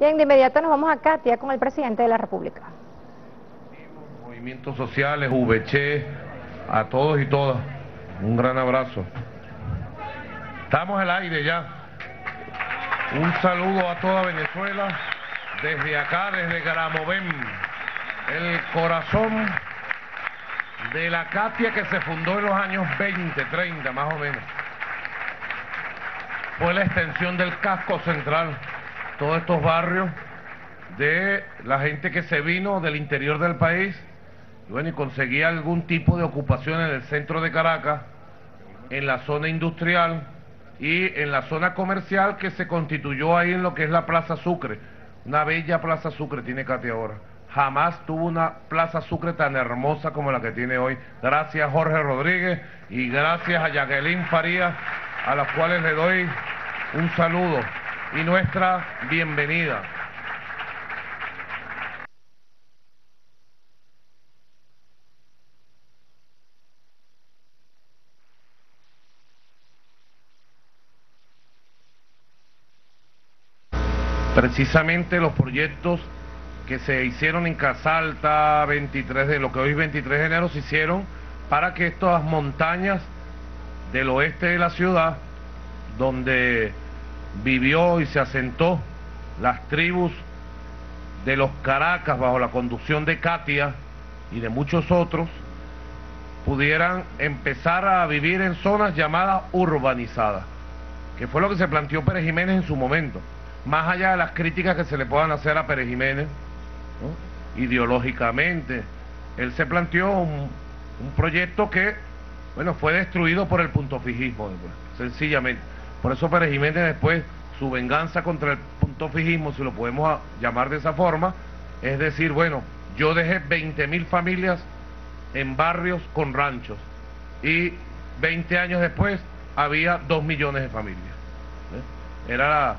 Bien, de inmediato nos vamos a Katia con el presidente de la República. Movimientos sociales, VC, a todos y todas, un gran abrazo. Estamos al aire ya. Un saludo a toda Venezuela, desde acá, desde Gramovén, el corazón de la Katia que se fundó en los años 20, 30 más o menos. Fue la extensión del casco central, todos estos barrios de la gente que se vino del interior del país bueno, y conseguía algún tipo de ocupación en el centro de Caracas, en la zona industrial y en la zona comercial que se constituyó ahí en lo que es la Plaza Sucre. Una bella Plaza Sucre tiene Katia ahora jamás tuvo una Plaza Sucre tan hermosa como la que tiene hoy. Gracias Jorge Rodríguez y gracias a Jacqueline Farías, a las cuales le doy un saludo y nuestra bienvenida. Precisamente los proyectos que se hicieron en Casalta, 23 de lo que hoy es 23 de enero, se hicieron para que estas montañas del oeste de la ciudad, donde vivió y se asentó las tribus de los Caracas bajo la conducción de Katia y de muchos otros, pudieran empezar a vivir en zonas llamadas urbanizadas, que fue lo que se planteó Pérez Jiménez en su momento, más allá de las críticas que se le puedan hacer a Pérez Jiménez, ideológicamente. Él se planteó un, proyecto que, bueno, fue destruido por el punto fijismo, sencillamente. Por eso Pérez Jiménez después, su venganza contra el punto fijismo, si lo podemos llamar de esa forma, es decir, bueno, yo dejé 20 mil familias en barrios con ranchos y 20 años después había 2 millones de familias. Era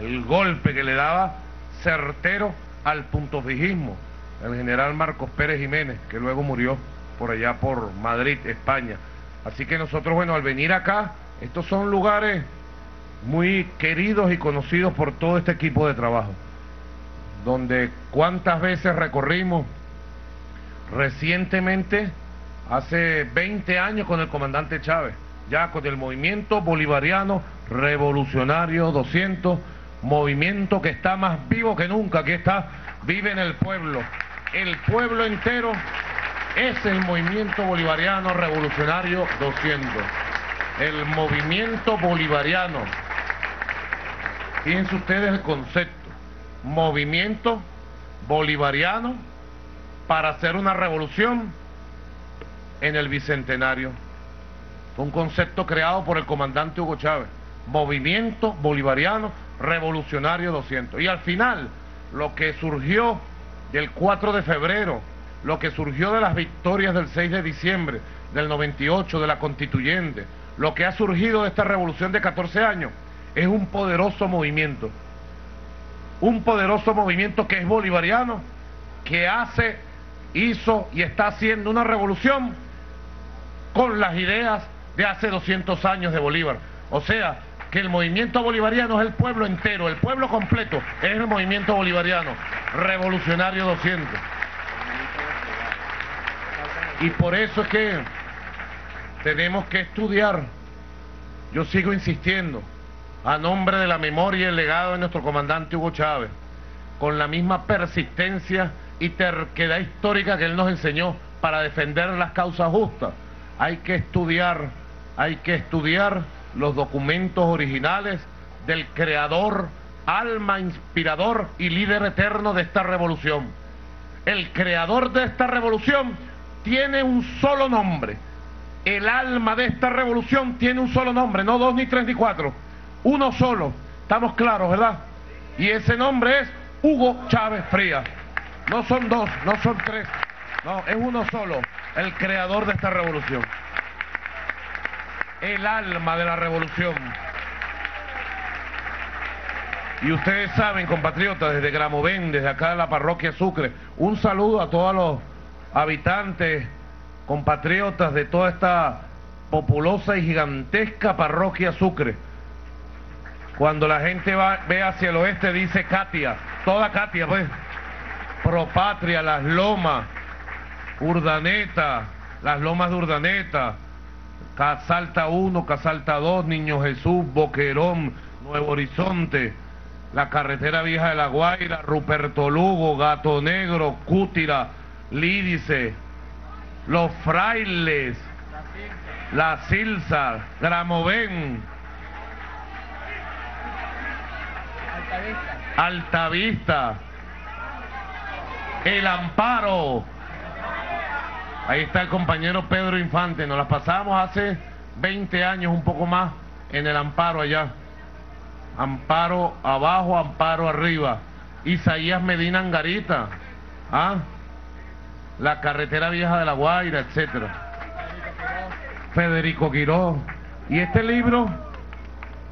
el golpe que le daba certero al punto fijismo, el general Marcos Pérez Jiménez, que luego murió por allá por Madrid, España. Así que nosotros, bueno, al venir acá, estos son lugares muy queridos y conocidos por todo este equipo de trabajo, donde cuántas veces recorrimos recientemente, hace 20 años con el comandante Chávez, ya con el movimiento bolivariano revolucionario 200, movimiento que está más vivo que nunca, que está, vive en el pueblo. El pueblo entero es el movimiento bolivariano revolucionario 200. El movimiento bolivariano. Fíjense ustedes el concepto. Movimiento bolivariano para hacer una revolución en el Bicentenario. Un concepto creado por el comandante Hugo Chávez. Movimiento bolivariano revolucionario 200. Y al final, lo que surgió del 4 de febrero, lo que surgió de las victorias del 6 de diciembre del 98, de la constituyente, lo que ha surgido de esta revolución de 14 años, es un poderoso movimiento. Un poderoso movimiento que es bolivariano, que hace, hizo y está haciendo una revolución con las ideas de hace 200 años de Bolívar. O sea, que el movimiento bolivariano es el pueblo entero, el pueblo completo es el movimiento bolivariano, revolucionario 200. Y por eso es que tenemos que estudiar, yo sigo insistiendo, a nombre de la memoria y el legado de nuestro comandante Hugo Chávez, con la misma persistencia y terquedad histórica que él nos enseñó para defender las causas justas. Hay que estudiar, hay que estudiar los documentos originales del creador, alma inspirador y líder eterno de esta revolución. El creador de esta revolución tiene un solo nombre. El alma de esta revolución tiene un solo nombre, no dos ni tres ni cuatro. Uno solo. Estamos claros, ¿verdad? Y ese nombre es Hugo Chávez Frías. No son dos, no son tres. No, es uno solo, el creador de esta revolución el alma de la revolución. Y ustedes saben, compatriotas, desde Gramovén, desde acá de la parroquia Sucre, un saludo a todos los habitantes, compatriotas de toda esta populosa y gigantesca parroquia Sucre. Cuando la gente va, ve hacia el oeste dice Katia, toda Katia, pues. Propatria, Las Lomas, Urdaneta, Las Lomas de Urdaneta, Casalta 1, Casalta 2, Niño Jesús, Boquerón, Nuevo Horizonte, la carretera vieja de La Guaira, Ruperto Lugo, Gato Negro, Cútira, Lídice, Los Frailes, La Silsa, Gramovén, Altavista, El Amparo. Ahí está el compañero Pedro Infante. Nos las pasamos hace 20 años, un poco más, en el Amparo allá. Amparo abajo, Amparo arriba. Isaías Medina Angarita. ¿Ah? La carretera vieja de la Guaira, etcétera. Federico Quiró. Y este libro,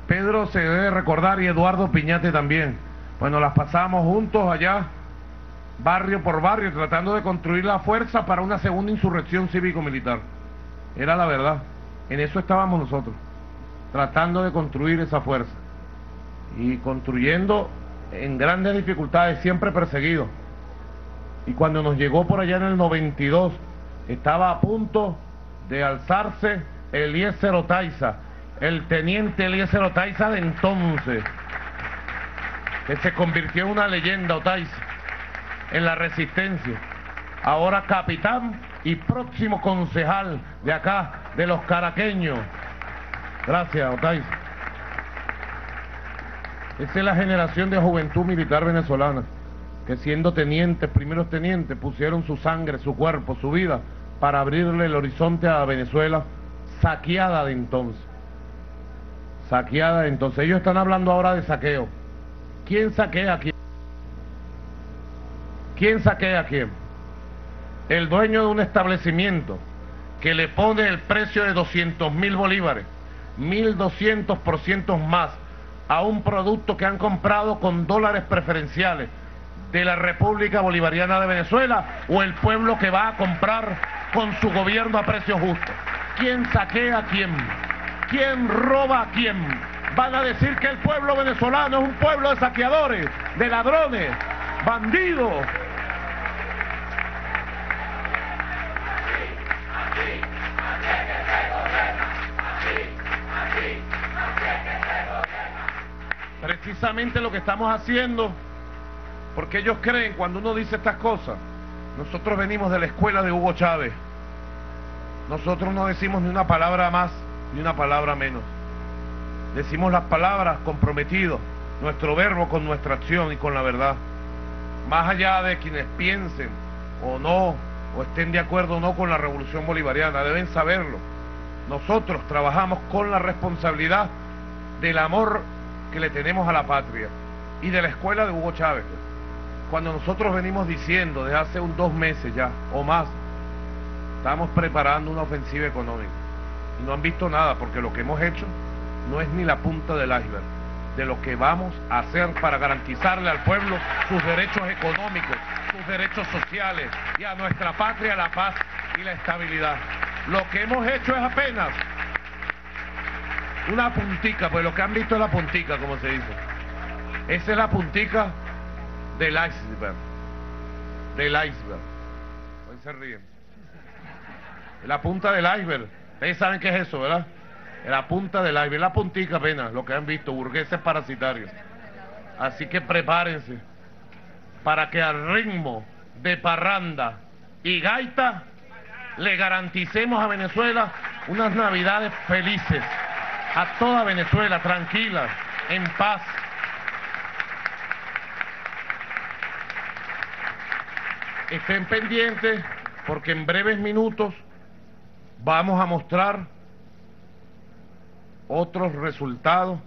Pedro se debe recordar y Eduardo Piñate también. Bueno, las pasamos juntos allá, barrio por barrio, tratando de construir la fuerza para una segunda insurrección cívico-militar. Era la verdad. En eso estábamos nosotros, tratando de construir esa fuerza y construyendo en grandes dificultades, siempre perseguido. Y cuando nos llegó por allá en el 92, estaba a punto de alzarse Eliezer Otaiza, el teniente Eliezer Otaiza de entonces, que se convirtió en una leyenda Otaiza, en la resistencia. Ahora capitán y próximo concejal de acá, de los caraqueños. Gracias, Otaiza. Esa es la generación de juventud militar venezolana, que siendo tenientes, primeros tenientes, pusieron su sangre, su cuerpo, su vida, para abrirle el horizonte a Venezuela, saqueada de entonces. Saqueada de entonces. Ellos están hablando ahora de saqueo. ¿Quién saquea a quién? ¿Quién saquea a quién? El dueño de un establecimiento que le pone el precio de 200 mil bolívares, 1.200 por cientos más a un producto que han comprado con dólares preferenciales de la República Bolivariana de Venezuela o el pueblo que va a comprar con su gobierno a precio justo. ¿Quién saquea a quién? ¿Quién roba a quién? Van a decir que el pueblo venezolano es un pueblo de saqueadores, de ladrones, bandidos. Precisamente lo que estamos haciendo, porque ellos creen cuando uno dice estas cosas, nosotros venimos de la escuela de Hugo Chávez, nosotros no decimos ni una palabra más ni una palabra menos. Decimos las palabras comprometidos, nuestro verbo con nuestra acción y con la verdad. Más allá de quienes piensen o no, o estén de acuerdo o no con la revolución bolivariana, deben saberlo. Nosotros trabajamos con la responsabilidad del amor que le tenemos a la patria y de la escuela de Hugo Chávez. Cuando nosotros venimos diciendo desde hace un dos meses ya o más, estamos preparando una ofensiva económica y no han visto nada porque lo que hemos hecho no es ni la punta del iceberg de lo que vamos a hacer para garantizarle al pueblo sus derechos económicos, sus derechos sociales y a nuestra patria la paz y la estabilidad. Lo que hemos hecho es apenas una puntica, pues lo que han visto es la puntica, como se dice. Esa es la puntica del iceberg. Del iceberg. Hoy se ríen. La punta del iceberg. Ustedes saben qué es eso, ¿verdad? La punta del iceberg. La puntica apenas, lo que han visto, burgueses parasitarios. Así que prepárense para que al ritmo de parranda y gaita le garanticemos a Venezuela unas navidades felices a toda Venezuela tranquila, en paz. Estén pendientes porque en breves minutos vamos a mostrar otros resultados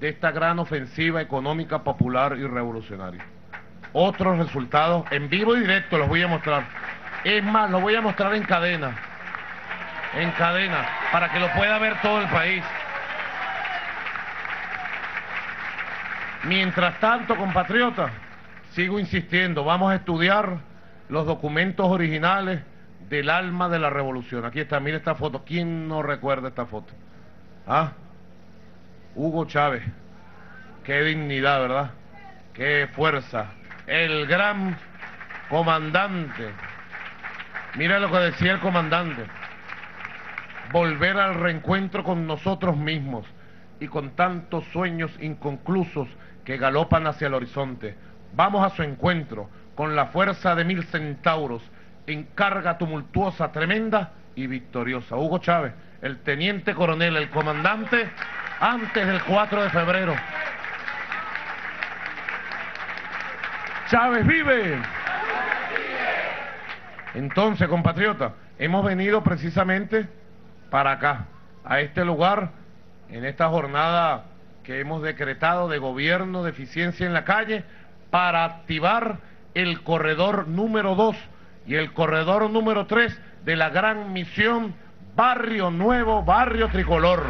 de esta gran ofensiva económica popular y revolucionaria. Otros resultados en vivo y directo los voy a mostrar. Es más, los voy a mostrar en cadena. En cadena, para que lo pueda ver todo el país. Mientras tanto, compatriotas, sigo insistiendo, vamos a estudiar los documentos originales del alma de la revolución. Aquí está, mire esta foto. ¿Quién no recuerda esta foto? ¿Ah? Hugo Chávez. Qué dignidad, ¿verdad? Qué fuerza. El gran comandante. Mira lo que decía el comandante. Volver al reencuentro con nosotros mismos y con tantos sueños inconclusos que galopan hacia el horizonte. Vamos a su encuentro con la fuerza de mil centauros en carga tumultuosa, tremenda y victoriosa. Hugo Chávez, el teniente coronel, el comandante, antes del 4 de febrero. Chávez vive. Entonces, compatriota, hemos venido precisamente para acá, a este lugar, en esta jornada que hemos decretado de gobierno de eficiencia en la calle, para activar el corredor número 2 y el corredor número 3 de la gran misión Barrio Nuevo, Barrio Tricolor.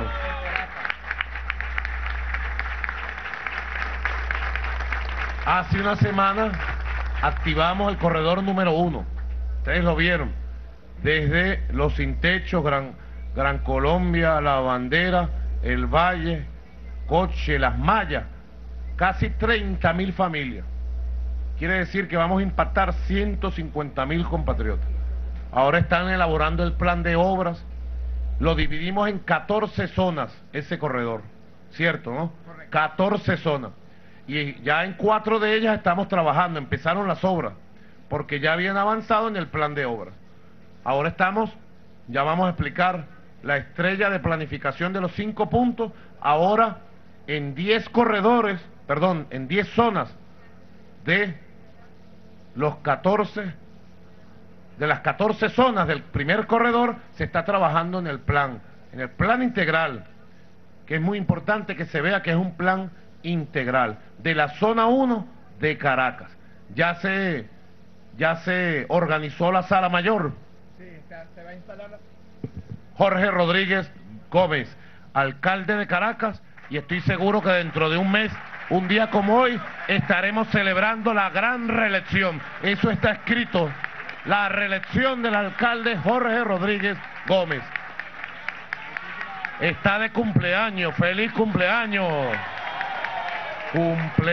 Hace una semana activamos el corredor número 1. Ustedes lo vieron. Desde los sin techos, Gran, Colombia, La Bandera, El Valle, Coche, Las Mallas. Casi 30 mil familias. Quiere decir que vamos a impactar 150 mil compatriotas. Ahora están elaborando el plan de obras. Lo dividimos en 14 zonas, ese corredor. ¿Cierto, no? 14 zonas. Y ya en cuatro de ellas estamos trabajando, empezaron las obras, porque ya habían avanzado en el plan de obras. Ahora estamos, ya vamos a explicar la estrella de planificación de los cinco puntos, ahora en 10 corredores, perdón, en 10 zonas de los 14, de las 14 zonas del primer corredor, se está trabajando en el plan, en el plan integral, que es muy importante que se vea que es un plan integral, de la zona 1 de Caracas. Ya se, ya se organizó la sala mayor. Sí, se va a instalar. Jorge Rodríguez Gómez, alcalde de Caracas, y estoy seguro que dentro de un mes un día como hoy estaremos celebrando la gran reelección. Eso está escrito, la reelección del alcalde Jorge Rodríguez Gómez. Está de cumpleaños, feliz cumpleaños. Cumpleaños.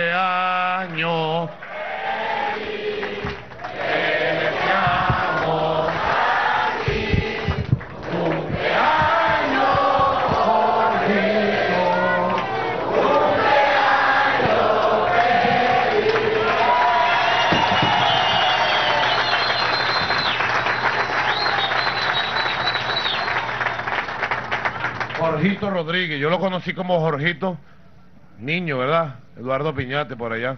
Jorgito Rodríguez, yo lo conocí como Jorgito niño, ¿verdad? Eduardo Piñate por allá.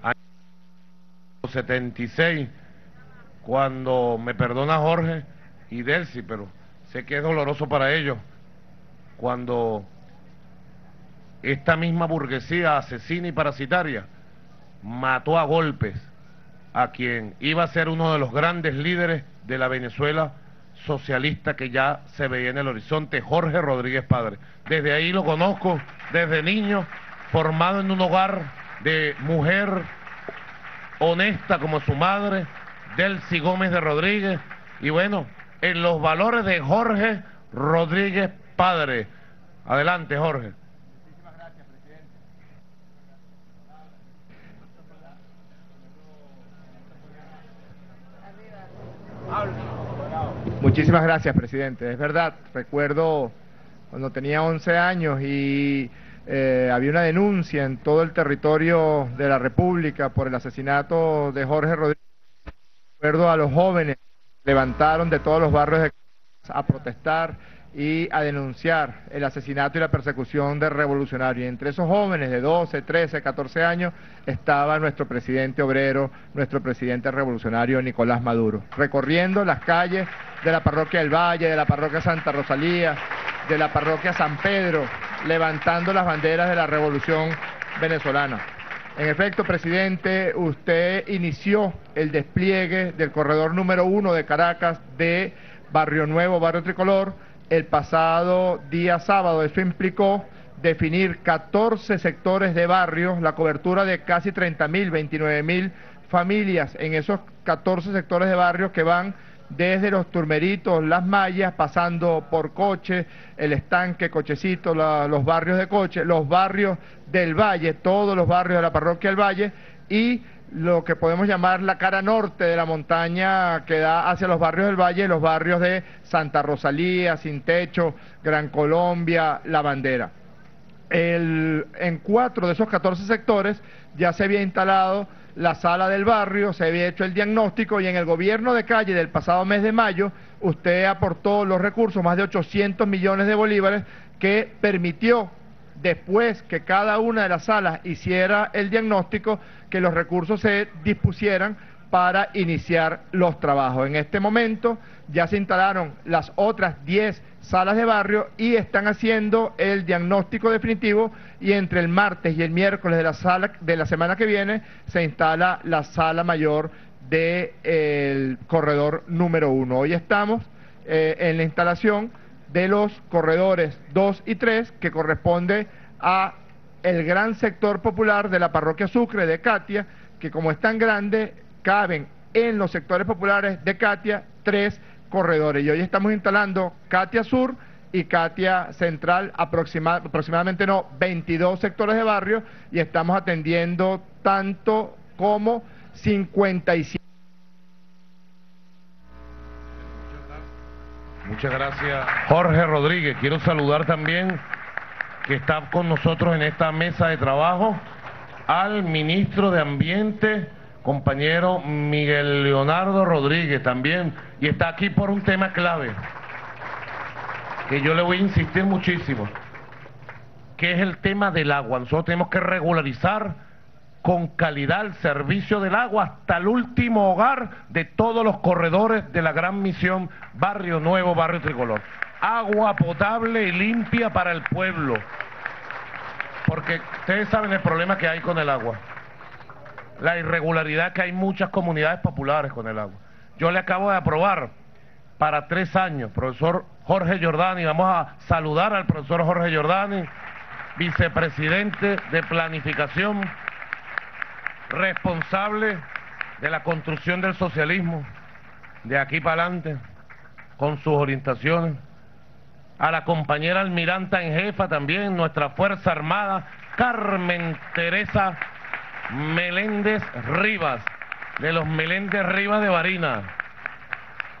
Año 76, cuando me perdona Jorge y Delcy, pero sé que es doloroso para ellos, cuando esta misma burguesía asesina y parasitaria mató a golpes a quien iba a ser uno de los grandes líderes de la Venezuela socialista que ya se veía en el horizonte, Jorge Rodríguez Padre. Desde ahí lo conozco, desde niño, formado en un hogar de mujer honesta como su madre, Delcy Gómez de Rodríguez, y bueno, en los valores de Jorge Rodríguez Padre. Adelante, Jorge. Muchísimas gracias, presidente. Muchísimas gracias, presidente. Es verdad, recuerdo cuando tenía 11 años y eh, había una denuncia en todo el territorio de la República por el asesinato de Jorge Rodríguez. Recuerdo a los jóvenes levantaron de todos los barrios de a protestar y a denunciar el asesinato y la persecución de revolucionarios. Y entre esos jóvenes de 12, 13, 14 años estaba nuestro presidente obrero, nuestro presidente revolucionario Nicolás Maduro, recorriendo las calles de la parroquia del Valle, de la parroquia Santa Rosalía, de la parroquia San Pedro, levantando las banderas de la revolución venezolana. En efecto, presidente, usted inició el despliegue del corredor número uno de Caracas de Barrio Nuevo, Barrio Tricolor, el pasado día sábado. Eso implicó definir 14 sectores de barrios, la cobertura de casi 30 mil, 29 mil familias en esos 14 sectores de barrios que van desde los turmeritos, las mallas, pasando por Coche, el estanque, Cochecito, los barrios de Coche, los barrios del Valle, todos los barrios de la parroquia del Valle y lo que podemos llamar la cara norte de la montaña que da hacia los barrios del Valle, los barrios de Santa Rosalía, Sin Techo, Gran Colombia, La Bandera. en cuatro de esos 14 sectores ya se había instalado la sala del barrio, se había hecho el diagnóstico y en el gobierno de calle del pasado mes de mayo usted aportó los recursos, más de 800 millones de bolívares, que permitió después que cada una de las salas hiciera el diagnóstico, que los recursos se dispusieran para iniciar los trabajos. En este momento ya se instalaron las otras 10 salas de barrio y están haciendo el diagnóstico definitivo y entre el martes y el miércoles de la, sala, de la semana que viene se instala la sala mayor del corredor número uno. Hoy estamos eh, en la instalación de los corredores 2 y 3 que corresponde a el gran sector popular de la parroquia Sucre de Katia, que como es tan grande, caben en los sectores populares de Katia tres corredores. Y hoy estamos instalando Katia Sur y Katia Central, aproximadamente no, 22 sectores de barrio, y estamos atendiendo tanto como 57. Muchas gracias, Jorge Rodríguez. Quiero saludar también que está con nosotros en esta mesa de trabajo al ministro de Ambiente, compañero Miguel Leonardo Rodríguez también, y está aquí por un tema clave, que yo le voy a insistir muchísimo, que es el tema del agua. Nosotros tenemos que regularizar con calidad el servicio del agua hasta el último hogar de todos los corredores de la gran misión Barrio Nuevo, Barrio Tricolor. Agua potable y limpia para el pueblo. Porque ustedes saben el problema que hay con el agua. La irregularidad que hay muchas comunidades populares con el agua. Yo le acabo de aprobar para tres años, profesor Jorge Giordani, vamos a saludar al profesor Jorge Giordani, vicepresidente de planificación responsable de la construcción del socialismo de aquí para adelante, con sus orientaciones. A la compañera almiranta en jefa también, nuestra Fuerza Armada, Carmen Teresa Meléndez Rivas, de los Meléndez Rivas de Barina.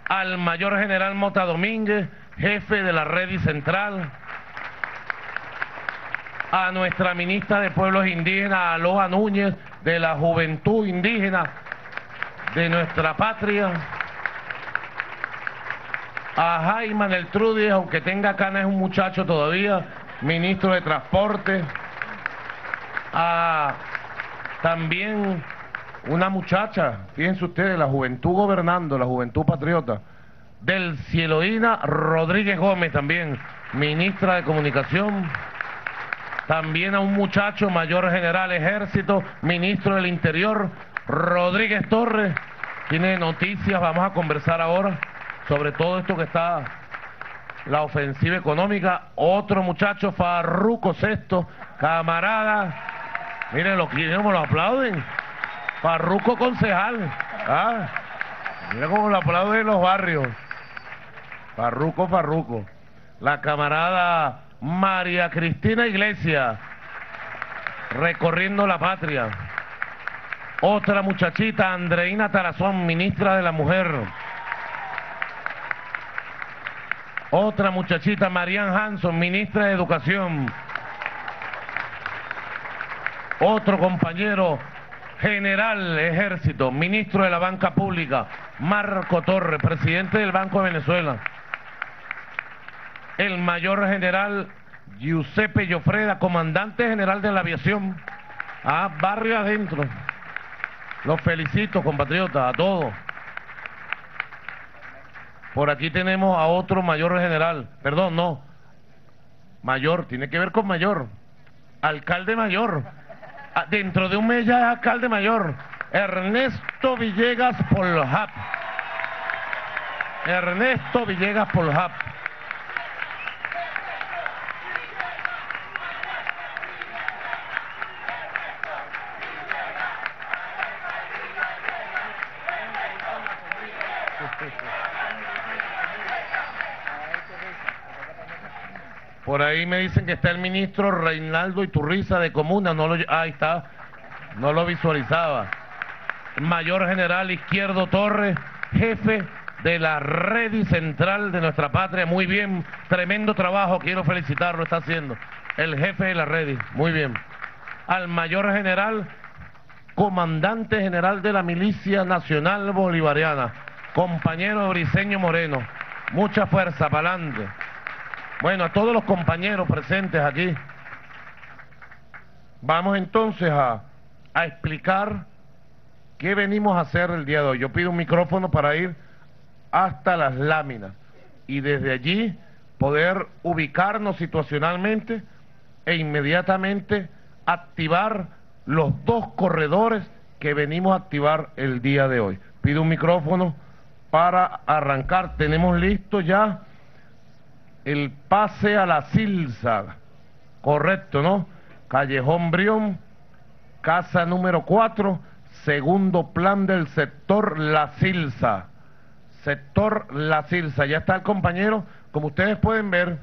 Al mayor general Mota Domínguez, jefe de la red y central. A nuestra ministra de Pueblos Indígenas, Aloha Núñez, de la juventud indígena de nuestra patria. A Jaime Neltrudis, aunque tenga canas, es un muchacho todavía, ministro de Transporte. A también una muchacha, fíjense ustedes, la juventud gobernando, la juventud patriota, del Cieloína Rodríguez Gómez también, ministra de Comunicación también a un muchacho mayor general ejército, ministro del Interior, Rodríguez Torres. Tiene noticias, vamos a conversar ahora sobre todo esto que está la ofensiva económica. Otro muchacho, Farruco Sexto, camarada. Miren, los que lo aplauden. Farruco concejal. ¿ah? Mira cómo lo aplauden los barrios. Farruco, Farruco. La camarada María Cristina Iglesias, recorriendo la patria. Otra muchachita, Andreina Tarazón, ministra de la Mujer. Otra muchachita, Marian Hanson, ministra de Educación. Otro compañero, general ejército, ministro de la Banca Pública, Marco Torres, presidente del Banco de Venezuela el mayor general Giuseppe Llofreda, comandante general de la aviación, a barrio adentro. Los felicito, compatriotas, a todos. Por aquí tenemos a otro mayor general, perdón, no, mayor, tiene que ver con mayor, alcalde mayor, ah, dentro de un mes ya es alcalde mayor, Ernesto Villegas Polhap. Ernesto Villegas Polhap. Ahí me dicen que está el ministro Reinaldo Iturriza de Comuna. No lo, ahí está. No lo visualizaba. Mayor General Izquierdo Torres, jefe de la red central de nuestra patria. Muy bien, tremendo trabajo. Quiero felicitarlo, está haciendo. El jefe de la red. Muy bien. Al Mayor General, Comandante General de la Milicia Nacional Bolivariana, compañero Briceño Moreno. Mucha fuerza, para adelante. Bueno, a todos los compañeros presentes aquí, vamos entonces a, explicar qué venimos a hacer el día de hoy. Yo pido un micrófono para ir hasta las láminas y desde allí poder ubicarnos situacionalmente e inmediatamente activar los dos corredores que venimos a activar el día de hoy. Pido un micrófono para arrancar. Tenemos listo ya el pase a la Silsa, correcto, ¿no? Callejón Brión, casa número 4, segundo plan del sector La Silsa. Sector La Silsa. Ya está el compañero. Como ustedes pueden ver,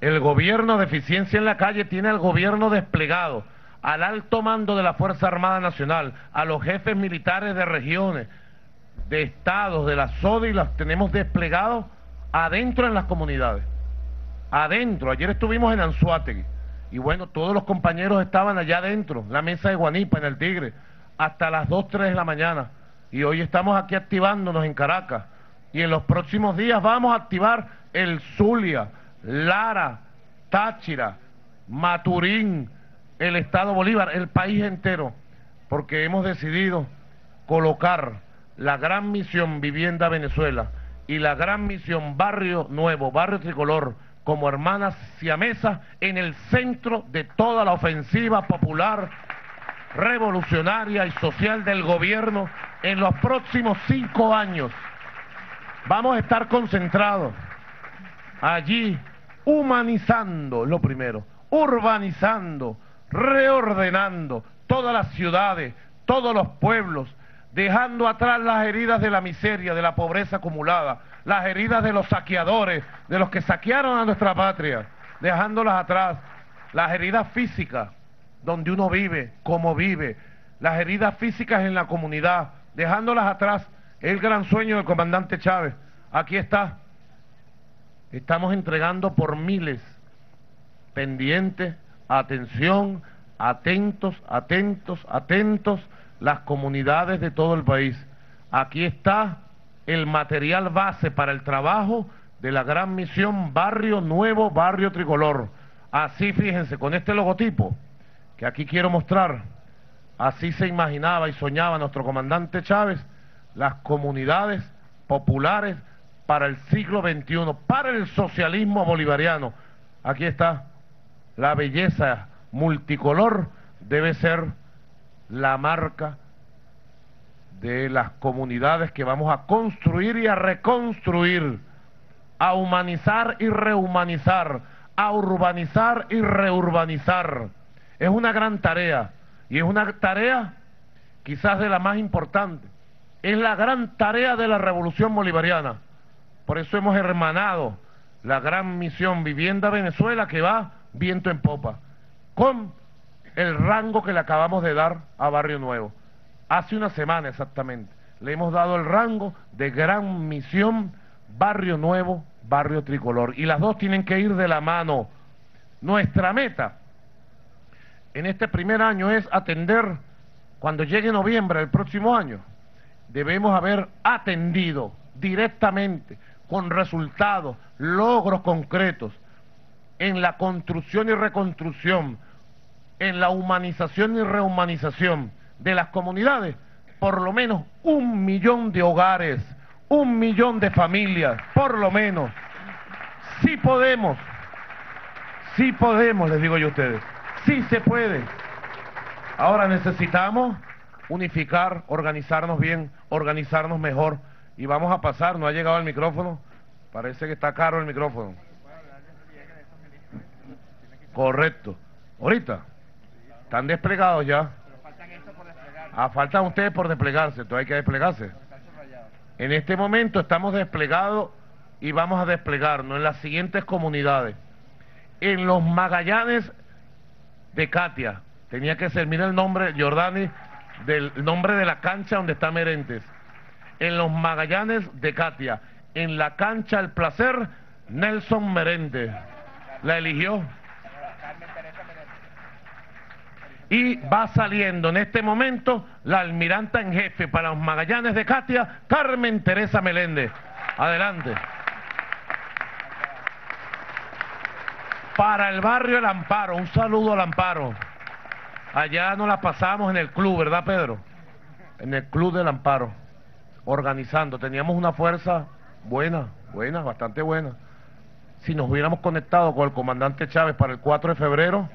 el gobierno de eficiencia en la calle tiene al gobierno desplegado, al alto mando de la Fuerza Armada Nacional, a los jefes militares de regiones, de estados, de la SODI, los tenemos desplegados adentro en las comunidades. Adentro. Ayer estuvimos en Anzuategui. Y bueno, todos los compañeros estaban allá adentro, la mesa de Guanipa, en el Tigre, hasta las 2, 3 de la mañana. Y hoy estamos aquí activándonos en Caracas. Y en los próximos días vamos a activar el Zulia, Lara, Táchira, Maturín, el Estado Bolívar, el país entero. Porque hemos decidido colocar la gran misión Vivienda Venezuela y la gran misión Barrio Nuevo, Barrio Tricolor, como hermanas siamesas en el centro de toda la ofensiva popular, revolucionaria y social del gobierno en los próximos cinco años. Vamos a estar concentrados allí, humanizando lo primero, urbanizando, reordenando todas las ciudades, todos los pueblos, dejando atrás las heridas de la miseria, de la pobreza acumulada, las heridas de los saqueadores, de los que saquearon a nuestra patria, dejándolas atrás, las heridas físicas, donde uno vive, cómo vive, las heridas físicas en la comunidad, dejándolas atrás, el gran sueño del comandante Chávez. Aquí está. Estamos entregando por miles, pendientes, atención, atentos, atentos, atentos, las comunidades de todo el país. Aquí está el material base para el trabajo de la gran misión Barrio Nuevo, Barrio Tricolor. Así, fíjense, con este logotipo que aquí quiero mostrar, así se imaginaba y soñaba nuestro comandante Chávez, las comunidades populares para el siglo XXI, para el socialismo bolivariano. Aquí está, la belleza multicolor debe ser la marca de las comunidades que vamos a construir y a reconstruir, a humanizar y rehumanizar, a urbanizar y reurbanizar. Es una gran tarea y es una tarea quizás de la más importante. Es la gran tarea de la revolución bolivariana. Por eso hemos hermanado la gran misión Vivienda Venezuela que va viento en popa, con el rango que le acabamos de dar a Barrio Nuevo. Hace una semana exactamente le hemos dado el rango de gran misión Barrio Nuevo, Barrio Tricolor. Y las dos tienen que ir de la mano. Nuestra meta en este primer año es atender, cuando llegue noviembre del próximo año, debemos haber atendido directamente, con resultados, logros concretos, en la construcción y reconstrucción, en la humanización y rehumanización de las comunidades por lo menos un millón de hogares, un millón de familias, por lo menos. Sí podemos, sí podemos, les digo yo a ustedes, sí se puede. Ahora necesitamos unificar, organizarnos bien, organizarnos mejor y vamos a pasar, no ha llegado el micrófono, parece que está caro el micrófono. Correcto. Ahorita, están desplegados ya. Ah, faltan ustedes por desplegarse, todavía hay que desplegarse. En este momento estamos desplegados y vamos a desplegarnos en las siguientes comunidades. en los Magallanes de Katia. Tenía que ser, mira el nombre, Jordani, del nombre de la cancha donde está Merentes. En los Magallanes de Katia. En la cancha El Placer, Nelson Merentes. La eligió. Y va saliendo en este momento la almiranta en jefe para los Magallanes de Katia, Carmen Teresa Meléndez. Adelante. Para el barrio El Amparo, un saludo al Amparo. Allá nos la pasamos en el club, ¿verdad, Pedro? En el club del Amparo, organizando. Teníamos una fuerza buena, buena, bastante buena. Si nos hubiéramos conectado con el comandante Chávez para el 4 de febrero,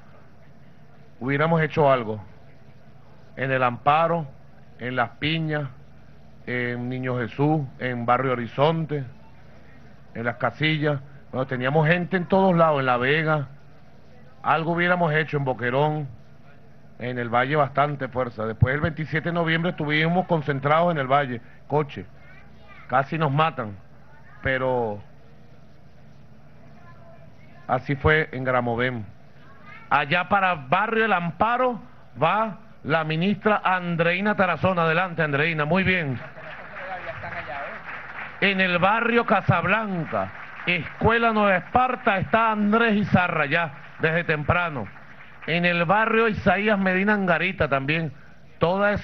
hubiéramos hecho algo. En el Amparo, en Las Piñas, en Niño Jesús, en Barrio Horizonte, en Las Casillas. Bueno, teníamos gente en todos lados, en La Vega. Algo hubiéramos hecho en Boquerón, en el Valle bastante fuerza. Después del 27 de noviembre estuvimos concentrados en el Valle, coche. Casi nos matan, pero así fue en Gramovén. Allá para Barrio El Amparo va la ministra Andreina Tarazona. Adelante, Andreina, muy bien. En el barrio Casablanca, Escuela Nueva Esparta, está Andrés Izarra ya, desde temprano. En el barrio Isaías Medina Angarita también. Toda, es,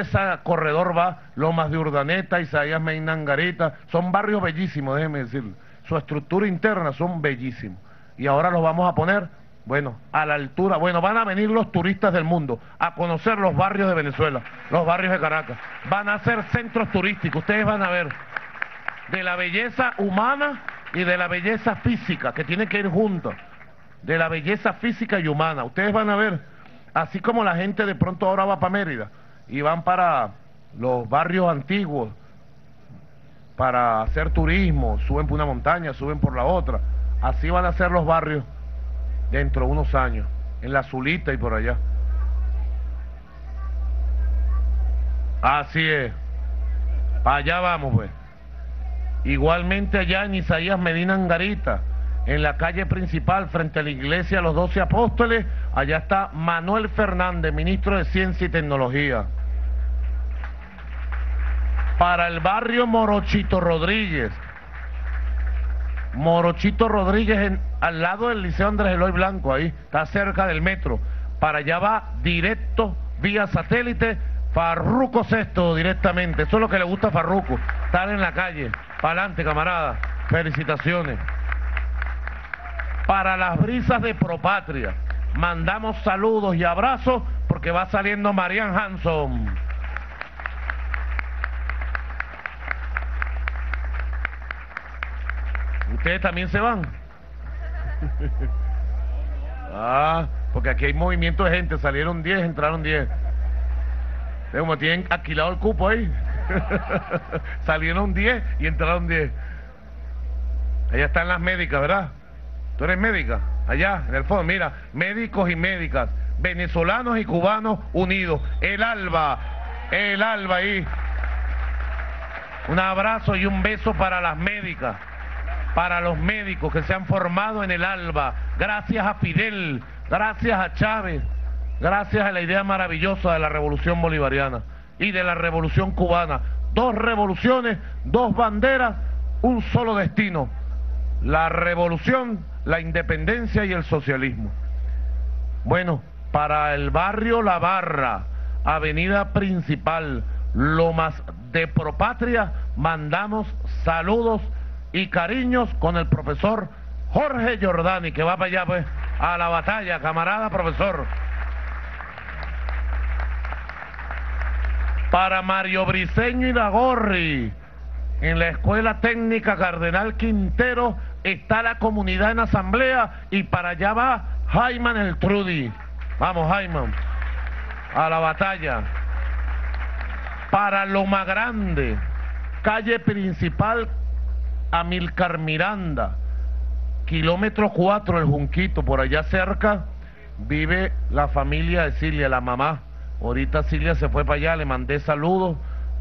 esa corredor va, Lomas de Urdaneta, Isaías Medina Angarita. Son barrios bellísimos, déjeme decirlo. Su estructura interna son bellísimos. Y ahora los vamos a poner, bueno, a la altura. Bueno, van a venir los turistas del mundo a conocer los barrios de Venezuela, los barrios de Caracas. Van a ser centros turísticos. Ustedes van a ver de la belleza humana y de la belleza física, que tienen que ir juntos de la belleza física y humana. Ustedes van a ver, así como la gente de pronto ahora va para Mérida y van para los barrios antiguos para hacer turismo, suben por una montaña, suben por la otra. Así van a ser los barrios dentro de unos años, en la Zulita y por allá. Así es. Para allá vamos, pues. Igualmente allá en Isaías Medina Angarita, en la calle principal frente a la iglesia de los doce apóstoles, allá está Manuel Fernández, ministro de Ciencia y Tecnología. Para el barrio Morochito Rodríguez, Morochito Rodríguez al lado del Liceo Andrés Eloy Blanco, ahí está cerca del metro. Para allá va directo, vía satélite, Farruco Sexto directamente. Eso es lo que le gusta a Farruco, estar en la calle. Para adelante, camarada. Felicitaciones para las brisas de Propatria. Mandamos saludos y abrazos porque va saliendo Marian Hanson. ¿Ustedes también se van? ah, porque aquí hay movimiento de gente, salieron 10, entraron 10. Como tienen alquilado el cupo ahí. salieron 10 y entraron 10. Allá están las médicas, ¿verdad? Tú eres médica, allá en el fondo, mira, médicos y médicas, venezolanos y cubanos unidos. El alba, el alba ahí. Un abrazo y un beso para las médicas, para los médicos que se han formado en el alba. Gracias a Fidel, gracias a Chávez, gracias a la idea maravillosa de la revolución bolivariana y de la revolución cubana. Dos revoluciones, dos banderas, un solo destino. La revolución la independencia y el socialismo. Bueno, para el barrio La Barra, avenida principal, Lomas de Propatria, mandamos saludos y cariños con el profesor Jorge Giordani, que va para allá pues a la batalla, camarada profesor. Para Mario Briceño y Lagorri, en la Escuela Técnica Cardenal Quintero, está la comunidad en asamblea y para allá va Jaiman el Trudy. Vamos, Jaiman, a la batalla. Para Loma Grande, calle principal Amilcar Miranda, kilómetro 4 el Junquito, por allá cerca vive la familia de Silvia, la mamá. Ahorita Silvia se fue para allá, le mandé saludos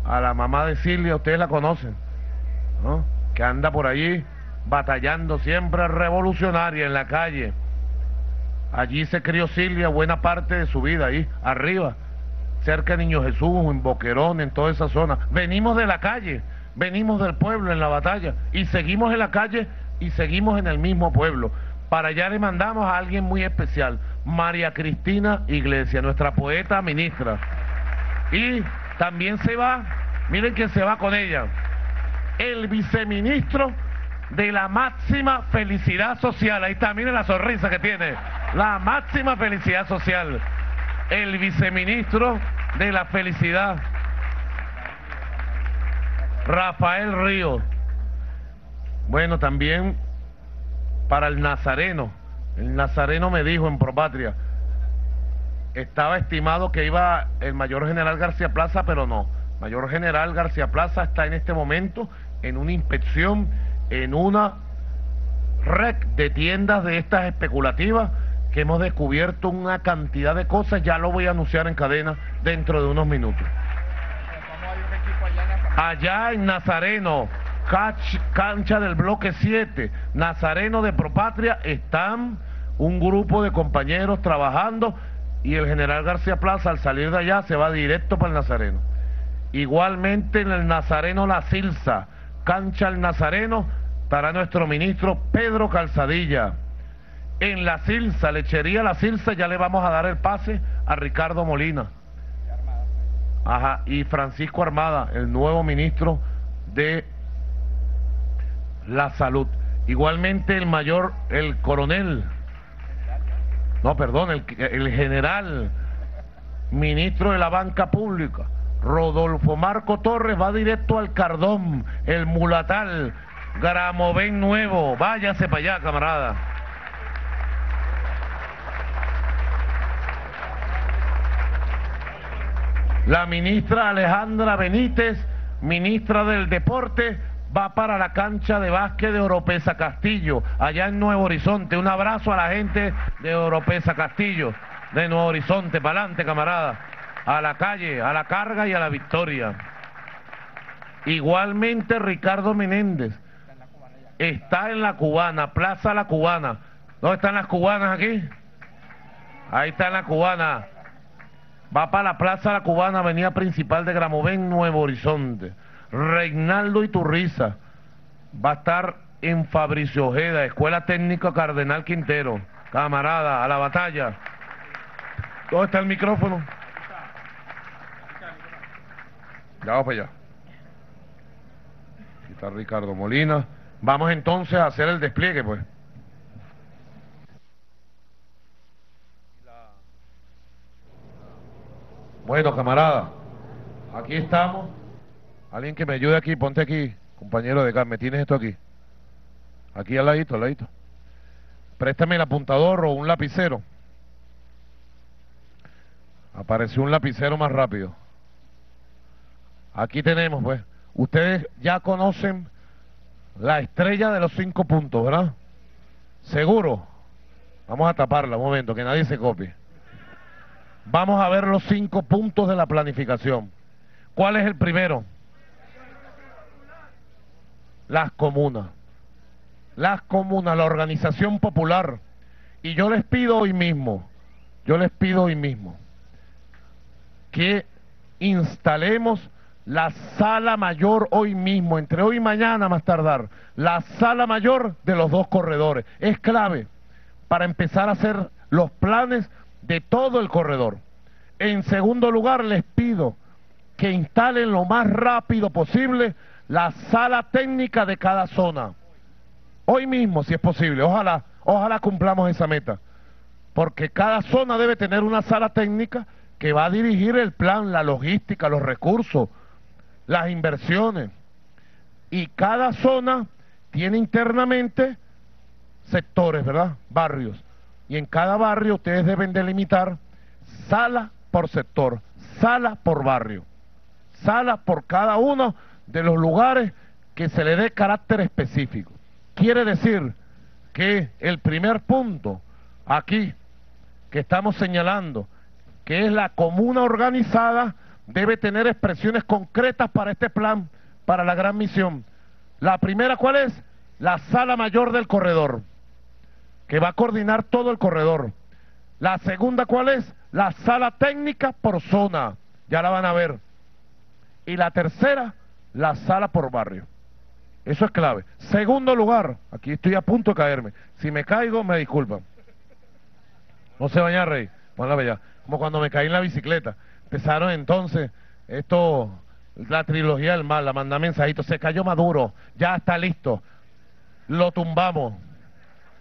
a la mamá de Silvia, ustedes la conocen, ¿no? Que anda por allí batallando siempre revolucionaria en la calle. Allí se crió Silvia buena parte de su vida, ahí arriba, cerca de Niño Jesús, en Boquerón, en toda esa zona. Venimos de la calle, venimos del pueblo en la batalla y seguimos en la calle y seguimos en el mismo pueblo. Para allá le mandamos a alguien muy especial, María Cristina Iglesia, nuestra poeta ministra. Y también se va, miren quién se va con ella, el viceministro de la máxima felicidad social. Ahí está, miren la sonrisa que tiene. La máxima felicidad social. El viceministro de la felicidad. Rafael Río. Bueno, también para el Nazareno. El Nazareno me dijo en Propatria, estaba estimado que iba el mayor general García Plaza, pero no. Mayor general García Plaza está en este momento en una inspección en una red de tiendas de estas especulativas que hemos descubierto una cantidad de cosas, ya lo voy a anunciar en cadena dentro de unos minutos. Allá en Nazareno, cancha del bloque 7, Nazareno de Propatria, están un grupo de compañeros trabajando y el general García Plaza al salir de allá se va directo para el Nazareno. Igualmente en el Nazareno La Silsa, cancha el Nazareno, para nuestro ministro Pedro Calzadilla. En la Silsa, lechería La Silsa, ya le vamos a dar el pase a Ricardo Molina. Ajá, y Francisco Armada, el nuevo ministro de la salud. Igualmente el mayor, el coronel, no, perdón, el, general, ministro de la banca pública, Rodolfo Marco Torres, va directo al Cardón, el mulatal, Gramovén nuevo, váyase para allá, camarada. La ministra Alejandra Benítez, ministra del Deporte, va para la cancha de básquet de Oropesa Castillo, allá en Nuevo Horizonte. Un abrazo a la gente de Oropesa Castillo, de Nuevo Horizonte, para adelante, camarada. A la calle, a la carga y a la victoria. Igualmente Ricardo Menéndez, está en la cubana, Plaza La Cubana. ¿Dónde están las cubanas aquí? Ahí está la cubana. Va para la Plaza La Cubana, avenida principal de Gramovén, Nuevo Horizonte. Reinaldo Iturriza va a estar en Fabricio Ojeda, Escuela Técnica Cardenal Quintero. Camarada, a la batalla. ¿Dónde está el micrófono? Ya vamos para allá. Aquí está Ricardo Molina. Vamos entonces a hacer el despliegue, pues. Bueno, camarada, aquí estamos. Alguien que me ayude aquí, ponte aquí, compañero de me tienes esto aquí. Aquí al ladito, al ladito. Préstame el apuntador o un lapicero. Apareció un lapicero más rápido. Aquí tenemos, pues. Ustedes ya conocen la estrella de los cinco puntos, ¿verdad? Seguro. Vamos a taparla un momento, que nadie se copie. Vamos a ver los cinco puntos de la planificación. ¿Cuál es el primero? Las comunas. Las comunas, la organización popular. Y yo les pido hoy mismo, yo les pido hoy mismo que instalemos la sala mayor hoy mismo, entre hoy y mañana más tardar, la sala mayor de los dos corredores. Es clave para empezar a hacer los planes de todo el corredor. En segundo lugar, les pido que instalen lo más rápido posible la sala técnica de cada zona. Hoy mismo, si es posible, ojalá, ojalá cumplamos esa meta. Porque cada zona debe tener una sala técnica que va a dirigir el plan, la logística, los recursos, las inversiones. Y cada zona tiene internamente sectores, ¿verdad? Barrios. Y en cada barrio ustedes deben delimitar sala por sector, sala por barrio, sala por cada uno de los lugares que se le dé carácter específico. Quiere decir que el primer punto aquí que estamos señalando, que es la comuna organizada, debe tener expresiones concretas para este plan, para la gran misión. La primera, ¿cuál es? La sala mayor del corredor, que va a coordinar todo el corredor. La segunda, ¿cuál es? La sala técnica por zona. Ya la van a ver. Y la tercera, la sala por barrio. Eso es clave. Segundo lugar, aquí estoy a punto de caerme. Si me caigo, me disculpan. No se vaya a reír. Bueno. Como cuando me caí en la bicicleta. Empezaron entonces esto, la trilogía del mal, la manda mensajito. Se cayó Maduro, ya está listo. Lo tumbamos.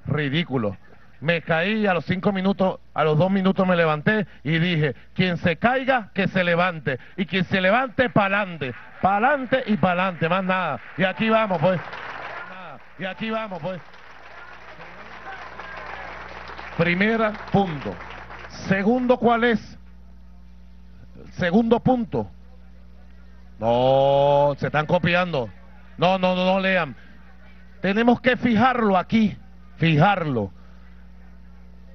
Ridículo. Me caí a los cinco minutos, a los dos minutos me levanté y dije, quien se caiga, que se levante. Y quien se levante, pa'lante. Pa'lante y pa'lante, más nada. Y aquí vamos, pues. Y aquí vamos, pues. Primera punto. Segundo, ¿cuál es? Segundo punto. No, se están copiando. No, no, no, no lean. Tenemos que fijarlo aquí, fijarlo.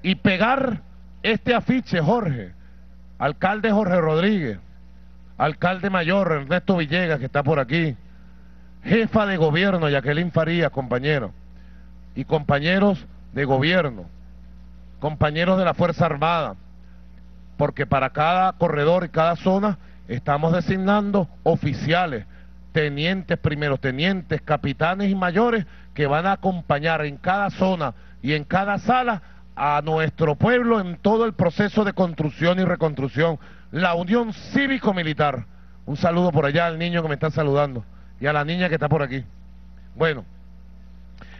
Y pegar este afiche, Jorge. Alcalde Jorge Rodríguez. Alcalde mayor Ernesto Villegas, que está por aquí. Jefa de gobierno, Jacqueline Farías, compañero. Y compañeros de gobierno. Compañeros de la Fuerza Armada. Porque para cada corredor y cada zona estamos designando oficiales, tenientes, primeros tenientes, capitanes y mayores que van a acompañar en cada zona y en cada sala a nuestro pueblo en todo el proceso de construcción y reconstrucción. La Unión Cívico-Militar. Un saludo por allá al niño que me está saludando y a la niña que está por aquí. Bueno,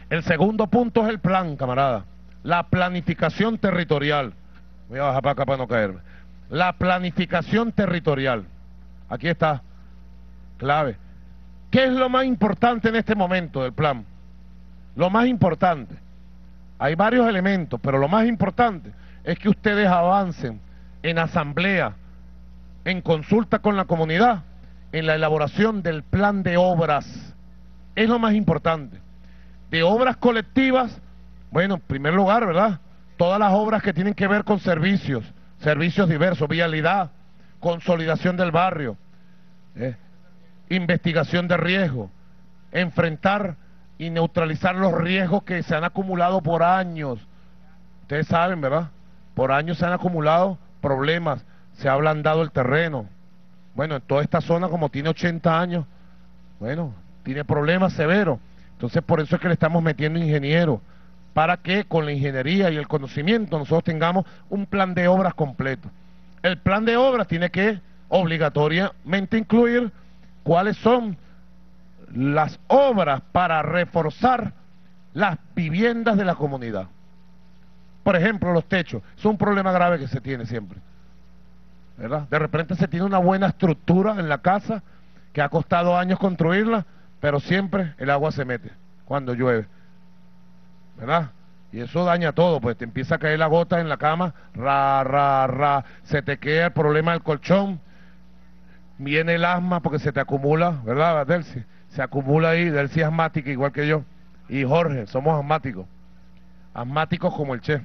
el segundo punto es el plan, camarada. La planificación territorial. Voy a bajar para acá para no caerme. La planificación territorial. Aquí está, clave. ¿Qué es lo más importante en este momento del plan? Lo más importante, hay varios elementos, pero lo más importante es que ustedes avancen en asamblea, en consulta con la comunidad, en la elaboración del plan de obras. Es lo más importante. De obras colectivas, bueno, en primer lugar, ¿verdad? Todas las obras que tienen que ver con servicios, servicios diversos, vialidad, consolidación del barrio, ¿eh? investigación de riesgo, enfrentar y neutralizar los riesgos que se han acumulado por años. Ustedes saben, ¿verdad? Por años se han acumulado problemas, se ha ablandado el terreno. Bueno, en toda esta zona, como tiene 80 años, bueno, tiene problemas severos. Entonces, por eso es que le estamos metiendo ingenieros, para que con la ingeniería y el conocimiento nosotros tengamos un plan de obras completo. El plan de obras tiene que obligatoriamente incluir cuáles son las obras para reforzar las viviendas de la comunidad. Por ejemplo, los techos. Es un problema grave que se tiene siempre. ¿Verdad? De repente se tiene una buena estructura en la casa que ha costado años construirla, pero siempre el agua se mete cuando llueve. ¿Verdad? Y eso daña todo, pues te empieza a caer la gota en la cama, ra, ra, ra, se te queda el problema del colchón, viene el asma porque se te acumula, ¿verdad, Delcy? Se acumula ahí, Delcy es asmática igual que yo, y Jorge, somos asmáticos, asmáticos como el Che,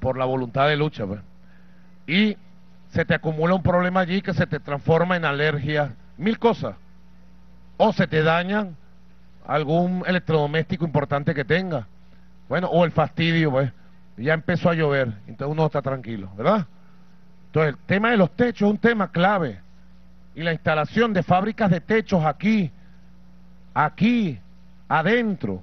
por la voluntad de lucha, pues. Y se te acumula un problema allí que se te transforma en alergia, mil cosas, o se te dañan algún electrodoméstico importante que tenga bueno, o el fastidio, pues, ya empezó a llover, entonces uno está tranquilo, ¿verdad? Entonces, el tema de los techos es un tema clave. Y la instalación de fábricas de techos aquí, aquí, adentro.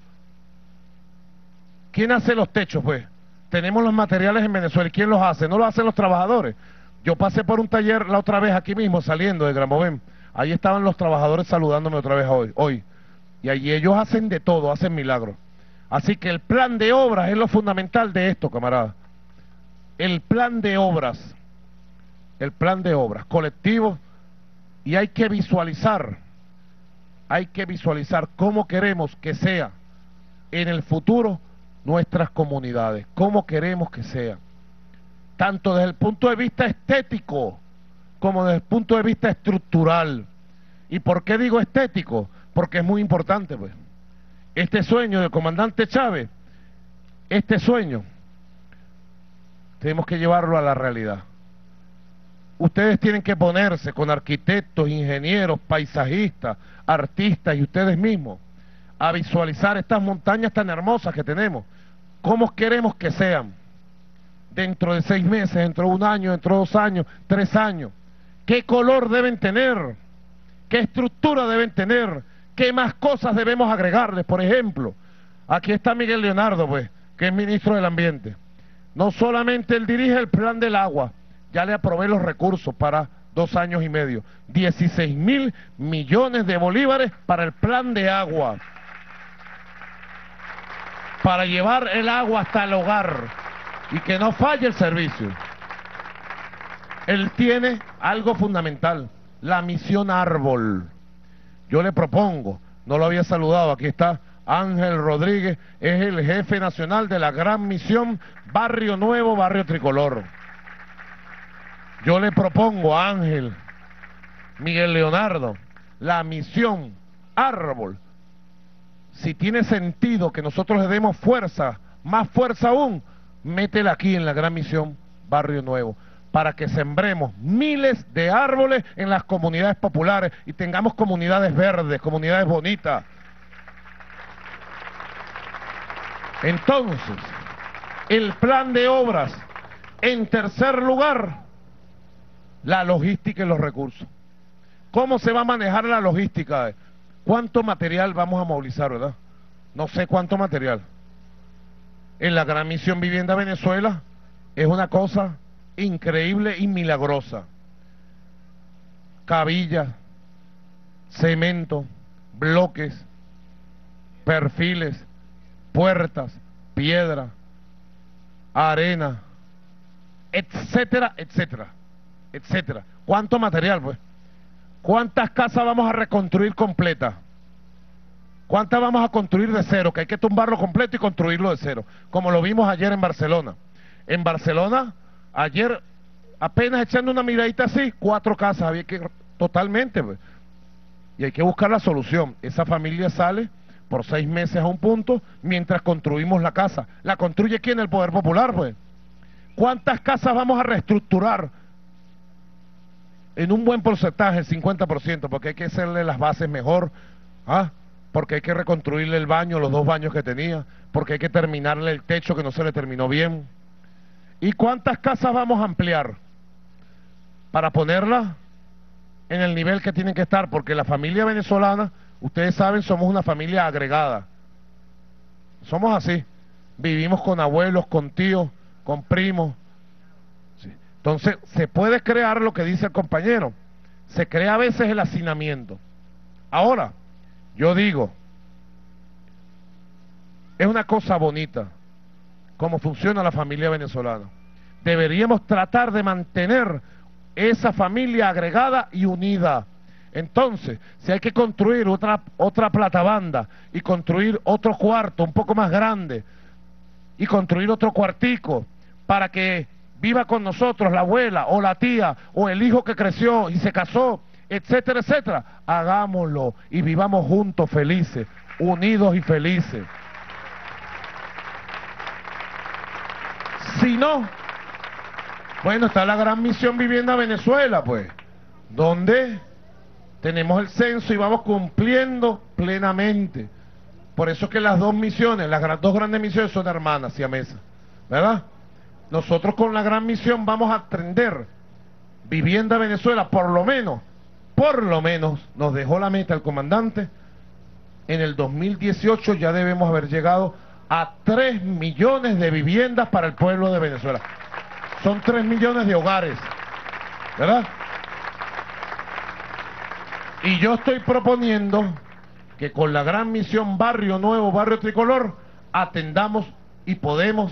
¿Quién hace los techos, pues? Tenemos los materiales en Venezuela. ¿Y quién los hace? No lo hacen los trabajadores. Yo pasé por un taller la otra vez aquí mismo, saliendo de Gramovén. Ahí estaban los trabajadores saludándome otra vez hoy. hoy. Y allí ellos hacen de todo, hacen milagros. Así que el plan de obras es lo fundamental de esto, camarada. El plan de obras, el plan de obras colectivo, y hay que visualizar, hay que visualizar cómo queremos que sea en el futuro nuestras comunidades, cómo queremos que sea, tanto desde el punto de vista estético como desde el punto de vista estructural. ¿Y por qué digo estético? Porque es muy importante, pues. Este sueño del comandante Chávez, este sueño, tenemos que llevarlo a la realidad. Ustedes tienen que ponerse con arquitectos, ingenieros, paisajistas, artistas y ustedes mismos a visualizar estas montañas tan hermosas que tenemos. ¿Cómo queremos que sean? dentro de seis meses, dentro de un año, dentro de dos años, tres años. ¿Qué color deben tener? ¿Qué estructura deben tener? ¿Qué más cosas debemos agregarles? Por ejemplo, aquí está Miguel Leonardo, pues, que es ministro del Ambiente. No solamente él dirige el plan del agua, ya le aprobé los recursos para dos años y medio. 16 mil millones de bolívares para el plan de agua. Para llevar el agua hasta el hogar y que no falle el servicio. Él tiene algo fundamental, la misión árbol. Yo le propongo, no lo había saludado, aquí está Ángel Rodríguez, es el jefe nacional de la gran misión Barrio Nuevo, Barrio Tricolor. Yo le propongo a Ángel, Miguel Leonardo, la misión árbol. Si tiene sentido que nosotros le demos fuerza, más fuerza aún, métela aquí en la gran misión Barrio Nuevo para que sembremos miles de árboles en las comunidades populares y tengamos comunidades verdes, comunidades bonitas. Entonces, el plan de obras, en tercer lugar, la logística y los recursos. ¿Cómo se va a manejar la logística? ¿Cuánto material vamos a movilizar, verdad? No sé cuánto material. En la Gran Misión Vivienda Venezuela es una cosa increíble y milagrosa. Cabillas, cemento, bloques, perfiles, puertas, piedra, arena, etcétera, etcétera, etcétera. ¿Cuánto material, pues? ¿Cuántas casas vamos a reconstruir completas? ¿Cuántas vamos a construir de cero? Que hay que tumbarlo completo y construirlo de cero, como lo vimos ayer en Barcelona. En Barcelona Ayer, apenas echando una miradita así, cuatro casas, había que totalmente, pues. y hay que buscar la solución. Esa familia sale por seis meses a un punto mientras construimos la casa. ¿La construye quién? El Poder Popular, pues. ¿Cuántas casas vamos a reestructurar? En un buen porcentaje, el 50%, porque hay que hacerle las bases mejor, ¿ah? porque hay que reconstruirle el baño, los dos baños que tenía, porque hay que terminarle el techo que no se le terminó bien. ¿Y cuántas casas vamos a ampliar? Para ponerlas en el nivel que tienen que estar, porque la familia venezolana, ustedes saben, somos una familia agregada. Somos así. Vivimos con abuelos, con tíos, con primos. Entonces, se puede crear lo que dice el compañero. Se crea a veces el hacinamiento. Ahora, yo digo, es una cosa bonita cómo funciona la familia venezolana. Deberíamos tratar de mantener esa familia agregada y unida. Entonces, si hay que construir otra, otra platabanda y construir otro cuarto un poco más grande y construir otro cuartico para que viva con nosotros la abuela o la tía o el hijo que creció y se casó, etcétera, etcétera, hagámoslo y vivamos juntos felices, unidos y felices. Si no, bueno, está la gran misión Vivienda Venezuela, pues, donde tenemos el censo y vamos cumpliendo plenamente. Por eso es que las dos misiones, las dos grandes misiones son hermanas y a mesa, ¿verdad? Nosotros con la gran misión vamos a atender Vivienda Venezuela, por lo menos, por lo menos, nos dejó la meta el comandante, en el 2018 ya debemos haber llegado a 3 millones de viviendas para el pueblo de Venezuela. Son 3 millones de hogares, ¿verdad? Y yo estoy proponiendo que con la gran misión Barrio Nuevo, Barrio Tricolor, atendamos y podemos,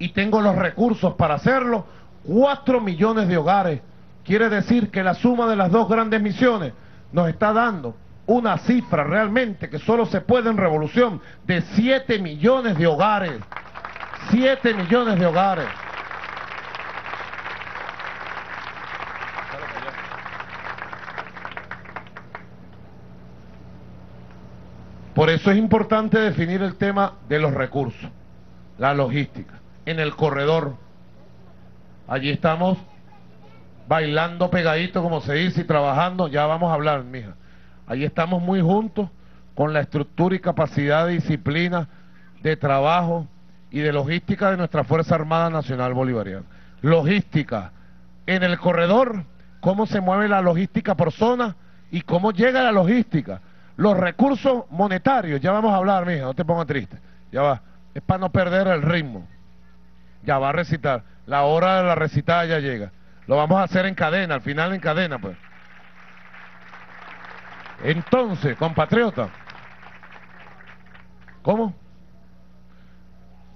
y tengo los recursos para hacerlo, 4 millones de hogares. Quiere decir que la suma de las dos grandes misiones nos está dando una cifra realmente que solo se puede en revolución de 7 millones de hogares. 7 millones de hogares. Por eso es importante definir el tema de los recursos, la logística, en el corredor. Allí estamos bailando pegadito, como se dice, y trabajando. Ya vamos a hablar, mija. Ahí estamos muy juntos con la estructura y capacidad de disciplina, de trabajo y de logística de nuestra Fuerza Armada Nacional Bolivariana. Logística. En el corredor, cómo se mueve la logística por zona y cómo llega la logística. Los recursos monetarios, ya vamos a hablar, mija, no te pongas triste. Ya va. Es para no perder el ritmo. Ya va a recitar. La hora de la recitada ya llega. Lo vamos a hacer en cadena, al final en cadena, pues. Entonces, compatriota, ¿cómo?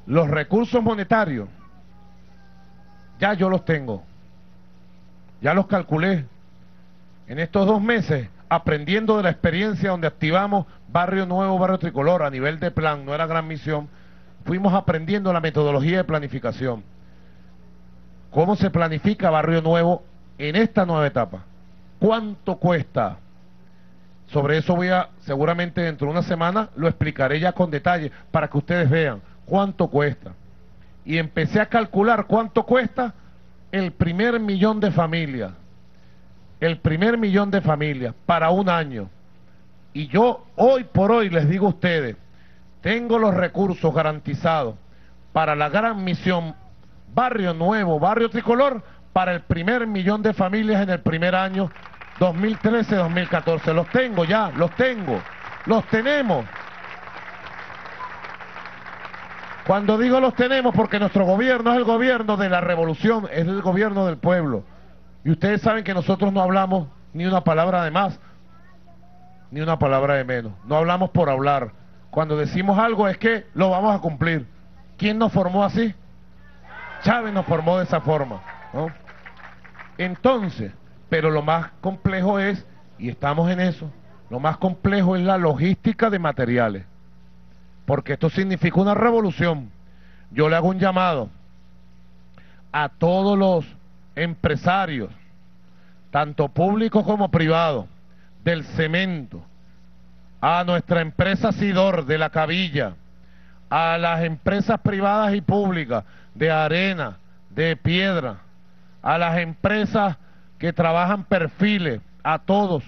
Los recursos monetarios, ya yo los tengo, ya los calculé. En estos dos meses, aprendiendo de la experiencia donde activamos Barrio Nuevo, Barrio Tricolor a nivel de plan, no era gran misión, fuimos aprendiendo la metodología de planificación. ¿Cómo se planifica Barrio Nuevo en esta nueva etapa? ¿Cuánto cuesta? Sobre eso voy a, seguramente dentro de una semana, lo explicaré ya con detalle para que ustedes vean cuánto cuesta. Y empecé a calcular cuánto cuesta el primer millón de familias. El primer millón de familias para un año. Y yo hoy por hoy les digo a ustedes, tengo los recursos garantizados para la gran misión Barrio Nuevo, Barrio Tricolor, para el primer millón de familias en el primer año 2013-2014. Los tengo ya, los tengo, los tenemos. Cuando digo los tenemos, porque nuestro gobierno es el gobierno de la revolución, es el gobierno del pueblo. Y ustedes saben que nosotros no hablamos ni una palabra de más, ni una palabra de menos. No hablamos por hablar. Cuando decimos algo es que lo vamos a cumplir. ¿Quién nos formó así? Chávez nos formó de esa forma. ¿no? Entonces, pero lo más complejo es, y estamos en eso, lo más complejo es la logística de materiales. Porque esto significa una revolución. Yo le hago un llamado a todos los empresarios, tanto públicos como privados, del cemento, a nuestra empresa Sidor de la Cabilla, a las empresas privadas y públicas de arena, de piedra, a las empresas que trabajan perfiles, a todos,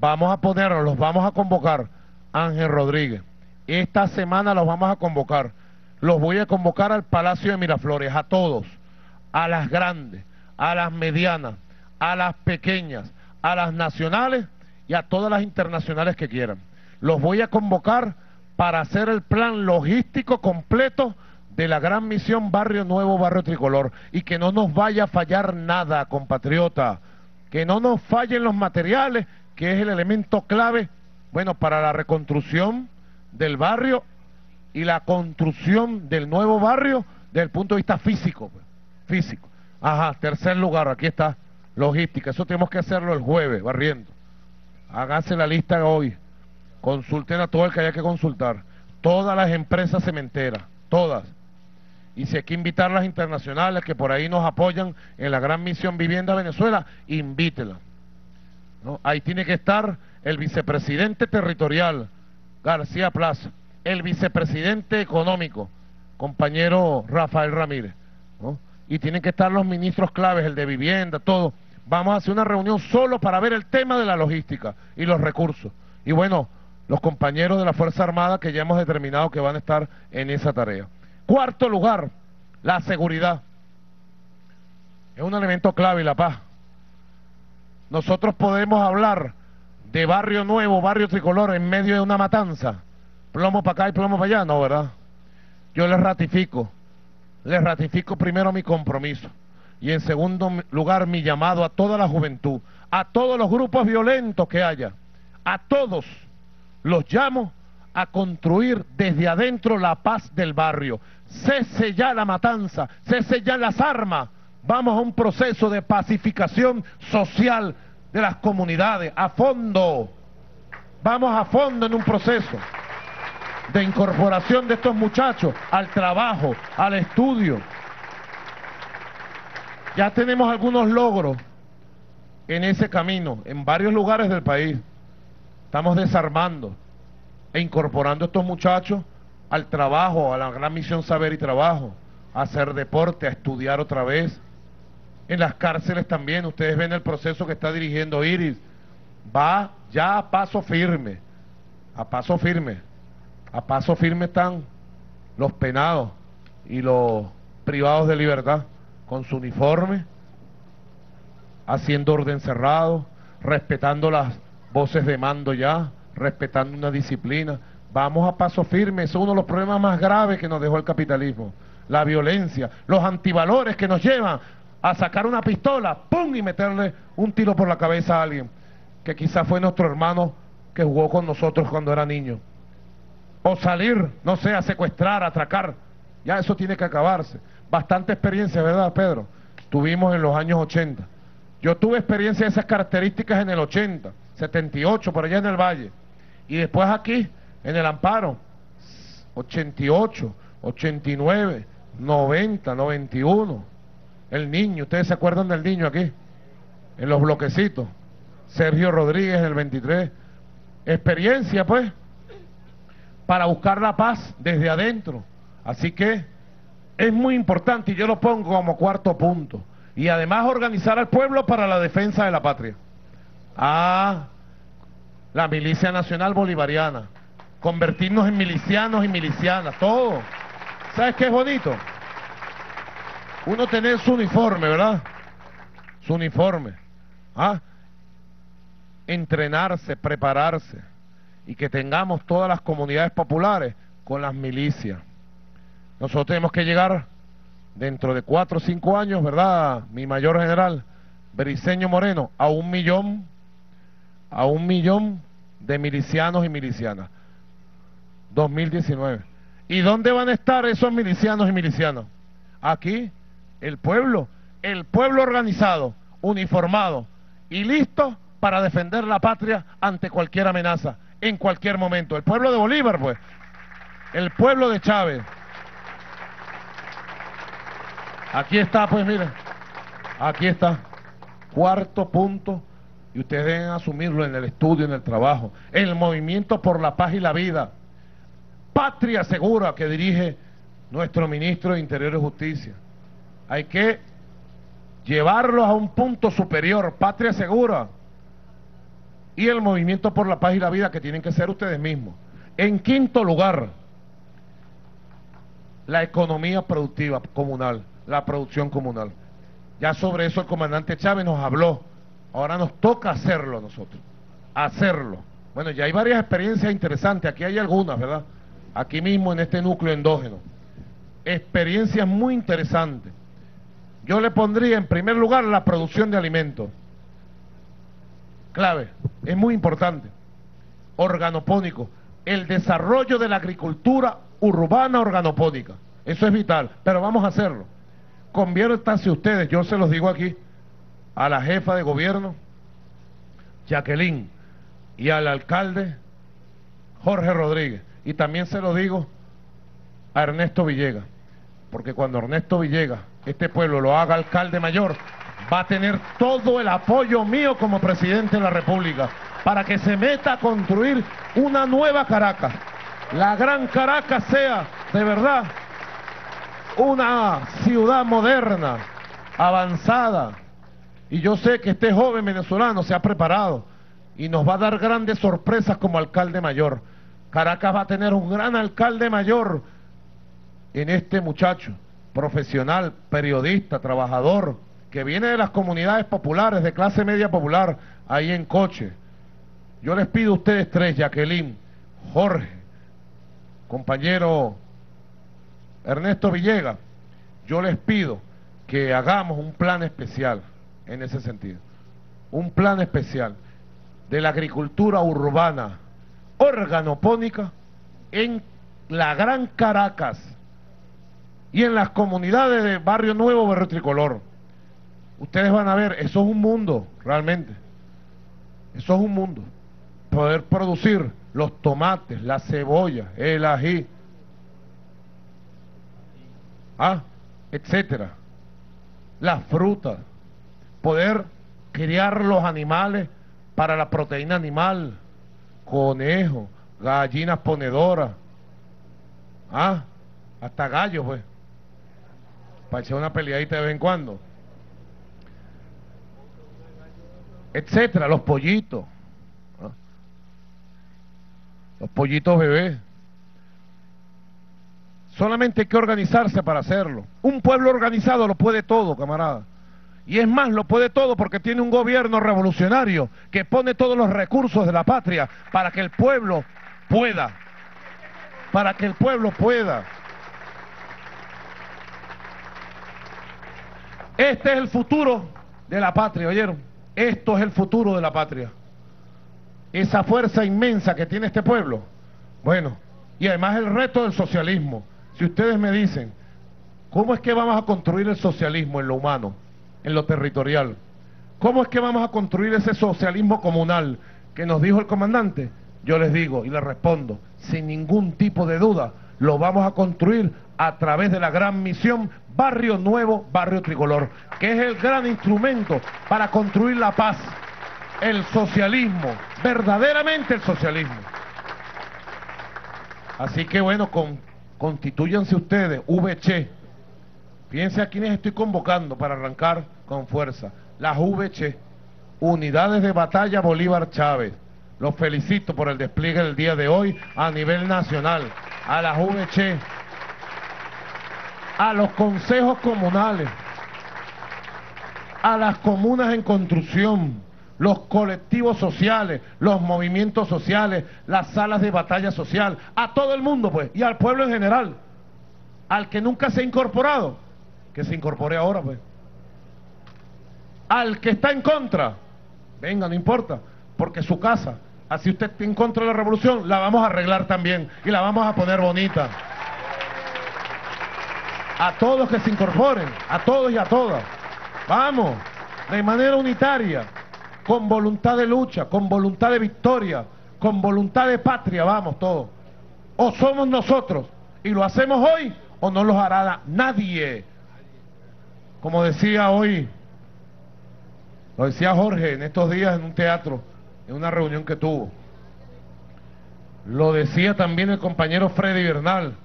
vamos a ponerlos, los vamos a convocar. Ángel Rodríguez, esta semana los vamos a convocar. Los voy a convocar al Palacio de Miraflores, a todos, a las grandes, a las medianas, a las pequeñas, a las nacionales y a todas las internacionales que quieran. Los voy a convocar para hacer el plan logístico completo de la gran misión Barrio Nuevo, Barrio Tricolor, y que no nos vaya a fallar nada, compatriota, que no nos fallen los materiales, que es el elemento clave, bueno, para la reconstrucción del barrio y la construcción del nuevo barrio desde el punto de vista físico, pues, físico. Ajá, tercer lugar, aquí está, logística, eso tenemos que hacerlo el jueves, barriendo. Háganse la lista hoy, consulten a todo el que haya que consultar, todas las empresas cementeras, todas y si hay que invitar a las internacionales que por ahí nos apoyan en la gran misión Vivienda Venezuela, invítela. ¿no? Ahí tiene que estar el vicepresidente territorial, García Plaza, el vicepresidente económico, compañero Rafael Ramírez, ¿no? y tienen que estar los ministros claves, el de vivienda, todo. Vamos a hacer una reunión solo para ver el tema de la logística y los recursos. Y bueno, los compañeros de la Fuerza Armada que ya hemos determinado que van a estar en esa tarea. Cuarto lugar, la seguridad. Es un elemento clave la paz. Nosotros podemos hablar de barrio nuevo, barrio tricolor en medio de una matanza. Plomo para acá y plomo para allá, no, ¿verdad? Yo les ratifico, les ratifico primero mi compromiso y en segundo lugar mi llamado a toda la juventud, a todos los grupos violentos que haya, a todos los llamo a construir desde adentro la paz del barrio. Cese ya la matanza, cese ya las armas. Vamos a un proceso de pacificación social de las comunidades, a fondo. Vamos a fondo en un proceso de incorporación de estos muchachos al trabajo, al estudio. Ya tenemos algunos logros en ese camino, en varios lugares del país. Estamos desarmando, e incorporando a estos muchachos al trabajo, a la gran misión saber y trabajo, a hacer deporte, a estudiar otra vez. En las cárceles también, ustedes ven el proceso que está dirigiendo Iris. Va ya a paso firme, a paso firme, a paso firme están los penados, y los privados de libertad con su uniforme, haciendo orden cerrado, respetando las voces de mando ya, respetando una disciplina. Vamos a paso firme, es uno de los problemas más graves que nos dejó el capitalismo. La violencia, los antivalores que nos llevan a sacar una pistola, ¡pum! y meterle un tiro por la cabeza a alguien, que quizás fue nuestro hermano que jugó con nosotros cuando era niño. O salir, no sé, a secuestrar, a atracar. Ya eso tiene que acabarse. Bastante experiencia, ¿verdad, Pedro? Tuvimos en los años 80. Yo tuve experiencia de esas características en el 80, 78, por allá en el Valle. Y después aquí, en el Amparo, 88, 89, 90, 91. El niño, ¿ustedes se acuerdan del niño aquí? En los bloquecitos. Sergio Rodríguez, el 23. Experiencia, pues, para buscar la paz desde adentro. Así que es muy importante y yo lo pongo como cuarto punto y además organizar al pueblo para la defensa de la patria. Ah, la milicia nacional bolivariana, convertirnos en milicianos y milicianas, todo. ¿Sabes qué es bonito? Uno tener su uniforme, ¿verdad? Su uniforme. Ah, entrenarse, prepararse y que tengamos todas las comunidades populares con las milicias. Nosotros tenemos que llegar dentro de cuatro o cinco años, ¿verdad? Mi mayor general, Bericeño Moreno, a un millón, a un millón de milicianos y milicianas. 2019. ¿Y dónde van a estar esos milicianos y milicianas? Aquí, el pueblo, el pueblo organizado, uniformado y listo para defender la patria ante cualquier amenaza, en cualquier momento. El pueblo de Bolívar, pues, el pueblo de Chávez. Aquí está, pues miren, aquí está, cuarto punto, y ustedes deben asumirlo en el estudio, en el trabajo, el movimiento por la paz y la vida, patria segura que dirige nuestro ministro de Interior y Justicia. Hay que llevarlos a un punto superior, patria segura, y el movimiento por la paz y la vida que tienen que ser ustedes mismos. En quinto lugar, la economía productiva comunal la producción comunal. Ya sobre eso el comandante Chávez nos habló. Ahora nos toca hacerlo nosotros. Hacerlo. Bueno, ya hay varias experiencias interesantes. Aquí hay algunas, ¿verdad? Aquí mismo en este núcleo endógeno. Experiencias muy interesantes. Yo le pondría en primer lugar la producción de alimentos. Clave, es muy importante. Organopónico. El desarrollo de la agricultura urbana organopónica. Eso es vital, pero vamos a hacerlo conviértanse ustedes, yo se los digo aquí, a la jefa de gobierno, Jacqueline, y al alcalde Jorge Rodríguez. Y también se lo digo a Ernesto Villegas, porque cuando Ernesto Villegas, este pueblo, lo haga alcalde mayor, va a tener todo el apoyo mío como presidente de la República para que se meta a construir una nueva Caracas. La gran Caracas sea de verdad una ciudad moderna, avanzada. Y yo sé que este joven venezolano se ha preparado y nos va a dar grandes sorpresas como alcalde mayor. Caracas va a tener un gran alcalde mayor en este muchacho, profesional, periodista, trabajador, que viene de las comunidades populares, de clase media popular, ahí en Coche. Yo les pido a ustedes tres, Jacqueline, Jorge, compañero Ernesto Villegas, yo les pido que hagamos un plan especial en ese sentido. Un plan especial de la agricultura urbana organopónica en la Gran Caracas y en las comunidades de Barrio Nuevo, Barrio Tricolor. Ustedes van a ver, eso es un mundo, realmente. Eso es un mundo. Poder producir los tomates, la cebolla, el ají, ¿ah? etcétera, las frutas, poder criar los animales para la proteína animal, conejo, gallinas ponedoras, ¿ah? hasta gallos, pues, para echar una peleadita de vez en cuando, etcétera, los pollitos, ¿ah? los pollitos bebés. Solamente hay que organizarse para hacerlo. Un pueblo organizado lo puede todo, camarada. Y es más, lo puede todo porque tiene un gobierno revolucionario que pone todos los recursos de la patria para que el pueblo pueda. Para que el pueblo pueda. Este es el futuro de la patria, ¿oyeron? Esto es el futuro de la patria. Esa fuerza inmensa que tiene este pueblo. Bueno, y además el reto del socialismo. Si ustedes me dicen, ¿cómo es que vamos a construir el socialismo en lo humano, en lo territorial? ¿Cómo es que vamos a construir ese socialismo comunal que nos dijo el comandante? Yo les digo y les respondo, sin ningún tipo de duda, lo vamos a construir a través de la gran misión Barrio Nuevo, Barrio Tricolor, que es el gran instrumento para construir la paz, el socialismo, verdaderamente el socialismo. Así que bueno, con, constituyanse ustedes, VC. Fíjense a quienes estoy convocando para arrancar con fuerza. Las VC, Unidades de Batalla Bolívar Chávez. Los felicito por el despliegue del día de hoy a nivel nacional. A las VC, a los consejos comunales, a las comunas en construcción, los colectivos sociales, los movimientos sociales, las salas de batalla social, a todo el mundo pues, y al pueblo en general, al que nunca se ha incorporado, que se incorpore ahora pues, al que está en contra, venga, no importa, porque su casa, así usted está en contra de la revolución, la vamos a arreglar también y la vamos a poner bonita. A todos que se incorporen, a todos y a todas. Vamos, de manera unitaria con voluntad de lucha, con voluntad de victoria, con voluntad de patria, vamos todos. O somos nosotros y lo hacemos hoy o no lo hará nadie. Como decía hoy, lo decía Jorge en estos días en un teatro, en una reunión que tuvo. Lo decía también el compañero Freddy Bernal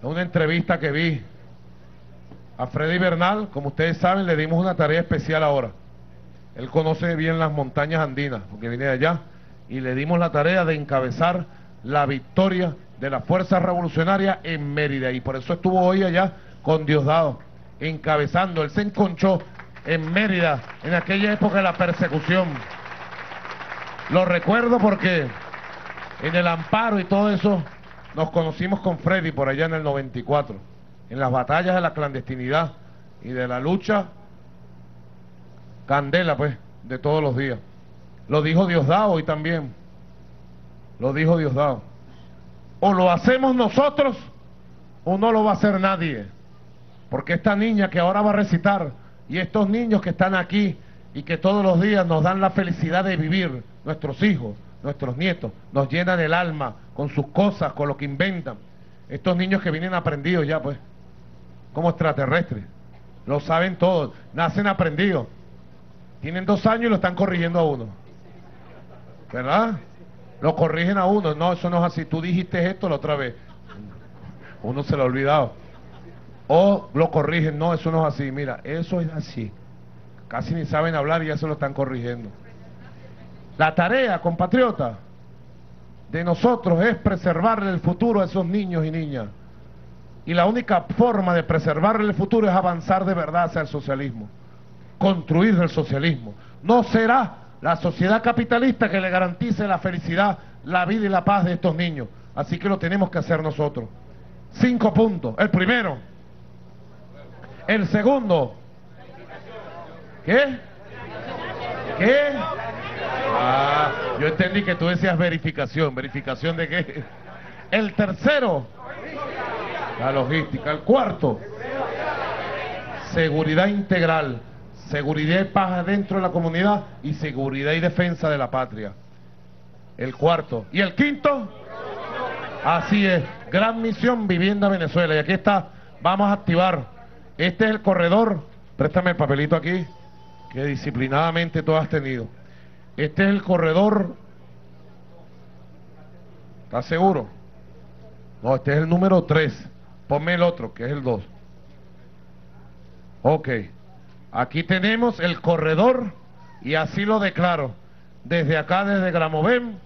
en una entrevista que vi. A Freddy Bernal, como ustedes saben, le dimos una tarea especial ahora él conoce bien las montañas andinas, porque viene de allá, y le dimos la tarea de encabezar la victoria de la Fuerza Revolucionaria en Mérida, y por eso estuvo hoy allá con Diosdado, encabezando, él se enconchó en Mérida en aquella época de la persecución. Lo recuerdo porque en el amparo y todo eso nos conocimos con Freddy por allá en el 94, en las batallas de la clandestinidad y de la lucha candela, pues, de todos los días. Lo dijo Diosdado hoy también. Lo dijo Diosdado. O lo hacemos nosotros o no lo va a hacer nadie. Porque esta niña que ahora va a recitar y estos niños que están aquí y que todos los días nos dan la felicidad de vivir, nuestros hijos, nuestros nietos, nos llenan el alma con sus cosas, con lo que inventan. Estos niños que vienen aprendidos ya, pues, como extraterrestres, lo saben todos, nacen aprendidos. Tienen dos años y lo están corrigiendo a uno. ¿Verdad? Lo corrigen a uno. No, eso no es así. Tú dijiste esto la otra vez. Uno se lo ha olvidado. O lo corrigen. No, eso no es así. Mira, eso es así. Casi ni saben hablar y ya se lo están corrigiendo. La tarea, compatriota, de nosotros es preservarle el futuro a esos niños y niñas. Y la única forma de preservarle el futuro es avanzar de verdad hacia el socialismo construir el socialismo. No será la sociedad capitalista que le garantice la felicidad, la vida y la paz de estos niños. Así que lo tenemos que hacer nosotros. Cinco puntos. El primero. El segundo. ¿Qué? ¿Qué? Ah, yo entendí que tú decías verificación. ¿Verificación de qué? El tercero. La logística. El cuarto. Seguridad integral seguridad y paz dentro de la comunidad y seguridad y defensa de la patria. El cuarto. ¿Y el quinto? Así es, gran misión Vivienda Venezuela. Y aquí está, vamos a activar. Este es el corredor, préstame el papelito aquí, que disciplinadamente tú has tenido. Este es el corredor, ¿estás seguro? No, este es el número 3. Ponme el otro, que es el 2. Ok. Aquí tenemos el corredor y así lo declaro. Desde acá, desde Gramovén,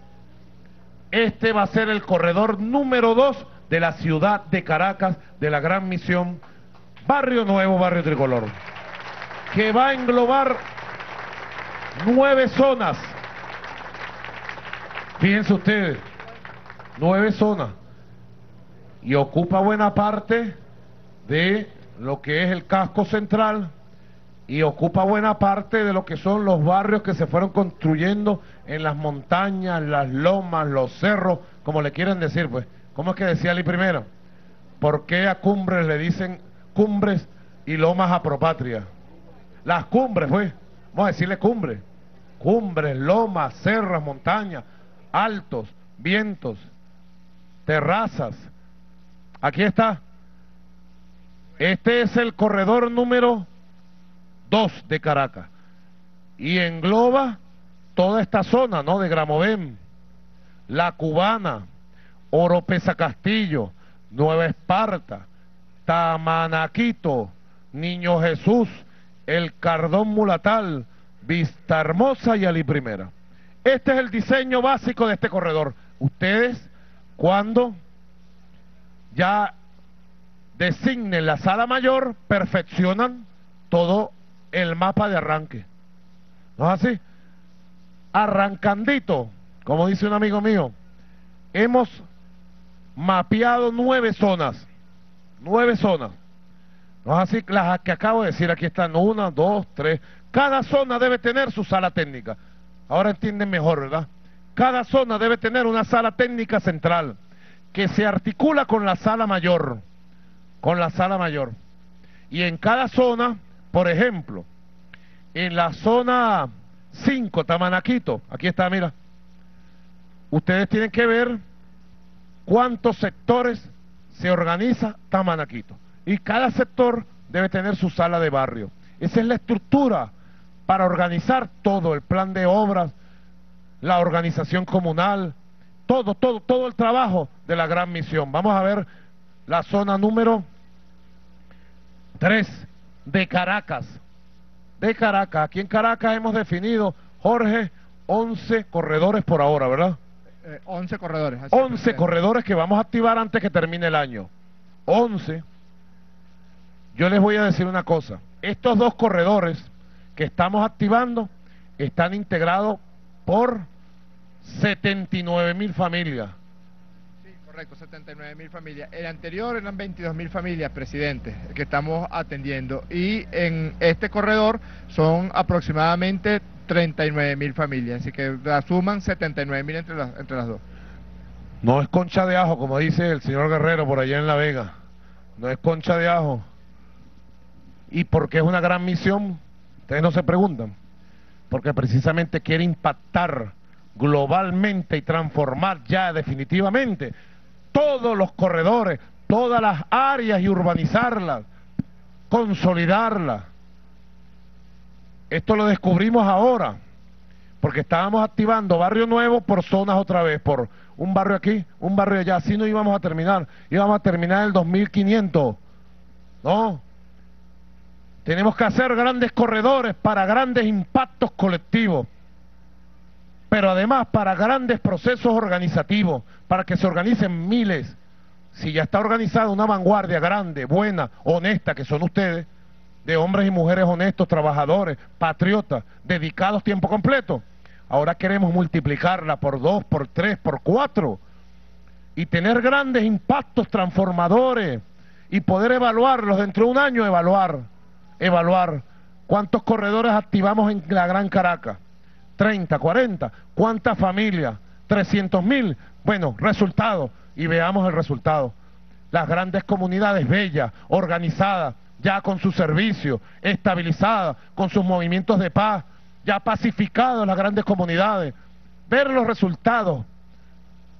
este va a ser el corredor número dos de la ciudad de Caracas, de la gran misión Barrio Nuevo, Barrio Tricolor, que va a englobar nueve zonas. Fíjense ustedes, nueve zonas. Y ocupa buena parte de lo que es el casco central y ocupa buena parte de lo que son los barrios que se fueron construyendo en las montañas, las lomas, los cerros, como le quieren decir, pues. ¿Cómo es que decía Ali primero? ¿Por qué a cumbres le dicen cumbres y lomas a propatria? Las cumbres, pues. Vamos a decirle cumbres. Cumbres, lomas, cerros, montañas, altos, vientos, terrazas. Aquí está. Este es el corredor número 2 de Caracas. Y engloba toda esta zona, ¿no? De Gramovén, La Cubana, Oropesa Castillo, Nueva Esparta, Tamanaquito, Niño Jesús, El Cardón Mulatal, Vista Hermosa y Ali Primera. Este es el diseño básico de este corredor. Ustedes, cuando ya designen la sala mayor, perfeccionan todo el mapa de arranque. ¿No es así? Arrancandito, como dice un amigo mío, hemos mapeado nueve zonas. Nueve zonas. No así, las que acabo de decir, aquí están una, dos, tres. Cada zona debe tener su sala técnica. Ahora entienden mejor, ¿verdad? Cada zona debe tener una sala técnica central que se articula con la sala mayor. Con la sala mayor. Y en cada zona, por ejemplo, en la zona 5, Tamanaquito, aquí está, mira. Ustedes tienen que ver cuántos sectores se organiza Tamanaquito. Y cada sector debe tener su sala de barrio. Esa es la estructura para organizar todo, el plan de obras, la organización comunal, todo, todo, todo el trabajo de la gran misión. Vamos a ver la zona número 3 de Caracas. De Caracas. Aquí en Caracas hemos definido, Jorge, 11 corredores por ahora, ¿verdad? 11 eh, corredores. 11 corredores que vamos a activar antes que termine el año. 11. Yo les voy a decir una cosa. Estos dos corredores que estamos activando están integrados por 79 mil familias. Sí, correcto, 79 mil familias. El anterior eran 22 mil familias, presidente, que estamos atendiendo. Y en este corredor son aproximadamente 39 mil familias, así que la suman 79 mil entre las, entre las dos. No es concha de ajo, como dice el señor Guerrero por allá en La Vega. No es concha de ajo. ¿Y por qué es una gran misión? Ustedes no se preguntan. Porque precisamente quiere impactar globalmente y transformar ya definitivamente todos los corredores, todas las áreas y urbanizarlas, consolidarlas esto lo descubrimos ahora, porque estábamos activando barrio nuevo por zonas otra vez, por un barrio aquí, un barrio allá, así no íbamos a terminar, íbamos a terminar el 2500, ¿no? Tenemos que hacer grandes corredores para grandes impactos colectivos, pero además para grandes procesos organizativos, para que se organicen miles. Si ya está organizada una vanguardia grande, buena, honesta, que son ustedes, de hombres y mujeres honestos, trabajadores, patriotas, dedicados tiempo completo. Ahora queremos multiplicarla por dos, por tres, por cuatro y tener grandes impactos transformadores y poder evaluarlos dentro de un año, evaluar, evaluar cuántos corredores activamos en la Gran Caracas, 30, 40, cuántas familias, 300 mil, bueno, resultados y veamos el resultado. Las grandes comunidades bellas, organizadas, ya con su servicio, estabilizada, con sus movimientos de paz, ya pacificados las grandes comunidades, ver los resultados,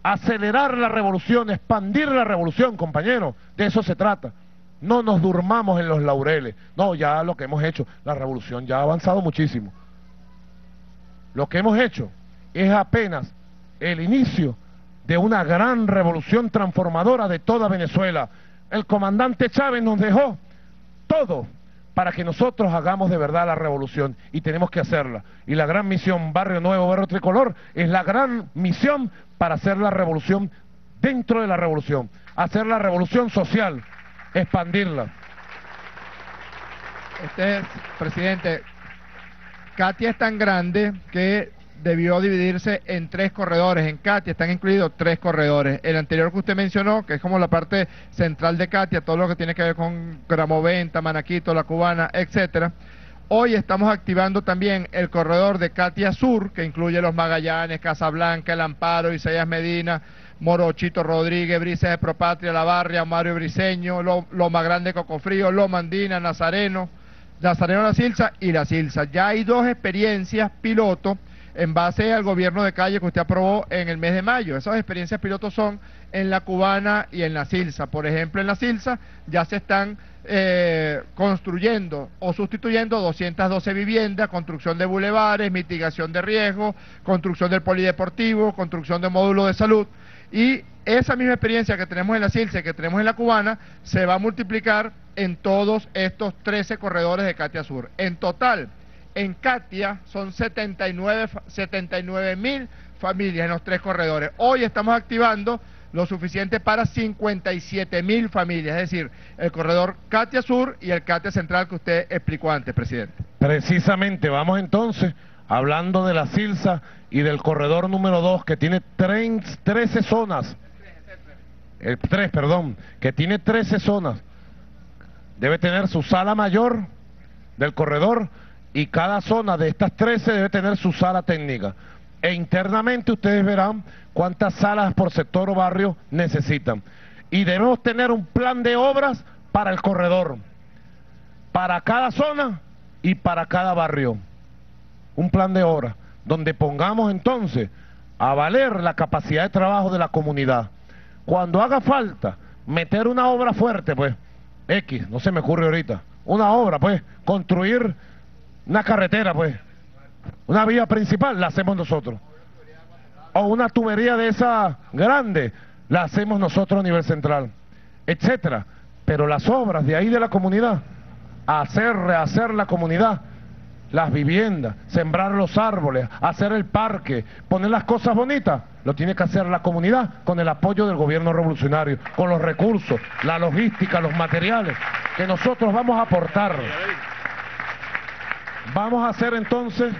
acelerar la revolución, expandir la revolución, compañeros, de eso se trata. No nos durmamos en los laureles, no, ya lo que hemos hecho, la revolución ya ha avanzado muchísimo. Lo que hemos hecho es apenas el inicio de una gran revolución transformadora de toda Venezuela. El comandante Chávez nos dejó todo para que nosotros hagamos de verdad la revolución y tenemos que hacerla. Y la gran misión Barrio Nuevo, Barrio Tricolor es la gran misión para hacer la revolución dentro de la revolución, hacer la revolución social, expandirla. Este es, presidente, Katia es tan grande que debió dividirse en tres corredores. En Katia están incluidos tres corredores. El anterior que usted mencionó, que es como la parte central de Katia, todo lo que tiene que ver con Gramoventa, Manaquito, La Cubana, etcétera. Hoy estamos activando también el corredor de Katia Sur, que incluye los Magallanes, Casablanca, El Amparo, Isaías Medina, Morochito Rodríguez, Brises de Propatria, La Barria, Mario Briseño, Loma Grande Cocofrío, Loma Andina, Nazareno, Nazareno La Silsa y La Silsa. Ya hay dos experiencias piloto en base al gobierno de calle que usted aprobó en el mes de mayo. Esas experiencias pilotos son en la cubana y en la Silsa. Por ejemplo, en la Silsa ya se están eh, construyendo o sustituyendo 212 viviendas, construcción de bulevares, mitigación de riesgos, construcción del polideportivo, construcción de módulos de salud. Y esa misma experiencia que tenemos en la Silsa y que tenemos en la cubana se va a multiplicar en todos estos 13 corredores de Katia Sur. En total, en Katia son 79 mil familias en los tres corredores. Hoy estamos activando lo suficiente para 57 mil familias, es decir, el corredor Katia Sur y el Katia Central que usted explicó antes, presidente. Precisamente, vamos entonces hablando de la Silsa y del corredor número 2 que tiene 13 zonas, el 3, perdón, que tiene 13 zonas, debe tener su sala mayor del corredor y cada zona de estas 13 debe tener su sala técnica. E internamente ustedes verán cuántas salas por sector o barrio necesitan. Y debemos tener un plan de obras para el corredor, para cada zona y para cada barrio. Un plan de obras donde pongamos entonces a valer la capacidad de trabajo de la comunidad. Cuando haga falta meter una obra fuerte, pues, X, no se me ocurre ahorita, una obra, pues, construir una carretera, pues, una vía principal, la hacemos nosotros. O una tubería de esa grande, la hacemos nosotros a nivel central, etcétera. Pero las obras de ahí de la comunidad, hacer, rehacer la comunidad, las viviendas, sembrar los árboles, hacer el parque, poner las cosas bonitas, lo tiene que hacer la comunidad con el apoyo del gobierno revolucionario, con los recursos, la logística, los materiales que nosotros vamos a aportar. Vamos a hacer entonces,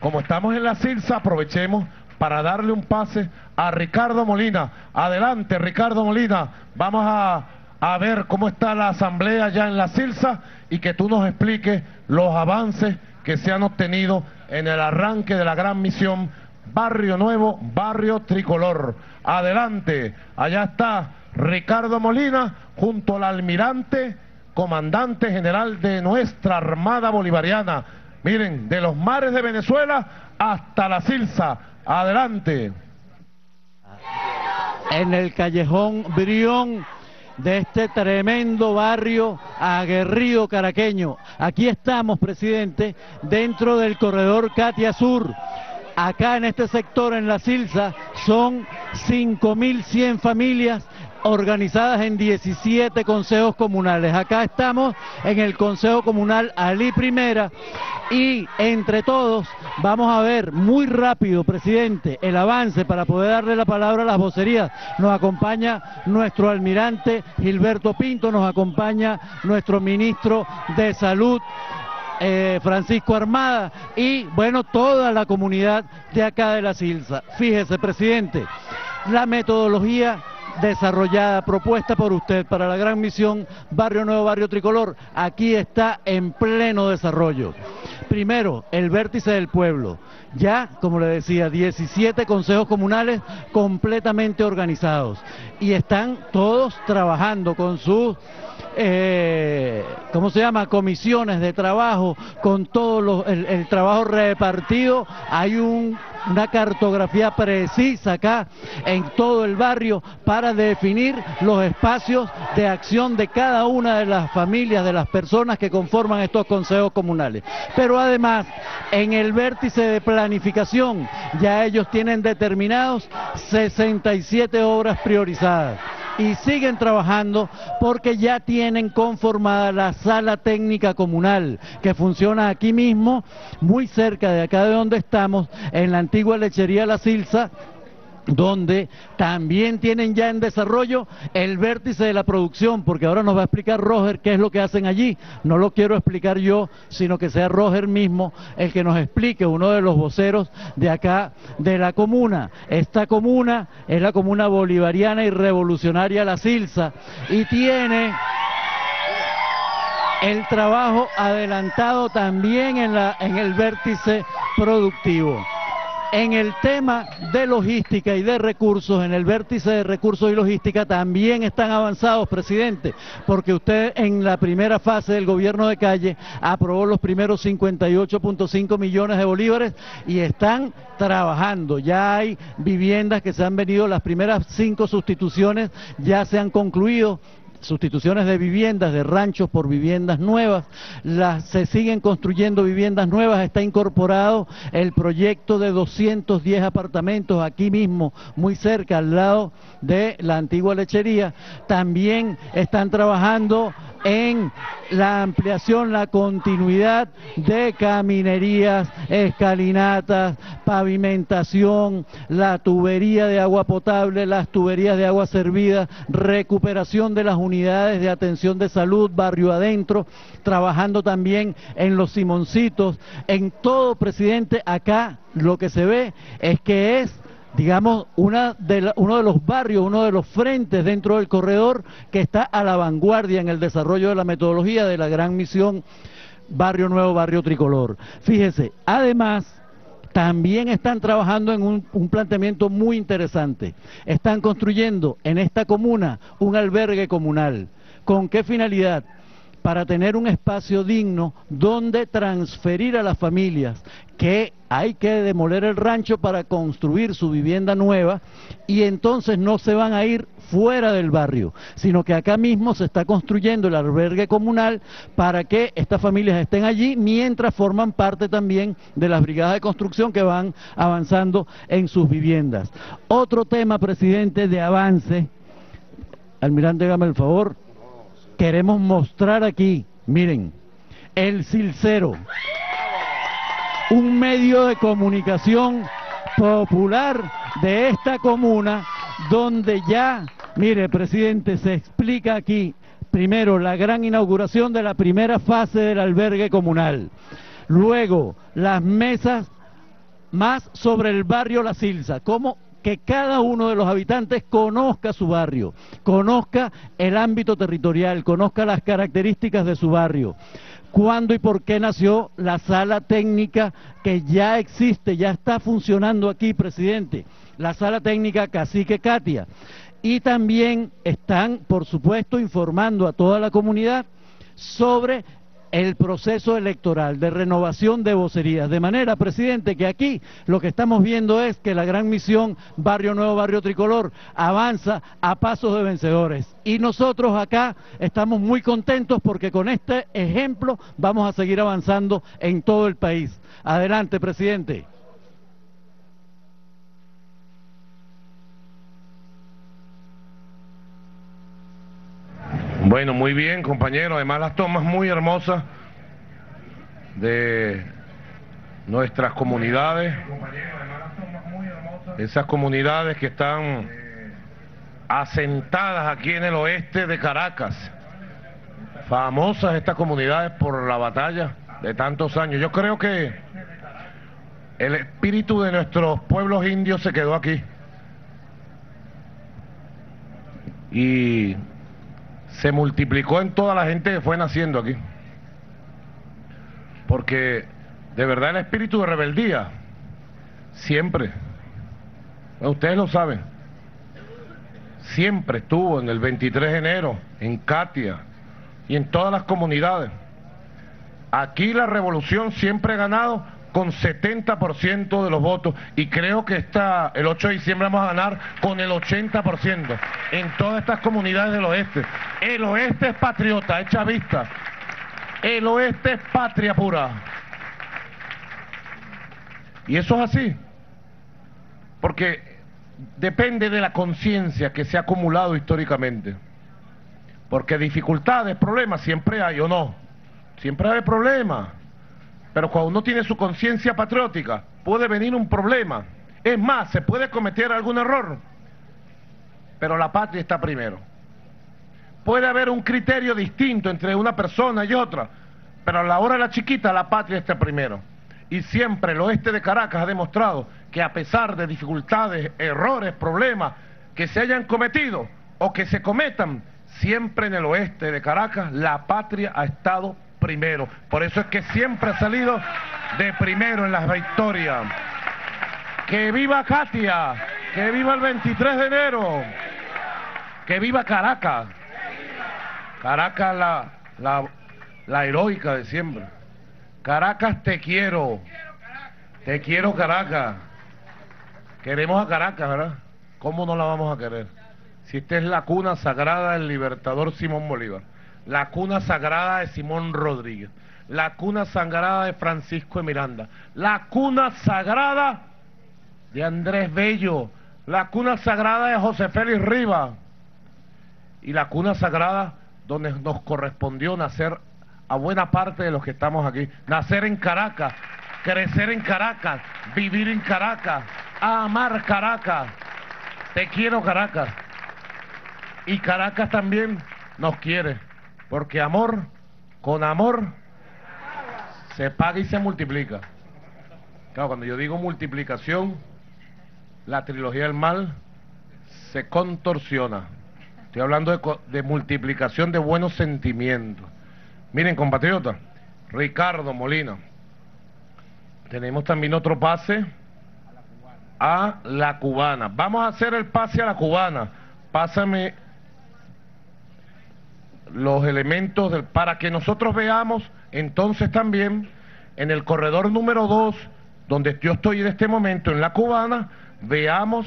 como estamos en la Silsa, aprovechemos para darle un pase a Ricardo Molina. Adelante, Ricardo Molina. Vamos a, ver cómo está la asamblea ya en la Silsa y que tú nos expliques los avances que se han obtenido en el arranque de la gran misión Barrio Nuevo, Barrio Tricolor. Adelante, allá está Ricardo Molina junto al almirante, comandante general de nuestra Armada Bolivariana. Miren, de los mares de Venezuela hasta la Silsa. Adelante. En el callejón Brión de este tremendo barrio aguerrido caraqueño. Aquí estamos, presidente, dentro del corredor Katia Sur. Acá en este sector, en la Silsa, son 5.100 familias organizadas en 17 consejos comunales. Acá estamos en el Consejo Comunal Ali Primera y entre todos vamos a ver muy rápido, presidente, el avance para poder darle la palabra a las vocerías. Nos acompaña nuestro almirante Gilberto Pinto, nos acompaña nuestro ministro de Salud. Eh, Francisco Armada y bueno, toda la comunidad de acá de la Silsa. Fíjese, presidente, la metodología desarrollada, propuesta por usted para la gran misión Barrio Nuevo, Barrio Tricolor, aquí está en pleno desarrollo. Primero, el vértice del pueblo. Ya, como le decía, 17 consejos comunales completamente organizados y están todos trabajando con sus eh, ¿cómo se llama? Comisiones de trabajo, con todo el, trabajo repartido. Hay una cartografía precisa acá en todo el barrio para definir los espacios de acción de cada una de las familias, de las personas que conforman estos consejos comunales. Pero además, en el vértice de planificación, ya ellos tienen determinados 67 obras priorizadas y siguen trabajando porque ya tienen conformada la sala técnica comunal que funciona aquí mismo, muy cerca de acá de donde estamos, en la antigua lechería La Silsa donde también tienen ya en desarrollo el vértice de la producción, porque ahora nos va a explicar Roger qué es lo que hacen allí. No lo quiero explicar yo, sino que sea Roger mismo el que nos explique, uno de los voceros de acá, de la comuna. Esta comuna es la comuna bolivariana y revolucionaria La Silsa y tiene el trabajo adelantado también en, la, en el vértice productivo. En el tema de logística y de recursos, en el vértice de recursos y logística también están avanzados, presidente, porque usted en la primera fase del gobierno de calle aprobó los primeros 58.5 millones de bolívares y están trabajando. Ya hay viviendas que se han venido, las primeras cinco sustituciones ya se han concluido sustituciones de viviendas, de ranchos por viviendas nuevas, las, se siguen construyendo viviendas nuevas, está incorporado el proyecto de 210 apartamentos aquí mismo, muy cerca, al lado de la antigua lechería. También están trabajando en la ampliación, la continuidad de caminerías, escalinatas, pavimentación, la tubería de agua potable, las tuberías de agua servida, recuperación de las unidades de atención de salud, barrio adentro, trabajando también en los Simoncitos, en todo, presidente, acá lo que se ve es que es digamos, de uno de los barrios, uno de los frentes dentro del corredor que está a la vanguardia en el desarrollo de la metodología de la gran misión Barrio Nuevo, Barrio Tricolor. Fíjese, además, también están trabajando en un, un, planteamiento muy interesante. Están construyendo en esta comuna un albergue comunal. ¿Con qué finalidad? para tener un espacio digno donde transferir a las familias que hay que demoler el rancho para construir su vivienda nueva y entonces no se van a ir fuera del barrio, sino que acá mismo se está construyendo el albergue comunal para que estas familias estén allí mientras forman parte también de las brigadas de construcción que van avanzando en sus viviendas. Otro tema, presidente, de avance, almirante, hágame el favor. Queremos mostrar aquí, miren, el Silcero, un medio de comunicación popular de esta comuna donde ya, mire, presidente, se explica aquí primero la gran inauguración de la primera fase del albergue comunal, luego las mesas más sobre el barrio La Silsa, cómo que cada uno de los habitantes conozca su barrio, conozca el ámbito territorial, conozca las características de su barrio. ¿Cuándo y por qué nació la sala técnica que ya existe, ya está funcionando aquí, presidente? La sala técnica Cacique Katia. Y también están, por supuesto, informando a toda la comunidad sobre el proceso electoral de renovación de vocerías. De manera, presidente, que aquí lo que estamos viendo es que la gran misión Barrio Nuevo, Barrio Tricolor avanza a pasos de vencedores. Y nosotros acá estamos muy contentos porque con este ejemplo vamos a seguir avanzando en todo el país. Adelante, presidente. Bueno, muy bien, compañero. Además, las tomas muy hermosas de nuestras comunidades. Esas comunidades que están asentadas aquí en el oeste de Caracas. Famosas estas comunidades por la batalla de tantos años. Yo creo que el espíritu de nuestros pueblos indios se quedó aquí. Y se multiplicó en toda la gente que fue naciendo aquí. Porque de verdad el espíritu de rebeldía, siempre, ustedes lo saben, siempre estuvo en el 23 de enero, en Katia y en todas las comunidades. Aquí la revolución siempre ha ganado con 70% de los votos y creo que esta, el 8 de diciembre vamos a ganar con el 80% en todas estas comunidades del oeste. El oeste es patriota, es chavista. El oeste es patria pura. Y eso es así. Porque depende de la conciencia que se ha acumulado históricamente. Porque dificultades, problemas siempre hay o no. Siempre hay problemas. Pero cuando uno tiene su conciencia patriótica, puede venir un problema. Es más, se puede cometer algún error, pero la patria está primero. Puede haber un criterio distinto entre una persona y otra, pero a la hora de la chiquita la patria está primero. Y siempre el oeste de Caracas ha demostrado que a pesar de dificultades, errores, problemas que se hayan cometido o que se cometan, siempre en el oeste de Caracas la patria ha estado primero. Por eso es que siempre ha salido de primero en las victorias. Que viva Katia, que viva el 23 de enero, que viva Caracas. Caracas la, la, la heroica de siempre. Caracas te quiero. Te quiero Caracas. Queremos a Caracas, ¿verdad? ¿Cómo no la vamos a querer? Si esta es la cuna sagrada del libertador Simón Bolívar, la cuna sagrada de Simón Rodríguez, la cuna sagrada de Francisco de Miranda, la cuna sagrada de Andrés Bello, la cuna sagrada de José Félix Riva. Y la cuna sagrada donde nos correspondió nacer a buena parte de los que estamos aquí, nacer en Caracas, crecer en Caracas, vivir en Caracas, amar Caracas. Te quiero Caracas. Y Caracas también nos quiere, porque amor con amor se paga y se multiplica. Claro, cuando yo digo multiplicación, la trilogía del mal se contorsiona. Estoy hablando de, multiplicación de buenos sentimientos. Miren, compatriotas, Ricardo Molina, tenemos también otro pase a la cubana. Vamos a hacer el pase a la cubana. Pásame los elementos del, para que nosotros veamos entonces también en el corredor número 2, donde yo estoy en este momento, en la cubana, veamos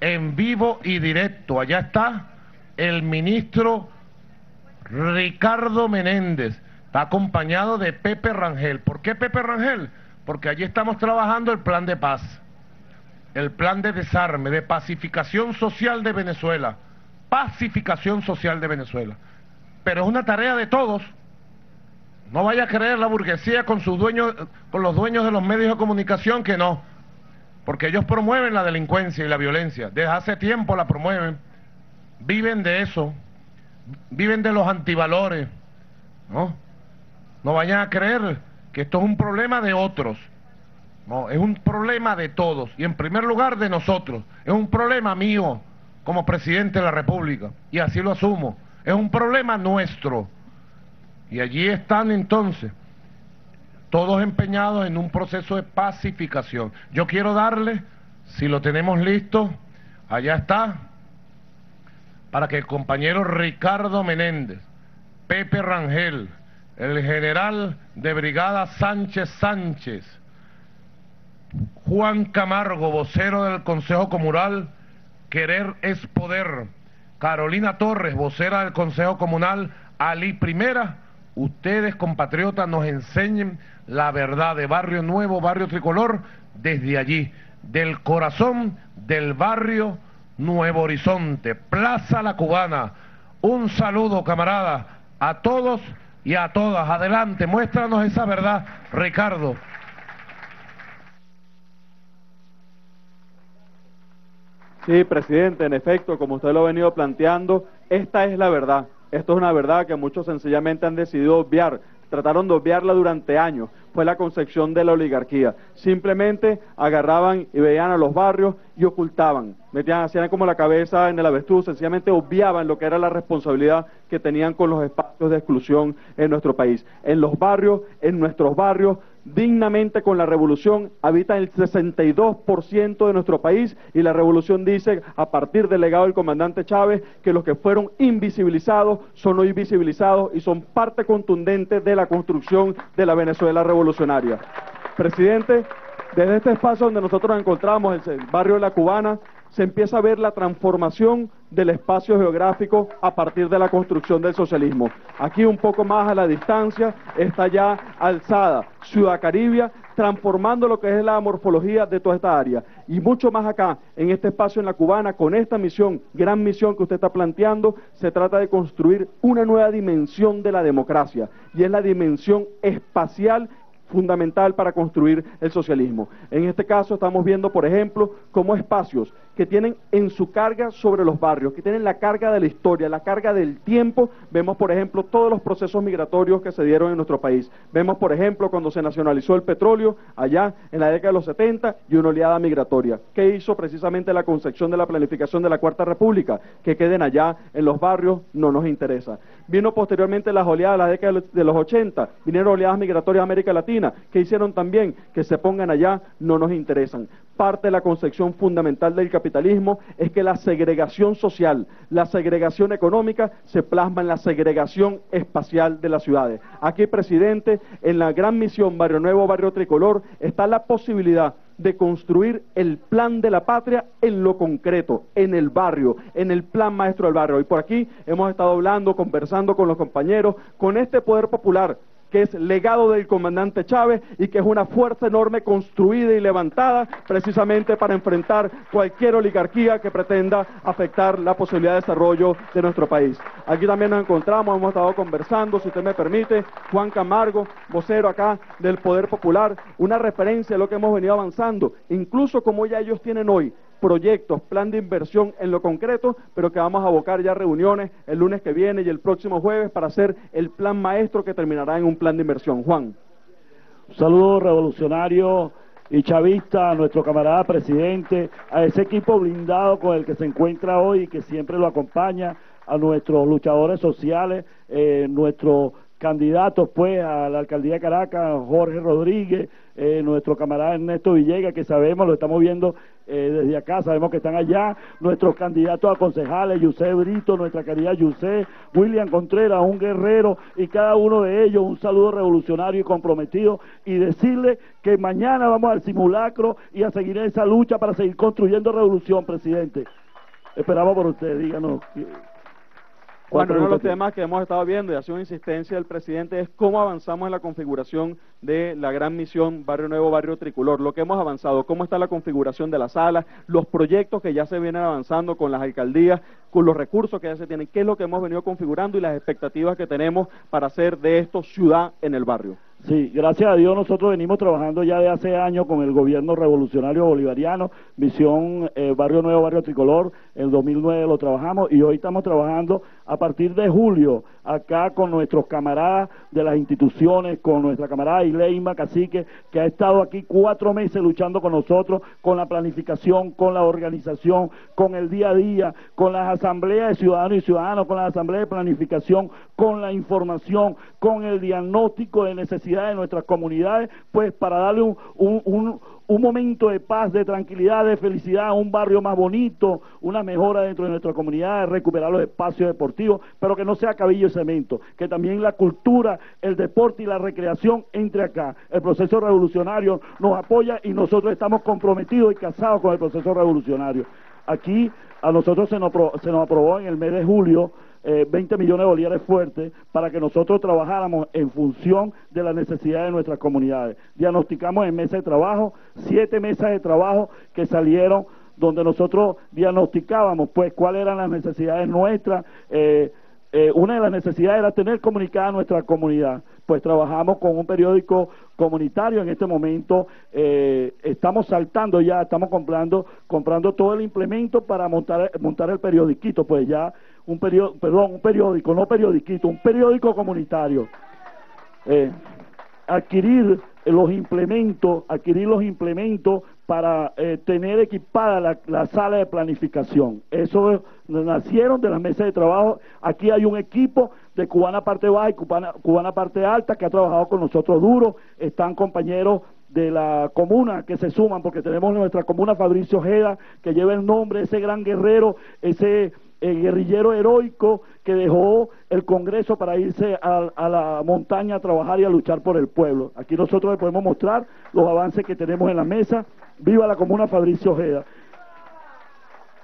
en vivo y directo. Allá está el ministro Ricardo Menéndez. Está acompañado de Pepe Rangel. ¿Por qué Pepe Rangel? Porque allí estamos trabajando el plan de paz, el plan de desarme, de pacificación social de Venezuela. Pacificación social de Venezuela. Pero es una tarea de todos. No vaya a creer la burguesía con sus dueños, con los dueños de los medios de comunicación que no. Porque ellos promueven la delincuencia y la violencia. Desde hace tiempo la promueven. Viven de eso. Viven de los antivalores. ¿No? No vayan a creer que esto es un problema de otros. No, es un problema de todos. Y en primer lugar de nosotros. Es un problema mío como presidente de la República. Y así lo asumo. Es un problema nuestro. Y allí están entonces todos empeñados en un proceso de pacificación. Yo quiero darle, si lo tenemos listo, allá está, para que el compañero Ricardo Menéndez, Pepe Rangel, el general de brigada Sánchez Sánchez, Juan Camargo, vocero del Consejo Comunal, Querer es Poder, Carolina Torres, vocera del Consejo Comunal, Ali Primera, ustedes compatriotas nos enseñen la verdad de Barrio Nuevo, Barrio Tricolor, desde allí, del corazón del barrio Nuevo Horizonte, Plaza La Cubana. Un saludo, camarada, a todos y a todas. Adelante, muéstranos esa verdad, Ricardo. Sí, presidente, en efecto, como usted lo ha venido planteando, esta es la verdad. Esto es una verdad que muchos sencillamente han decidido obviar, trataron de obviarla durante años, fue la concepción de la oligarquía. Simplemente agarraban y veían a los barrios y ocultaban, metían, hacían como la cabeza en el avestruz, sencillamente obviaban lo que era la responsabilidad que tenían con los espacios de exclusión en nuestro país. En los barrios, en nuestros barrios, dignamente con la revolución habita el 62% de nuestro país y la revolución dice a partir del legado del comandante Chávez que los que fueron invisibilizados son hoy visibilizados y son parte contundente de la construcción de la Venezuela revolucionaria. Presidente, desde este espacio donde nosotros nos encontramos, el barrio de la Cubana, se empieza a ver la transformación del espacio geográfico a partir de la construcción del socialismo. Aquí un poco más a la distancia está ya alzada Ciudad Caribia, transformando lo que es la morfología de toda esta área. Y mucho más acá, en este espacio en la cubana, con esta misión, gran misión que usted está planteando, se trata de construir una nueva dimensión de la democracia, y es la dimensión espacial fundamental para construir el socialismo. En este caso estamos viendo, por ejemplo, cómo espacios que tienen en su carga sobre los barrios, que tienen la carga de la historia, la carga del tiempo, vemos, por ejemplo, todos los procesos migratorios que se dieron en nuestro país. Vemos, por ejemplo, cuando se nacionalizó el petróleo allá en la década de los 70 y una oleada migratoria. ¿Qué hizo precisamente la concepción de la planificación de la Cuarta República? Que queden allá en los barrios no nos interesa. Vino posteriormente las oleadas de la década de los 80, vinieron oleadas migratorias a América Latina, que hicieron también que se pongan allá no nos interesan. Parte de la concepción fundamental del capitalismo es que la segregación social, la segregación económica se plasma en la segregación espacial de las ciudades. Aquí, presidente, en la gran misión Barrio Nuevo, Barrio Tricolor, está la posibilidad de construir el plan de la patria en lo concreto, en el barrio, en el plan maestro del barrio. Y por aquí hemos estado hablando, conversando con los compañeros, con este poder popular que es legado del comandante Chávez y que es una fuerza enorme construida y levantada precisamente para enfrentar cualquier oligarquía que pretenda afectar la posibilidad de desarrollo de nuestro país. Aquí también nos encontramos, hemos estado conversando, si usted me permite, Juan Camargo, vocero acá del Poder Popular, una referencia de lo que hemos venido avanzando, incluso como ya ellos tienen hoy proyectos, plan de inversión en lo concreto, pero que vamos a abocar ya reuniones el lunes que viene y el próximo jueves para hacer el plan maestro que terminará en un plan de inversión. Juan. Un saludo revolucionario y chavista a nuestro camarada presidente, a ese equipo blindado con el que se encuentra hoy y que siempre lo acompaña, a nuestros luchadores sociales, eh, nuestros candidatos pues a la alcaldía de Caracas, Jorge Rodríguez, eh, nuestro camarada Ernesto Villegas, que sabemos, lo estamos viendo eh, desde acá, sabemos que están allá, nuestros candidatos a concejales, Yusé Brito, nuestra querida Yusé, William Contreras, un guerrero, y cada uno de ellos un saludo revolucionario y comprometido, y decirle que mañana vamos al simulacro y a seguir esa lucha para seguir construyendo revolución, presidente. Esperamos por usted, díganos. Bueno, uno de los temas que hemos estado viendo y ha sido una insistencia del presidente es cómo avanzamos en la configuración de la gran misión Barrio Nuevo, Barrio Tricolor, lo que hemos avanzado, cómo está la configuración de la sala, los proyectos que ya se vienen avanzando con las alcaldías, con los recursos que ya se tienen, qué es lo que hemos venido configurando y las expectativas que tenemos para hacer de esto ciudad en el barrio. Sí, gracias a Dios nosotros venimos trabajando ya de hace años con el gobierno revolucionario bolivariano, Visión eh, Barrio Nuevo, Barrio Tricolor, en 2009 lo trabajamos y hoy estamos trabajando a partir de julio acá con nuestros camaradas de las instituciones, con nuestra camarada Ileima Cacique, que ha estado aquí cuatro meses luchando con nosotros, con la planificación, con la organización, con el día a día, con las asambleas de ciudadanos y ciudadanos, con las asambleas de planificación, con la información, con el diagnóstico de necesidades de nuestras comunidades, pues para darle un, un un momento de paz, de tranquilidad, de felicidad, un barrio más bonito, una mejora dentro de nuestra comunidad, recuperar los espacios deportivos, pero que no sea cabillo y cemento, que también la cultura, el deporte y la recreación entre acá. El proceso revolucionario nos apoya y nosotros estamos comprometidos y casados con el proceso revolucionario. Aquí a nosotros se nos, se nos aprobó en el mes de julio 20 eh, millones de bolívares fuertes para que nosotros trabajáramos en función de las necesidades de nuestras comunidades. Diagnosticamos en mesas de trabajo, siete mesas de trabajo que salieron donde nosotros diagnosticábamos pues cuáles eran las necesidades nuestras. Eh, eh, una de las necesidades era tener comunicada nuestra comunidad. Pues trabajamos con un periódico comunitario en este momento. estamos saltando ya, estamos comprando, comprando todo el implemento para montar, montar el periodiquito. Pues ya un periódico, perdón, un periódico, no periodiquito, un periódico comunitario. Eh, adquirir los implementos, adquirir los implementos para eh, tener equipada la, sala de planificación. Eso nacieron de las mesas de trabajo. Aquí hay un equipo de Cubana Parte Baja y Cubana, Cubana Parte Alta que ha trabajado con nosotros duro. Están compañeros de la comuna que se suman, porque tenemos nuestra comuna Fabricio Ojeda, que lleva el nombre, ese gran guerrero, ese el guerrillero heroico que dejó el Congreso para irse a, la montaña a trabajar y a luchar por el pueblo. Aquí nosotros le podemos mostrar los avances que tenemos en la mesa. Viva la comuna Fabricio Ojeda.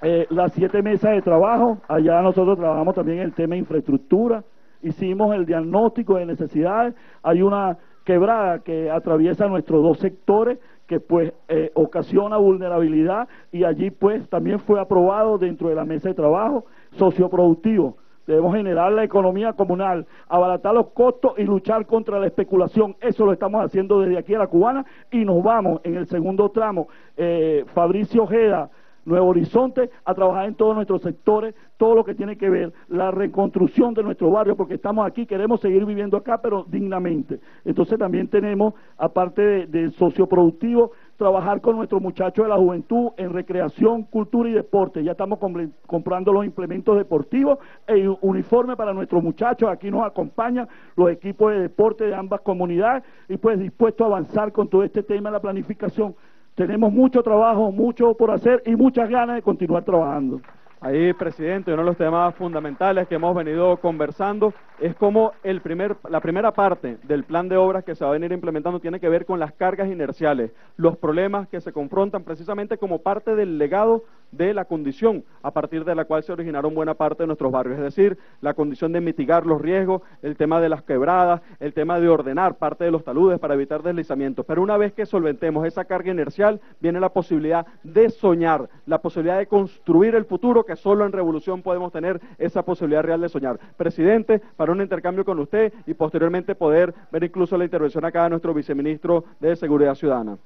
Eh, las siete mesas de trabajo, allá nosotros trabajamos también el tema de infraestructura, hicimos el diagnóstico de necesidades, hay una quebrada que atraviesa nuestros dos sectores, que pues eh, ocasiona vulnerabilidad y allí pues también fue aprobado dentro de la mesa de trabajo socioproductivo Debemos generar la economía comunal, abaratar los costos y luchar contra la especulación. Eso lo estamos haciendo desde aquí a la cubana y nos vamos en el segundo tramo. Eh, Fabricio Ojeda, Nuevo Horizonte, a trabajar en todos nuestros sectores, todo lo que tiene que ver la reconstrucción de nuestro barrio, porque estamos aquí, queremos seguir viviendo acá, pero dignamente. Entonces también tenemos, aparte de, de socioproductivo, trabajar con nuestros muchachos de la juventud en recreación, cultura y deporte. Ya estamos comprando los implementos deportivos e uniformes para nuestros muchachos. Aquí nos acompañan los equipos de deporte de ambas comunidades y pues dispuesto a avanzar con todo este tema de la planificación. Tenemos mucho trabajo, mucho por hacer y muchas ganas de continuar trabajando. Ahí, presidente, uno de los temas fundamentales que hemos venido conversando es cómo el primer, la primera parte del plan de obras que se va a venir implementando tiene que ver con las cargas inerciales, los problemas que se confrontan precisamente como parte del legado de la condición a partir de la cual se originaron buena parte de nuestros barrios, es decir, la condición de mitigar los riesgos, el tema de las quebradas, el tema de ordenar parte de los taludes para evitar deslizamientos. Pero una vez que solventemos esa carga inercial, viene la posibilidad de soñar, la posibilidad de construir el futuro que solo en revolución podemos tener esa posibilidad real de soñar. Presidente, para un intercambio con usted y posteriormente poder ver incluso la intervención acá de nuestro viceministro de Seguridad Ciudadana.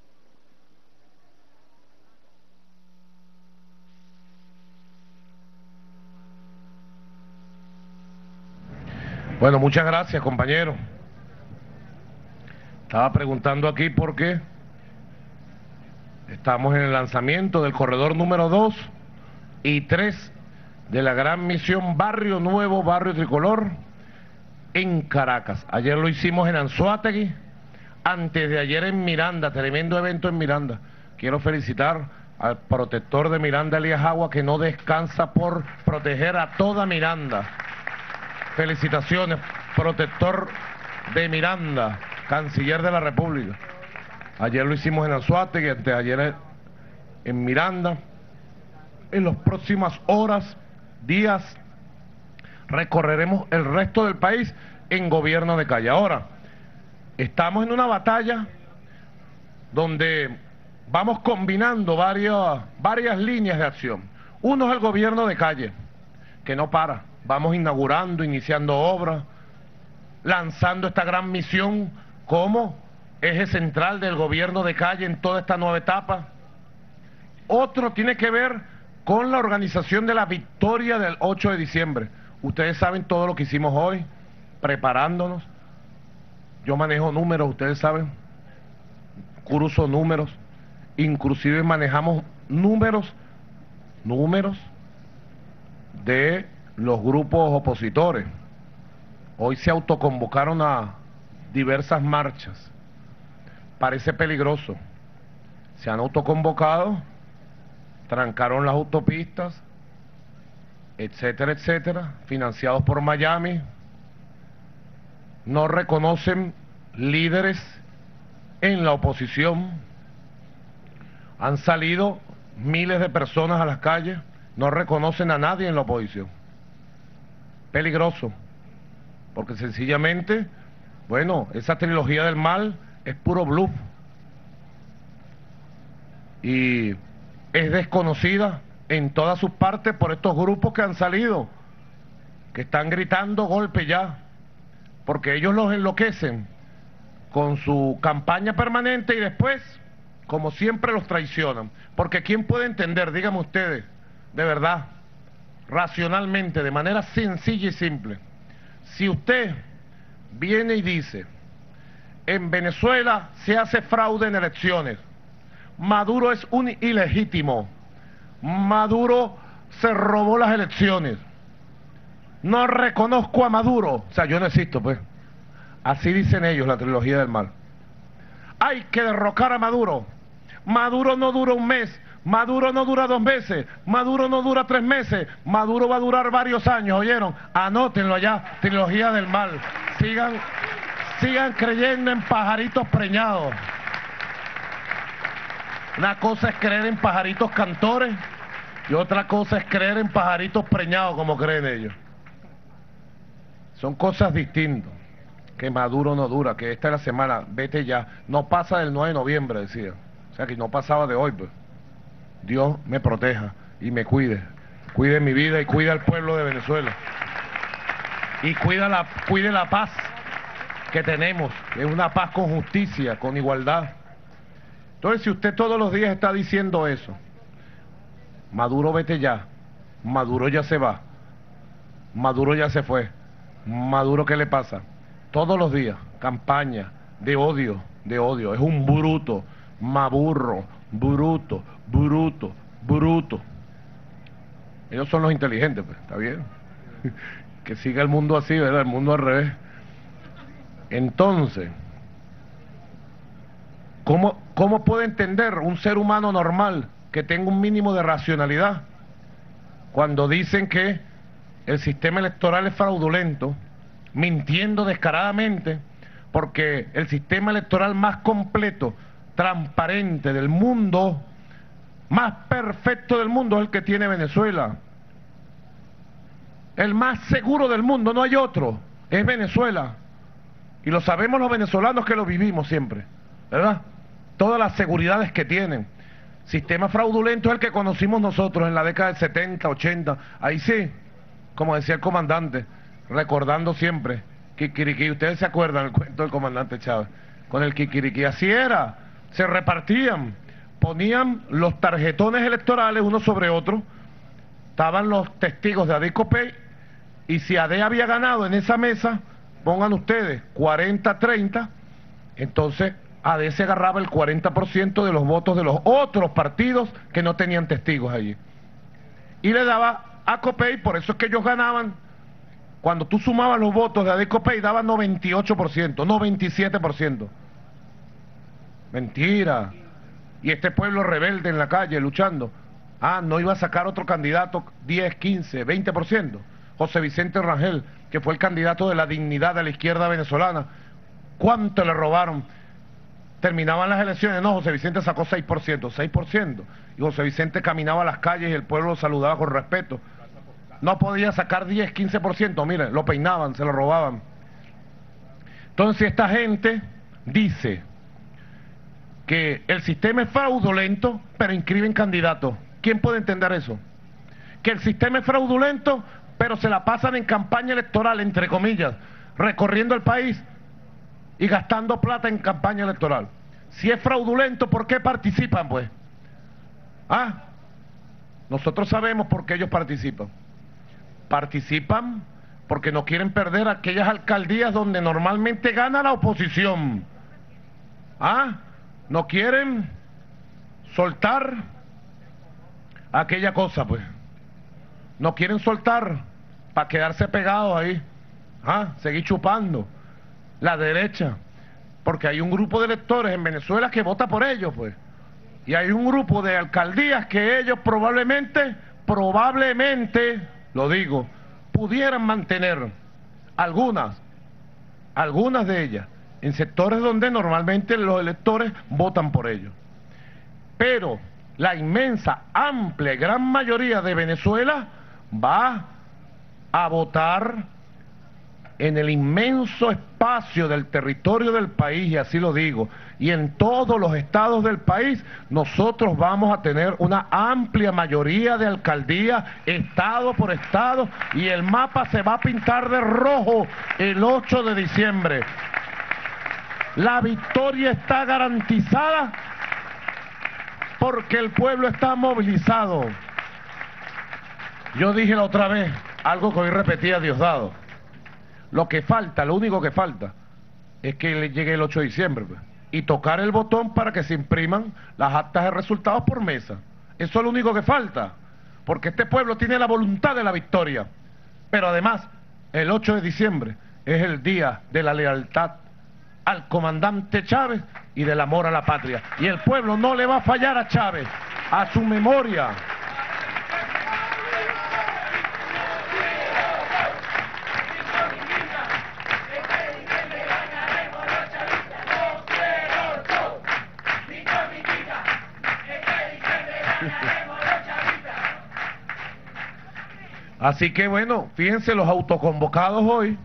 Bueno, muchas gracias, compañero. Estaba preguntando aquí por qué estamos en el lanzamiento del corredor número 2 y 3 de la gran misión Barrio Nuevo, Barrio Tricolor en Caracas. Ayer lo hicimos en Anzuategui, antes de ayer en Miranda, tremendo evento en Miranda. Quiero felicitar al protector de Miranda, Elías Agua, que no descansa por proteger a toda Miranda. Felicitaciones, protector de Miranda, canciller de la República. Ayer lo hicimos en Anzuategui, antes de ayer en Miranda. En las próximas horas, días, recorreremos el resto del país en gobierno de calle. Ahora, estamos en una batalla donde vamos combinando varias, varias líneas de acción. Uno es el gobierno de calle, que no para. Vamos inaugurando, iniciando obras, lanzando esta gran misión como eje central del gobierno de calle en toda esta nueva etapa. Otro tiene que ver con la organización de la victoria del 8 de diciembre. Ustedes saben todo lo que hicimos hoy, preparándonos. Yo manejo números, ustedes saben, curso números, inclusive manejamos números, números de los grupos opositores. Hoy se autoconvocaron a diversas marchas. Parece peligroso. Se han autoconvocado, trancaron las autopistas, etcétera, etcétera, financiados por Miami. No reconocen líderes en la oposición. Han salido miles de personas a las calles no reconocen a nadie en la oposición. Peligroso, porque sencillamente, bueno, esa trilogía del mal es puro bluff. Y es desconocida en todas sus partes por estos grupos que han salido, que están gritando golpe ya, porque ellos los enloquecen con su campaña permanente y después, como siempre, los traicionan. Porque ¿quién puede entender, díganme ustedes, de verdad, racionalmente, de manera sencilla y simple, si usted viene y dice, en Venezuela se hace fraude en elecciones, Maduro es un ilegítimo, Maduro se robó las elecciones, no reconozco a Maduro, o sea, yo no existo, pues, así dicen ellos, la trilogía del mal. Hay que derrocar a Maduro. Maduro no dura un mes, Maduro no dura dos meses, Maduro no dura tres meses, Maduro va a durar varios años, ¿oyeron? Anótenlo allá, trilogía del mal. Sigan, sigan creyendo en pajaritos preñados. Una cosa es creer en pajaritos cantores y otra cosa es creer en pajaritos preñados como creen ellos. Son cosas distintas. Que Maduro no dura, que esta es la semana, vete ya. No pasa del 9 de noviembre, decía. O sea que no pasaba de hoy, pues. Dios me proteja y me cuide. Cuide mi vida y cuide al pueblo de Venezuela. y cuide la paz que tenemos, es una paz con justicia, con igualdad. Entonces, si usted todos los días está diciendo eso, Maduro vete ya, Maduro ya se va, Maduro ya se fue, Maduro qué le pasa, todos los días, campaña de odio, de odio, es un bruto, maburro, bruto, bruto, bruto. Ellos son los inteligentes, pues, está bien. que siga el mundo así, ¿verdad? El mundo al revés. Entonces, ¿cómo, ¿cómo puede entender un ser humano normal que tenga un mínimo de racionalidad cuando dicen que el sistema electoral es fraudulento, mintiendo descaradamente, porque el sistema electoral más completo, transparente del mundo, más perfecto del mundo es el que tiene Venezuela. El más seguro del mundo, no hay otro, es Venezuela. Y lo sabemos los venezolanos que lo vivimos siempre, ¿verdad? Todas las seguridades que tienen. Sistema fraudulento es el que conocimos nosotros en la década del 70, 80. Ahí sí, como decía el comandante, recordando siempre, Kikiriki. Ustedes se acuerdan el cuento del comandante Chávez, con el Kikiriki. Así era, se repartían, ponían los tarjetones electorales uno sobre otro, estaban los testigos de Ade Copey, y si Ade había ganado en esa mesa, pongan ustedes 40-30, entonces AD se agarraba el 40% de los votos de los otros partidos que no tenían testigos allí. Y le daba a Copey, por eso es que ellos ganaban. Cuando tú sumabas los votos de AD Copey, daba 98%, 97%. Mentira. Y este pueblo rebelde en la calle luchando. Ah, no iba a sacar otro candidato 10, 15, 20%. José Vicente Rangel, que fue el candidato de la dignidad de la izquierda venezolana. ¿Cuánto le robaron? Terminaban las elecciones, no, José Vicente sacó 6%, 6%. Y José Vicente caminaba a las calles y el pueblo lo saludaba con respeto. No podía sacar 10, 15%, mire, lo peinaban, se lo robaban. Entonces esta gente dice que el sistema es fraudulento, pero inscriben candidatos. ¿Quién puede entender eso? Que el sistema es fraudulento, pero se la pasan en campaña electoral, entre comillas, recorriendo el país y gastando plata en campaña electoral. Si es fraudulento, ¿por qué participan, pues? Ah, nosotros sabemos por qué ellos participan. Participan porque no quieren perder aquellas alcaldías donde normalmente gana la oposición. Ah, no quieren soltar aquella cosa, pues. No quieren soltar para quedarse pegados ahí. Ah, seguir chupando la derecha, porque hay un grupo de electores en Venezuela que vota por ellos, pues. Y hay un grupo de alcaldías que ellos probablemente, probablemente, lo digo, pudieran mantener algunas, algunas de ellas, en sectores donde normalmente los electores votan por ellos. Pero la inmensa, amplia, gran mayoría de Venezuela va a votar en el inmenso espacio del territorio del país, y así lo digo, y en todos los estados del país, nosotros vamos a tener una amplia mayoría de alcaldías, estado por estado, y el mapa se va a pintar de rojo el 8 de diciembre. La victoria está garantizada porque el pueblo está movilizado. Yo dije la otra vez, algo que hoy repetía Diosdado. Lo que falta, lo único que falta, es que le llegue el 8 de diciembre pues, y tocar el botón para que se impriman las actas de resultados por mesa. Eso es lo único que falta, porque este pueblo tiene la voluntad de la victoria. Pero además, el 8 de diciembre es el día de la lealtad al comandante Chávez y del amor a la patria. Y el pueblo no le va a fallar a Chávez, a su memoria. Así que bueno, fíjense los autoconvocados hoy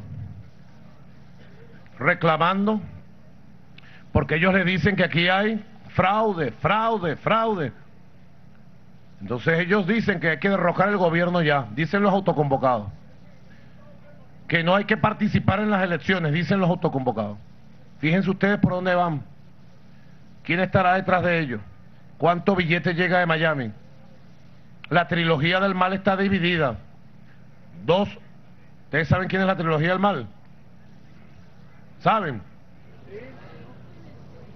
reclamando, porque ellos le dicen que aquí hay fraude, fraude, fraude. Entonces ellos dicen que hay que derrocar el gobierno ya, dicen los autoconvocados. que no hay que participar en las elecciones, dicen los autoconvocados. Fíjense ustedes por dónde van. ¿Quién estará detrás de ellos? ¿Cuánto billete llega de Miami? La trilogía del mal está dividida. Dos. ¿Ustedes saben quién es la trilogía del mal? ¿Saben?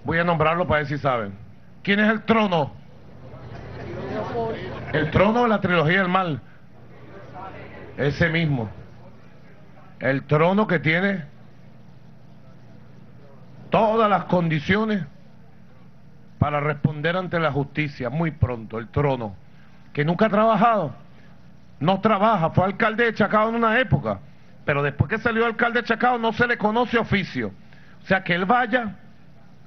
Voy a nombrarlo para ver si saben. ¿Quién es el trono? El trono de la trilogía del mal. Ese mismo. El trono que tiene todas las condiciones para responder ante la justicia muy pronto, el trono, que nunca ha trabajado, no trabaja, fue alcalde de Chacao en una época, pero después que salió alcalde de Chacao no se le conoce oficio. O sea, que él vaya,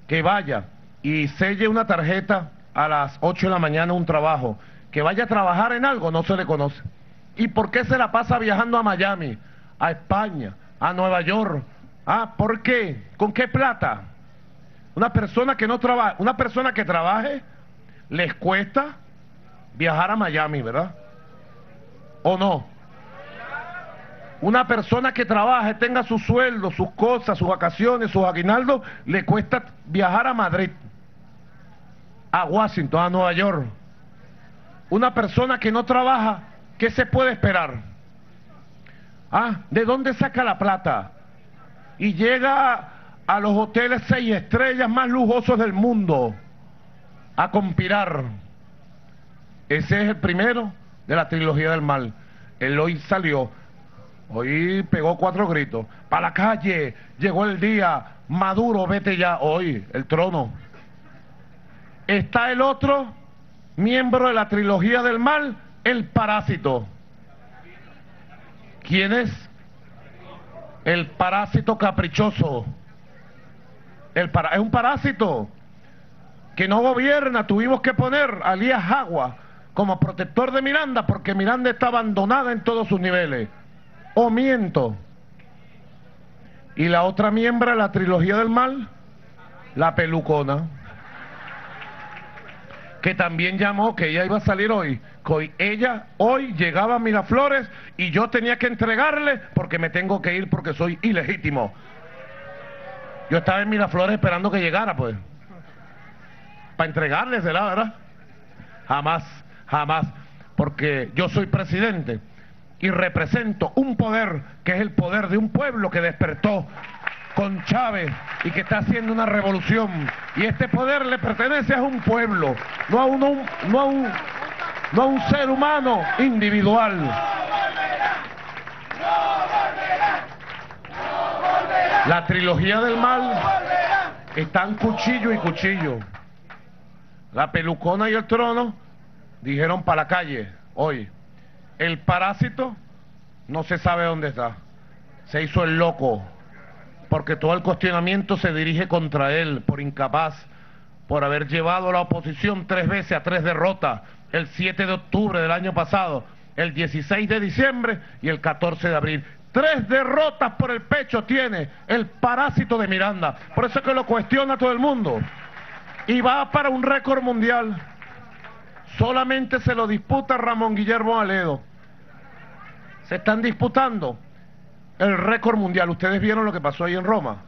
que vaya y selle una tarjeta a las 8 de la mañana un trabajo, que vaya a trabajar en algo, no se le conoce. ¿Y por qué se la pasa viajando a Miami, a España, a Nueva York? Ah, ¿por qué? ¿Con qué plata? Una persona que no trabaja, una persona que trabaje, les cuesta viajar a Miami, ¿verdad? ¿O no? Una persona que trabaje, tenga su sueldo, sus cosas, sus vacaciones, sus aguinaldos, le cuesta viajar a Madrid, a Washington, a Nueva York. Una persona que no trabaja, ¿qué se puede esperar? Ah, ¿de dónde saca la plata? Y llega a los hoteles seis estrellas más lujosos del mundo a conspirar. Ese es el primero de la trilogía del mal. Él hoy salió, hoy pegó cuatro gritos. Para la calle, llegó el día, Maduro, vete ya, hoy, el trono. Está el otro miembro de la trilogía del mal, el parásito. ¿Quién es? El parásito caprichoso. El para, es un parásito que no gobierna. Tuvimos que poner a Elías Agua como protector de Miranda porque Miranda está abandonada en todos sus niveles. O miento. Y la otra miembro de la trilogía del mal, la pelucona, que también llamó que ella iba a salir hoy. Que ella hoy llegaba a Miraflores y yo tenía que entregarle porque me tengo que ir porque soy ilegítimo. Yo estaba en Miraflores esperando que llegara, pues. Para entregarle, será, ¿verdad? Jamás, jamás. Porque yo soy presidente y represento un poder que es el poder de un pueblo que despertó con Chávez y que está haciendo una revolución. Y este poder le pertenece a un pueblo, no a, uno, no a, un, no a un ser humano individual. La trilogía del mal están cuchillo y cuchillo. La pelucona y el trono dijeron para la calle hoy. El parásito no se sabe dónde está. Se hizo el loco porque todo el cuestionamiento se dirige contra él por incapaz, por haber llevado a la oposición tres veces a tres derrotas, el 7 de octubre del año pasado, el 16 de diciembre y el 14 de abril. Tres derrotas por el pecho tiene el parásito de Miranda. Por eso es que lo cuestiona todo el mundo. Y va para un récord mundial. Solamente se lo disputa Ramón Guillermo Aledo. Se están disputando el récord mundial. Ustedes vieron lo que pasó ahí en Roma.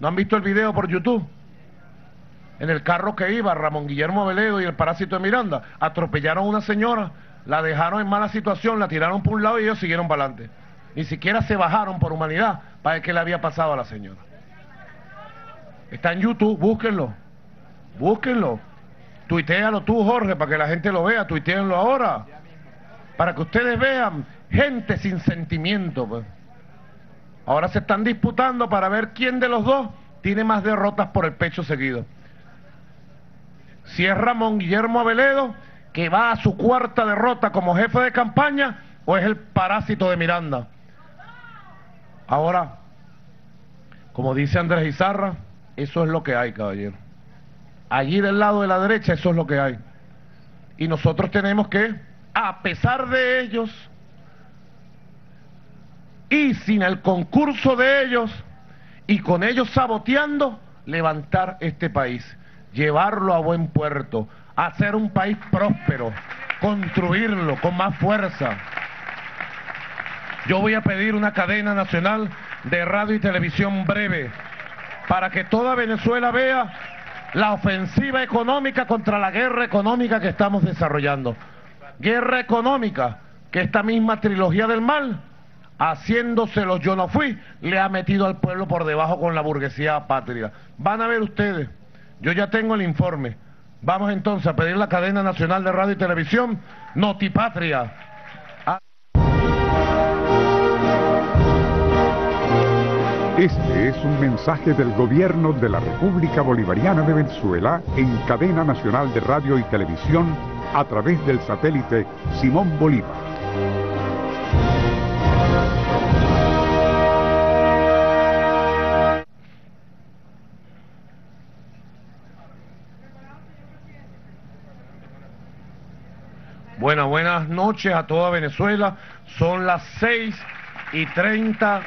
¿No han visto el video por YouTube? En el carro que iba Ramón Guillermo Veledo y el parásito de Miranda, atropellaron a una señora, la dejaron en mala situación, la tiraron por un lado y ellos siguieron para adelante. Ni siquiera se bajaron por humanidad para ver qué le había pasado a la señora. Está en YouTube, búsquenlo. Búsquenlo. Tuitealo tú, Jorge, para que la gente lo vea. Tuiteenlo ahora. Para que ustedes vean gente sin sentimiento. Pues. Ahora se están disputando para ver quién de los dos tiene más derrotas por el pecho seguido. Si es Ramón Guillermo Aveledo, que va a su cuarta derrota como jefe de campaña, o es el parásito de Miranda. Ahora, como dice Andrés Izarra, eso es lo que hay, caballero. Allí del lado de la derecha, eso es lo que hay. Y nosotros tenemos que, a pesar de ellos, y sin el concurso de ellos, y con ellos saboteando, levantar este país, llevarlo a buen puerto, hacer un país próspero, construirlo con más fuerza. yo voy a pedir una cadena nacional de radio y televisión breve para que toda Venezuela vea la ofensiva económica contra la guerra económica que estamos desarrollando. Guerra económica que esta misma trilogía del mal, haciéndoselo yo no fui, le ha metido al pueblo por debajo con la burguesía patria. Van a ver ustedes, yo ya tengo el informe. Vamos entonces a pedir la cadena nacional de radio y televisión, Notipatria. Este es un mensaje del gobierno de la República Bolivariana de Venezuela en cadena nacional de radio y televisión a través del satélite Simón Bolívar. Buenas, buenas noches a toda Venezuela. Son las seis y treinta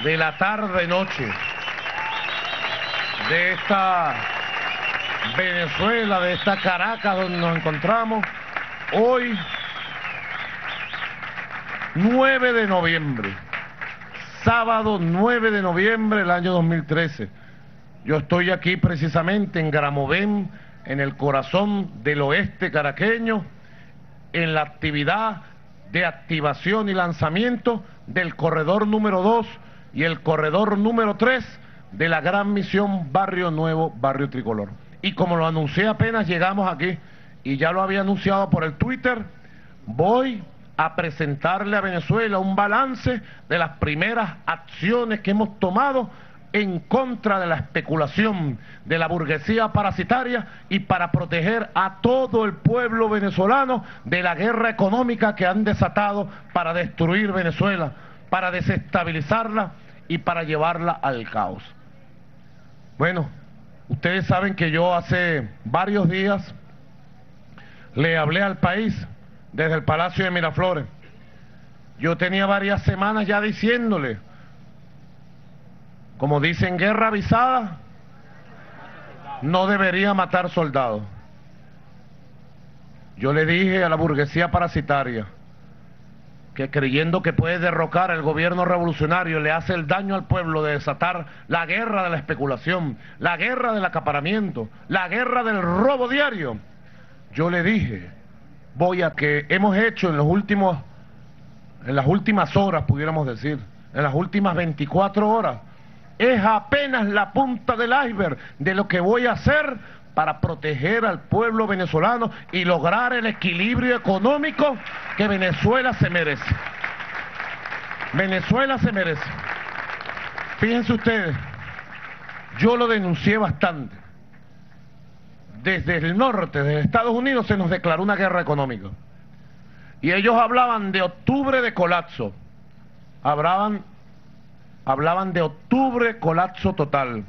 de la tarde noche de esta Venezuela, de esta Caracas donde nos encontramos. Hoy, 9 de noviembre, sábado 9 de noviembre del año 2013. Yo estoy aquí precisamente en Gramovén, en el corazón del oeste caraqueño, en la actividad de activación y lanzamiento del corredor número 2 y el corredor número 3 de la gran misión Barrio Nuevo, Barrio Tricolor. Y como lo anuncié apenas llegamos aquí, y ya lo había anunciado por el Twitter, voy a presentarle a Venezuela un balance de las primeras acciones que hemos tomado en contra de la especulación de la burguesía parasitaria y para proteger a todo el pueblo venezolano de la guerra económica que han desatado para destruir Venezuela, para desestabilizarla y para llevarla al caos. Bueno, ustedes saben que yo hace varios días le hablé al país desde el Palacio de Miraflores. Yo tenía varias semanas ya diciéndole, como dicen, guerra avisada no debería matar soldados. Yo le dije a la burguesía parasitaria que creyendo que puede derrocar al gobierno revolucionario le hace el daño al pueblo de desatar la guerra de la especulación, la guerra del acaparamiento, la guerra del robo diario. Yo le dije, voy a que hemos hecho en los últimos en las últimas horas, pudiéramos decir, en las últimas 24 horas, es apenas la punta del iceberg de lo que voy a hacer para proteger al pueblo venezolano y lograr el equilibrio económico que Venezuela se merece. Venezuela se merece. Fíjense ustedes, yo lo denuncié bastante. Desde el norte, desde Estados Unidos, se nos declaró una guerra económica. Y ellos hablaban de octubre de colapso. Hablaban, hablaban de octubre colapso total.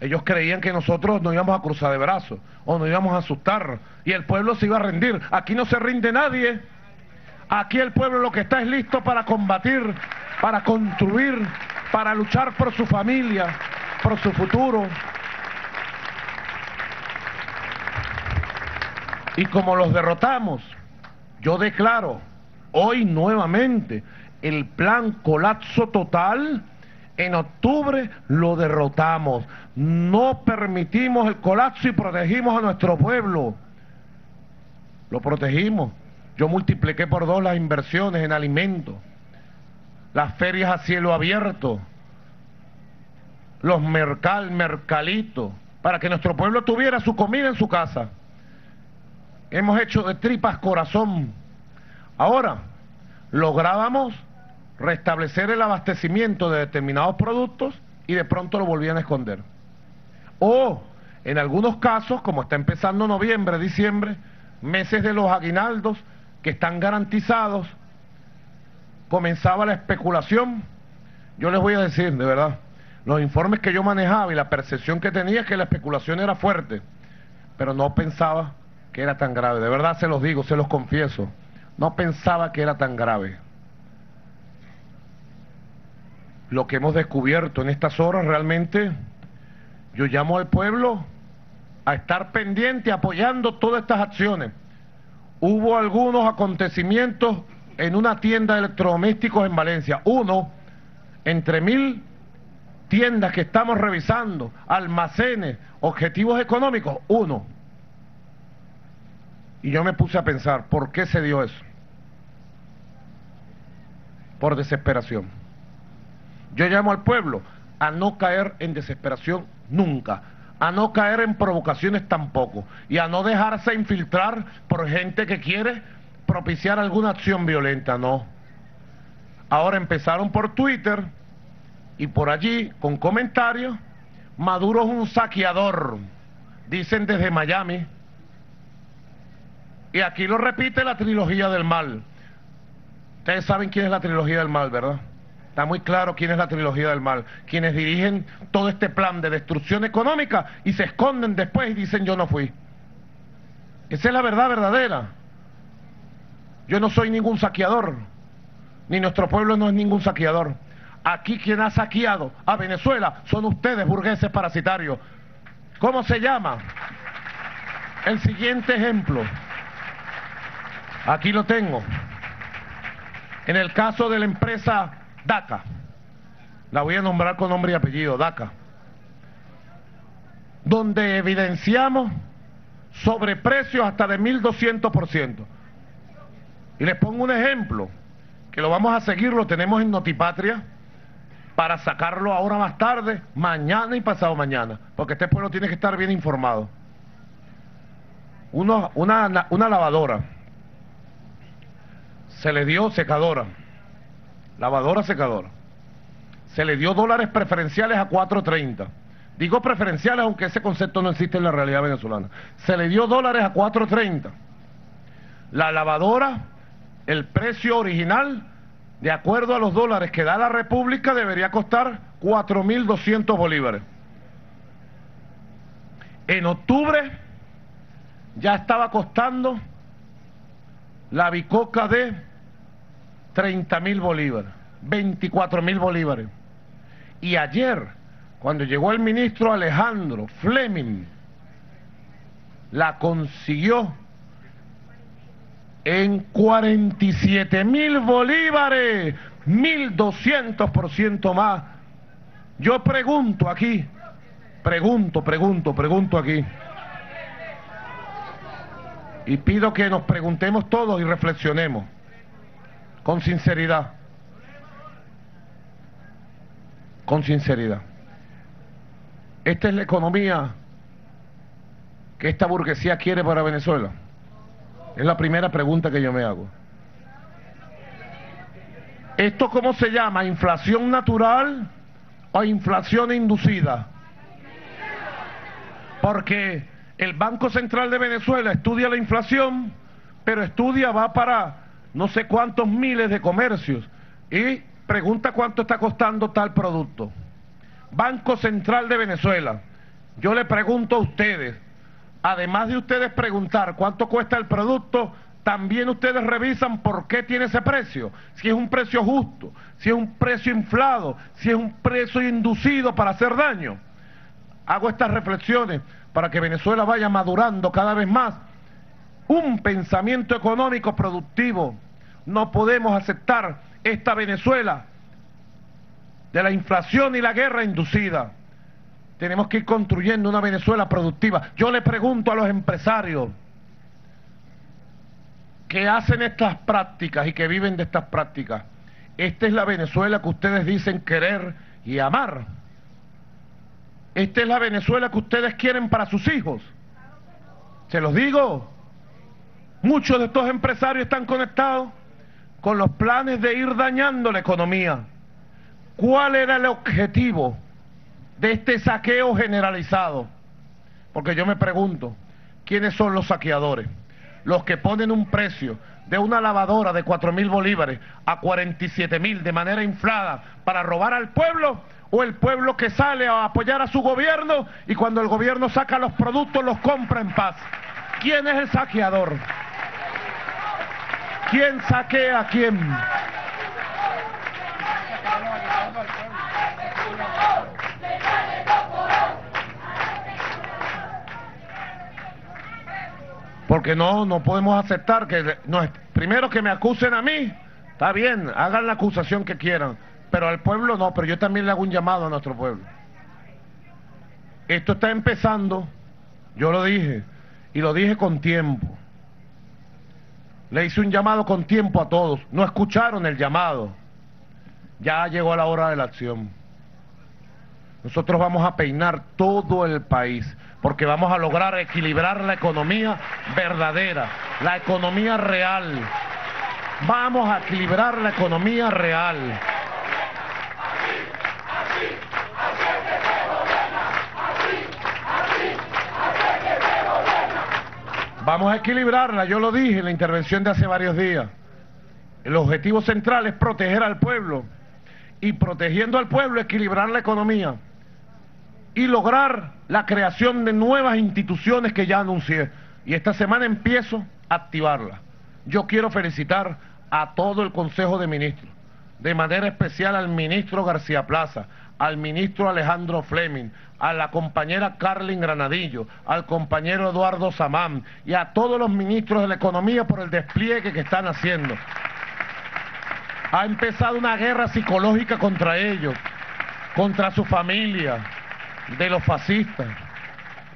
Ellos creían que nosotros no íbamos a cruzar de brazos o nos íbamos a asustar y el pueblo se iba a rendir. Aquí no se rinde nadie. Aquí el pueblo lo que está es listo para combatir, para construir, para luchar por su familia, por su futuro. Y como los derrotamos, yo declaro hoy nuevamente el plan colapso total en octubre lo derrotamos. No permitimos el colapso y protegimos a nuestro pueblo. Lo protegimos. Yo multipliqué por dos las inversiones en alimentos, las ferias a cielo abierto, los mercal, mercalitos, para que nuestro pueblo tuviera su comida en su casa. Hemos hecho de tripas corazón. Ahora, lográbamos restablecer el abastecimiento de determinados productos y de pronto lo volvían a esconder. O, en algunos casos, como está empezando noviembre, diciembre, meses de los aguinaldos que están garantizados, comenzaba la especulación. Yo les voy a decir, de verdad, los informes que yo manejaba y la percepción que tenía es que la especulación era fuerte, pero no pensaba que era tan grave. De verdad se los digo, se los confieso, no pensaba que era tan grave lo que hemos descubierto en estas horas realmente, yo llamo al pueblo a estar pendiente, apoyando todas estas acciones. Hubo algunos acontecimientos en una tienda de electrodomésticos en Valencia. Uno entre mil tiendas que estamos revisando, almacenes, objetivos económicos, uno. Y yo me puse a pensar, ¿por qué se dio eso? Por desesperación. Yo llamo al pueblo a no caer en desesperación nunca, a no caer en provocaciones tampoco y a no dejarse infiltrar por gente que quiere propiciar alguna acción violenta, no. Ahora empezaron por Twitter y por allí con comentarios, Maduro es un saqueador, dicen desde Miami. Y aquí lo repite la trilogía del mal. Ustedes saben quién es la trilogía del mal, ¿verdad? Está muy claro quién es la trilogía del mal. Quienes dirigen todo este plan de destrucción económica y se esconden después y dicen yo no fui. Esa es la verdad verdadera. Yo no soy ningún saqueador, ni nuestro pueblo no es ningún saqueador. Aquí quien ha saqueado a Venezuela son ustedes, burgueses parasitarios. ¿Cómo se llama? El siguiente ejemplo. Aquí lo tengo. En el caso de la empresa DACA, la voy a nombrar con nombre y apellido, DACA, donde evidenciamos sobreprecios hasta de 1.200%. Y les pongo un ejemplo, que lo vamos a seguir, lo tenemos en Notipatria, para sacarlo ahora más tarde, mañana y pasado mañana, porque este pueblo tiene que estar bien informado. una, una lavadora, se le dio secadora, lavadora secadora. Se le dio dólares preferenciales a 4.30. Digo preferenciales aunque ese concepto no existe en la realidad venezolana. Se le dio dólares a 4.30. La lavadora, el precio original, de acuerdo a los dólares que da la República, debería costar 4.200 bolívares. En octubre ya estaba costando la bicoca de 30 mil bolívares, 24 mil bolívares. Y ayer, cuando llegó el ministro Alejandro Fleming, la consiguió en 47 mil bolívares, 1200% más. Yo pregunto aquí, pregunto, pregunto, pregunto aquí. Y pido que nos preguntemos todos y reflexionemos con sinceridad. Con sinceridad. Esta es la economía que esta burguesía quiere para Venezuela. Es la primera pregunta que yo me hago. ¿Esto cómo se llama? ¿Inflación natural o inflación inducida? Porque el Banco Central de Venezuela estudia la inflación, pero estudia, va para no sé cuántos miles de comercios y pregunta cuánto está costando tal producto. Banco Central de Venezuela, yo le pregunto a ustedes, además de ustedes preguntar cuánto cuesta el producto, también ustedes revisan por qué tiene ese precio, si es un precio justo, si es un precio inflado, si es un precio inducido para hacer daño. Hago estas reflexiones para que Venezuela vaya madurando cada vez más un pensamiento económico productivo, no podemos aceptar esta Venezuela de la inflación y la guerra inducida. Tenemos que ir construyendo una Venezuela productiva. Yo le pregunto a los empresarios que hacen estas prácticas y que viven de estas prácticas, ¿esta es la Venezuela que ustedes dicen querer y amar? ¿Esta es la Venezuela que ustedes quieren para sus hijos? Se los digo, muchos de estos empresarios están conectados con los planes de ir dañando la economía. ¿Cuál era el objetivo de este saqueo generalizado? Porque yo me pregunto, ¿quiénes son los saqueadores? Los que ponen un precio de una lavadora de cuatro mil bolívares a 47 mil de manera inflada para robar al pueblo o el pueblo que sale a apoyar a su gobierno y cuando el gobierno saca los productos los compra en paz. ¿Quién es el saqueador? ¿Quién saquea a quién? Porque no, no podemos aceptar que, primero que me acusen a mí Está bien, hagan la acusación que quieran, pero al pueblo no, pero yo también le hago un llamado a nuestro pueblo. Esto está empezando, yo lo dije, y lo dije con tiempo. Le hice un llamado con tiempo a todos, no escucharon el llamado. Ya llegó la hora de la acción. Nosotros vamos a peinar todo el país, porque vamos a lograr equilibrar la economía verdadera, la economía real, Vamos a equilibrar la economía real. Vamos a equilibrarla, yo lo dije en la intervención de hace varios días. El objetivo central es proteger al pueblo y protegiendo al pueblo equilibrar la economía y lograr la creación de nuevas instituciones que ya anuncié. Y esta semana empiezo a activarla. Yo quiero felicitar a todo el Consejo de Ministros, de manera especial al ministro García Plaza, al ministro Alejandro Fleming, a la compañera Carlin Granadillo, al compañero Eduardo Samán y a todos los ministros de la economía por el despliegue que están haciendo. Ha empezado una guerra psicológica contra ellos, contra su familia, de los fascistas.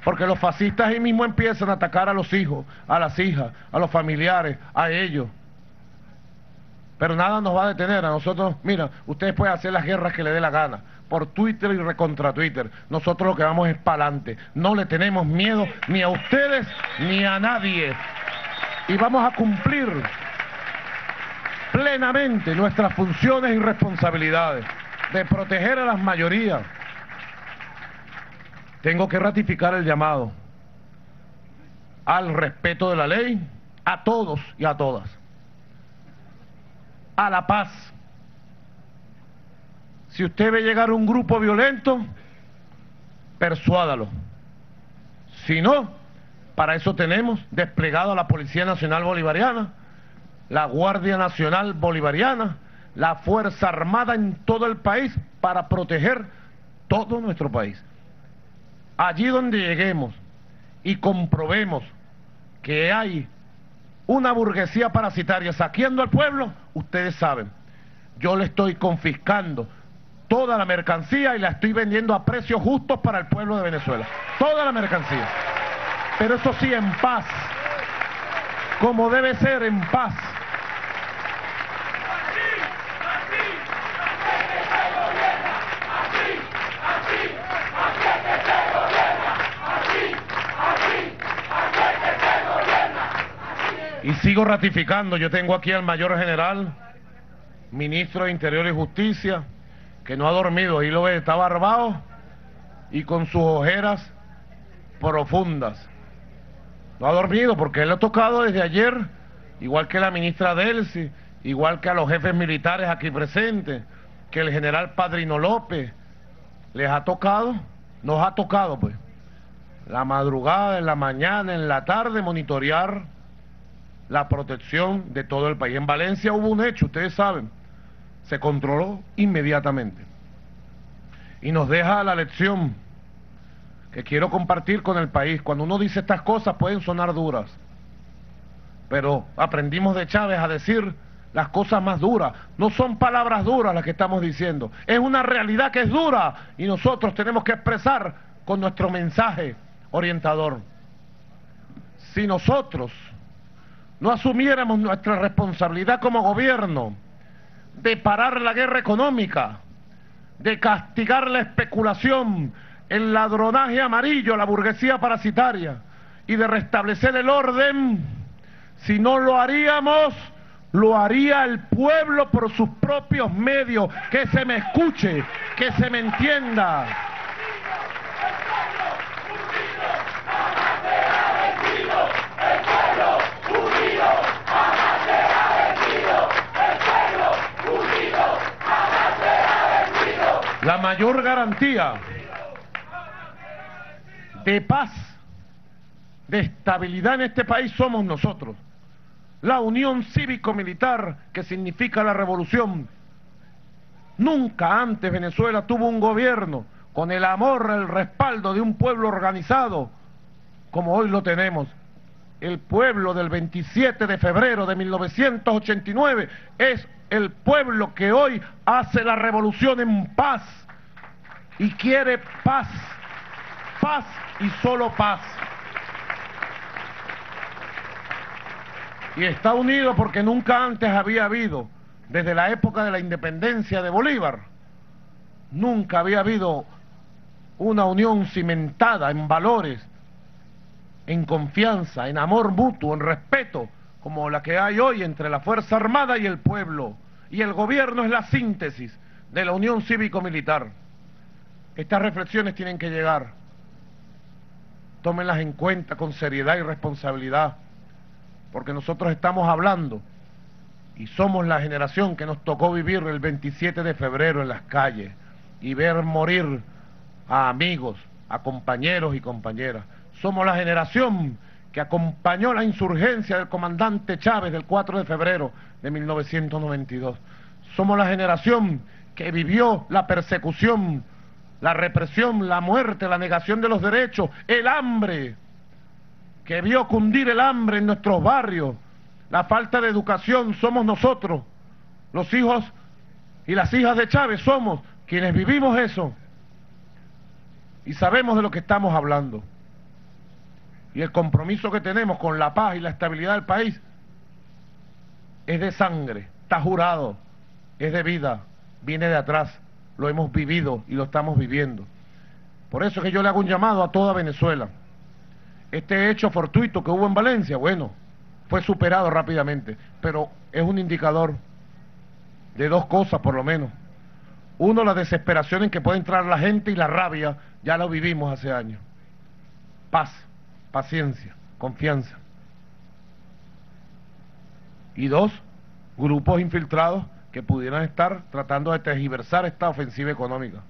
Porque los fascistas ahí mismo empiezan a atacar a los hijos, a las hijas, a los familiares, a ellos. Pero nada nos va a detener a nosotros. Mira, ustedes pueden hacer las guerras que le dé la gana, por Twitter y recontra Twitter. Nosotros lo que vamos es para adelante. No le tenemos miedo ni a ustedes ni a nadie. Y vamos a cumplir plenamente nuestras funciones y responsabilidades de proteger a las mayorías tengo que ratificar el llamado al respeto de la ley, a todos y a todas, a la paz. Si usted ve llegar un grupo violento, persuádalo. Si no, para eso tenemos desplegado a la Policía Nacional Bolivariana, la Guardia Nacional Bolivariana, la Fuerza Armada en todo el país para proteger todo nuestro país. Allí donde lleguemos y comprobemos que hay una burguesía parasitaria saqueando al pueblo, ustedes saben, yo le estoy confiscando toda la mercancía y la estoy vendiendo a precios justos para el pueblo de Venezuela. Toda la mercancía. Pero eso sí, en paz. Como debe ser, en paz. Y sigo ratificando, yo tengo aquí al mayor general, ministro de Interior y Justicia, que no ha dormido, ahí lo ve, está barbado y con sus ojeras profundas. No ha dormido porque él ha tocado desde ayer, igual que la ministra Delcy, igual que a los jefes militares aquí presentes, que el general Padrino López, les ha tocado, nos ha tocado pues, la madrugada, en la mañana, en la tarde, monitorear la protección de todo el país. En Valencia hubo un hecho, ustedes saben, se controló inmediatamente. Y nos deja la lección que quiero compartir con el país. Cuando uno dice estas cosas pueden sonar duras, pero aprendimos de Chávez a decir las cosas más duras. No son palabras duras las que estamos diciendo, es una realidad que es dura y nosotros tenemos que expresar con nuestro mensaje orientador. Si nosotros no asumiéramos nuestra responsabilidad como gobierno de parar la guerra económica, de castigar la especulación, el ladronaje amarillo, la burguesía parasitaria y de restablecer el orden, si no lo haríamos, lo haría el pueblo por sus propios medios. Que se me escuche, que se me entienda. La mayor garantía de paz, de estabilidad en este país somos nosotros. La unión cívico-militar que significa la revolución. Nunca antes Venezuela tuvo un gobierno con el amor, el respaldo de un pueblo organizado como hoy lo tenemos. el pueblo del 27 de febrero de 1989 es el pueblo que hoy hace la revolución en paz y quiere paz, paz y solo paz. Y está unido porque nunca antes había habido, desde la época de la independencia de Bolívar, nunca había habido una unión cimentada en valores, en confianza, en amor mutuo, en respeto, como la que hay hoy entre la Fuerza Armada y el pueblo. Y el gobierno es la síntesis de la unión cívico-militar. Estas reflexiones tienen que llegar. Tómenlas en cuenta con seriedad y responsabilidad, porque nosotros estamos hablando y somos la generación que nos tocó vivir el 27 de febrero en las calles y ver morir a amigos, a compañeros y compañeras. Somos la generación que acompañó la insurgencia del comandante Chávez del 4 de febrero de 1992. Somos la generación que vivió la persecución, la represión, la muerte, la negación de los derechos, el hambre, que vio cundir el hambre en nuestros barrios, la falta de educación, somos nosotros, los hijos y las hijas de Chávez, somos quienes vivimos eso y sabemos de lo que estamos hablando. Y el compromiso que tenemos con la paz y la estabilidad del país es de sangre, está jurado, es de vida, viene de atrás, lo hemos vivido y lo estamos viviendo. Por eso es que yo le hago un llamado a toda Venezuela. Este hecho fortuito que hubo en Valencia, bueno, fue superado rápidamente, pero es un indicador de dos cosas por lo menos. Uno, la desesperación en que puede entrar la gente y la rabia, ya lo vivimos hace años. Paz paciencia, confianza. Y dos, grupos infiltrados que pudieran estar tratando de tergiversar esta ofensiva económica.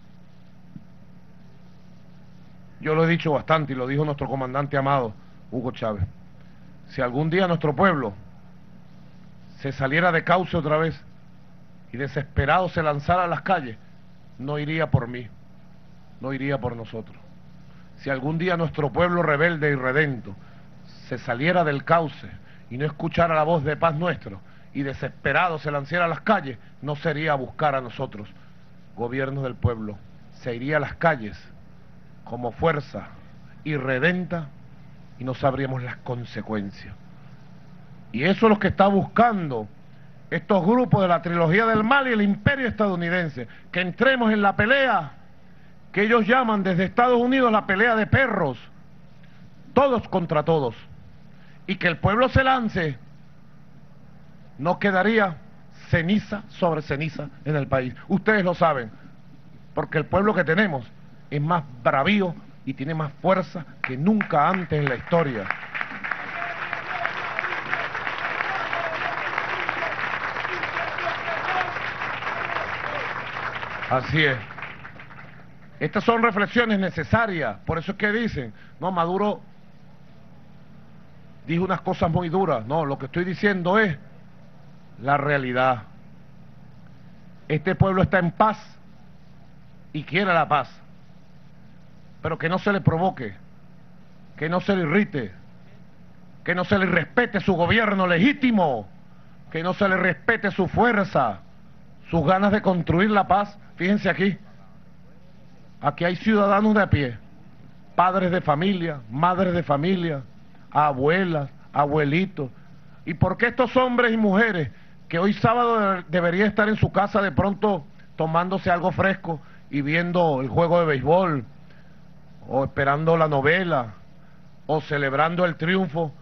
Yo lo he dicho bastante y lo dijo nuestro comandante amado, Hugo Chávez. Si algún día nuestro pueblo se saliera de cauce otra vez y desesperado se lanzara a las calles, no iría por mí, no iría por nosotros si algún día nuestro pueblo rebelde y redento se saliera del cauce y no escuchara la voz de paz nuestro y desesperado se lanzara a las calles, no sería a buscar a nosotros, gobiernos del pueblo, se iría a las calles como fuerza irredenta y no sabríamos las consecuencias. Y eso es lo que está buscando estos grupos de la trilogía del mal y el imperio estadounidense, que entremos en la pelea que ellos llaman desde Estados Unidos la pelea de perros, todos contra todos, y que el pueblo se lance, no quedaría ceniza sobre ceniza en el país. Ustedes lo saben, porque el pueblo que tenemos es más bravío y tiene más fuerza que nunca antes en la historia. Así es. Estas son reflexiones necesarias, por eso es que dicen, no, Maduro dijo unas cosas muy duras, no, lo que estoy diciendo es la realidad. Este pueblo está en paz y quiere la paz, pero que no se le provoque, que no se le irrite, que no se le respete su gobierno legítimo, que no se le respete su fuerza, sus ganas de construir la paz. Fíjense aquí, Aquí hay ciudadanos de a pie, padres de familia, madres de familia, abuelas, abuelitos. ¿Y por qué estos hombres y mujeres que hoy sábado debería estar en su casa de pronto tomándose algo fresco y viendo el juego de béisbol, o esperando la novela, o celebrando el triunfo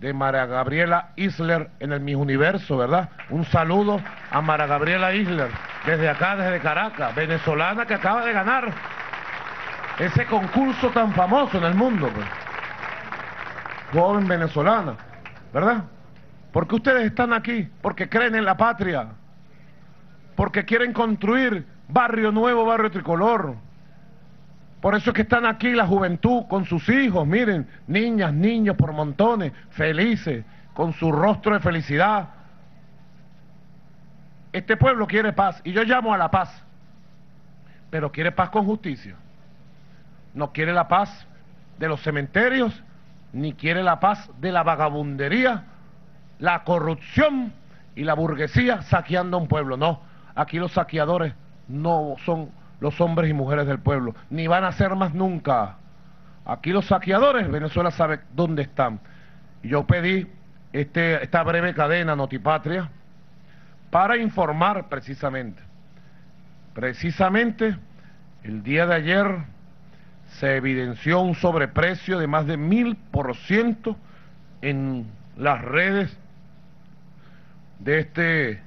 de Mara Gabriela Isler en el Mis Universo, ¿verdad? Un saludo a Mara Gabriela Isler, desde acá, desde Caracas, venezolana que acaba de ganar ese concurso tan famoso en el mundo, pues. joven venezolana, ¿verdad? Porque ustedes están aquí, porque creen en la patria, porque quieren construir barrio nuevo, barrio tricolor. Por eso es que están aquí la juventud con sus hijos, miren, niñas, niños por montones, felices, con su rostro de felicidad. Este pueblo quiere paz y yo llamo a la paz, pero quiere paz con justicia no quiere la paz de los cementerios, ni quiere la paz de la vagabundería, la corrupción y la burguesía saqueando a un pueblo. No, aquí los saqueadores no son los hombres y mujeres del pueblo, ni van a ser más nunca. Aquí los saqueadores, Venezuela sabe dónde están. Yo pedí este, esta breve cadena Notipatria para informar precisamente. Precisamente el día de ayer se evidenció un sobreprecio de más de mil por ciento en las redes de este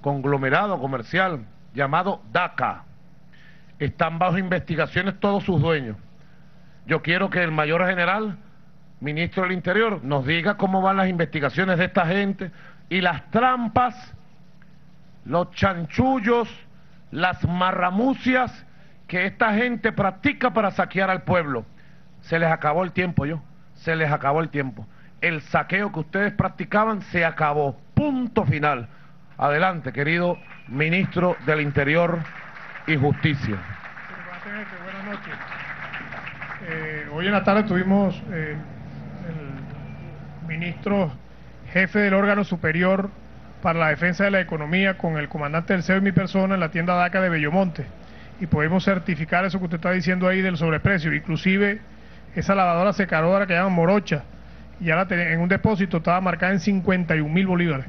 conglomerado comercial llamado DACA. Están bajo investigaciones todos sus dueños. Yo quiero que el mayor general, ministro del Interior, nos diga cómo van las investigaciones de esta gente y las trampas, los chanchullos, las marramucias que esta gente practica para saquear al pueblo. Se les acabó el tiempo, yo. Se les acabó el tiempo. El saqueo que ustedes practicaban se acabó. Punto final. Adelante, querido ministro del Interior y Justicia. Buenas noches. Eh, hoy en la tarde tuvimos eh, el ministro jefe del órgano superior para la defensa de la economía con el comandante del CEO y mi persona en la tienda DACA de Bellomonte y podemos certificar eso que usted está diciendo ahí del sobreprecio, inclusive esa lavadora secadora que llaman morocha, ya la en un depósito estaba marcada en 51 mil bolívares.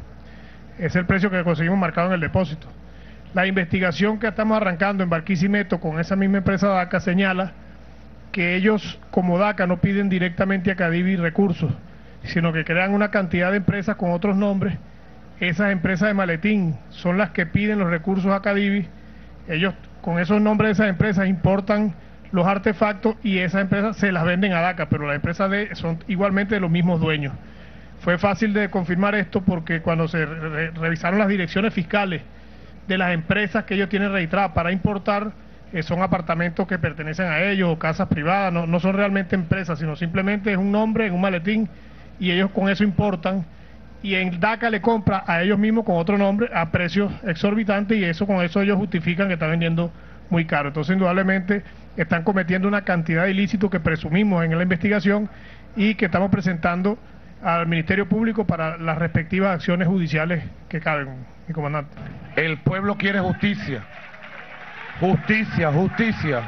Es el precio que conseguimos marcado en el depósito. La investigación que estamos arrancando en Barquisimeto con esa misma empresa DACA señala que ellos como DACA no piden directamente a Cadivi recursos, sino que crean una cantidad de empresas con otros nombres. Esas empresas de maletín son las que piden los recursos a Cadivi. Ellos con esos nombres de esas empresas importan los artefactos y esas empresas se las venden a DACA, pero las empresas de, son igualmente de los mismos dueños. Fue fácil de confirmar esto porque cuando se revisaron las direcciones fiscales de las empresas que ellos tienen registradas para importar, eh, son apartamentos que pertenecen a ellos o casas privadas, no, no son realmente empresas, sino simplemente es un nombre en un maletín y ellos con eso importan y en DACA le compra a ellos mismos con otro nombre a precios exorbitantes y eso con eso ellos justifican que está vendiendo muy caro. Entonces, indudablemente, están cometiendo una cantidad de ilícitos que presumimos en la investigación y que estamos presentando al Ministerio Público para las respectivas acciones judiciales que caben, mi comandante. El pueblo quiere justicia. Justicia, justicia.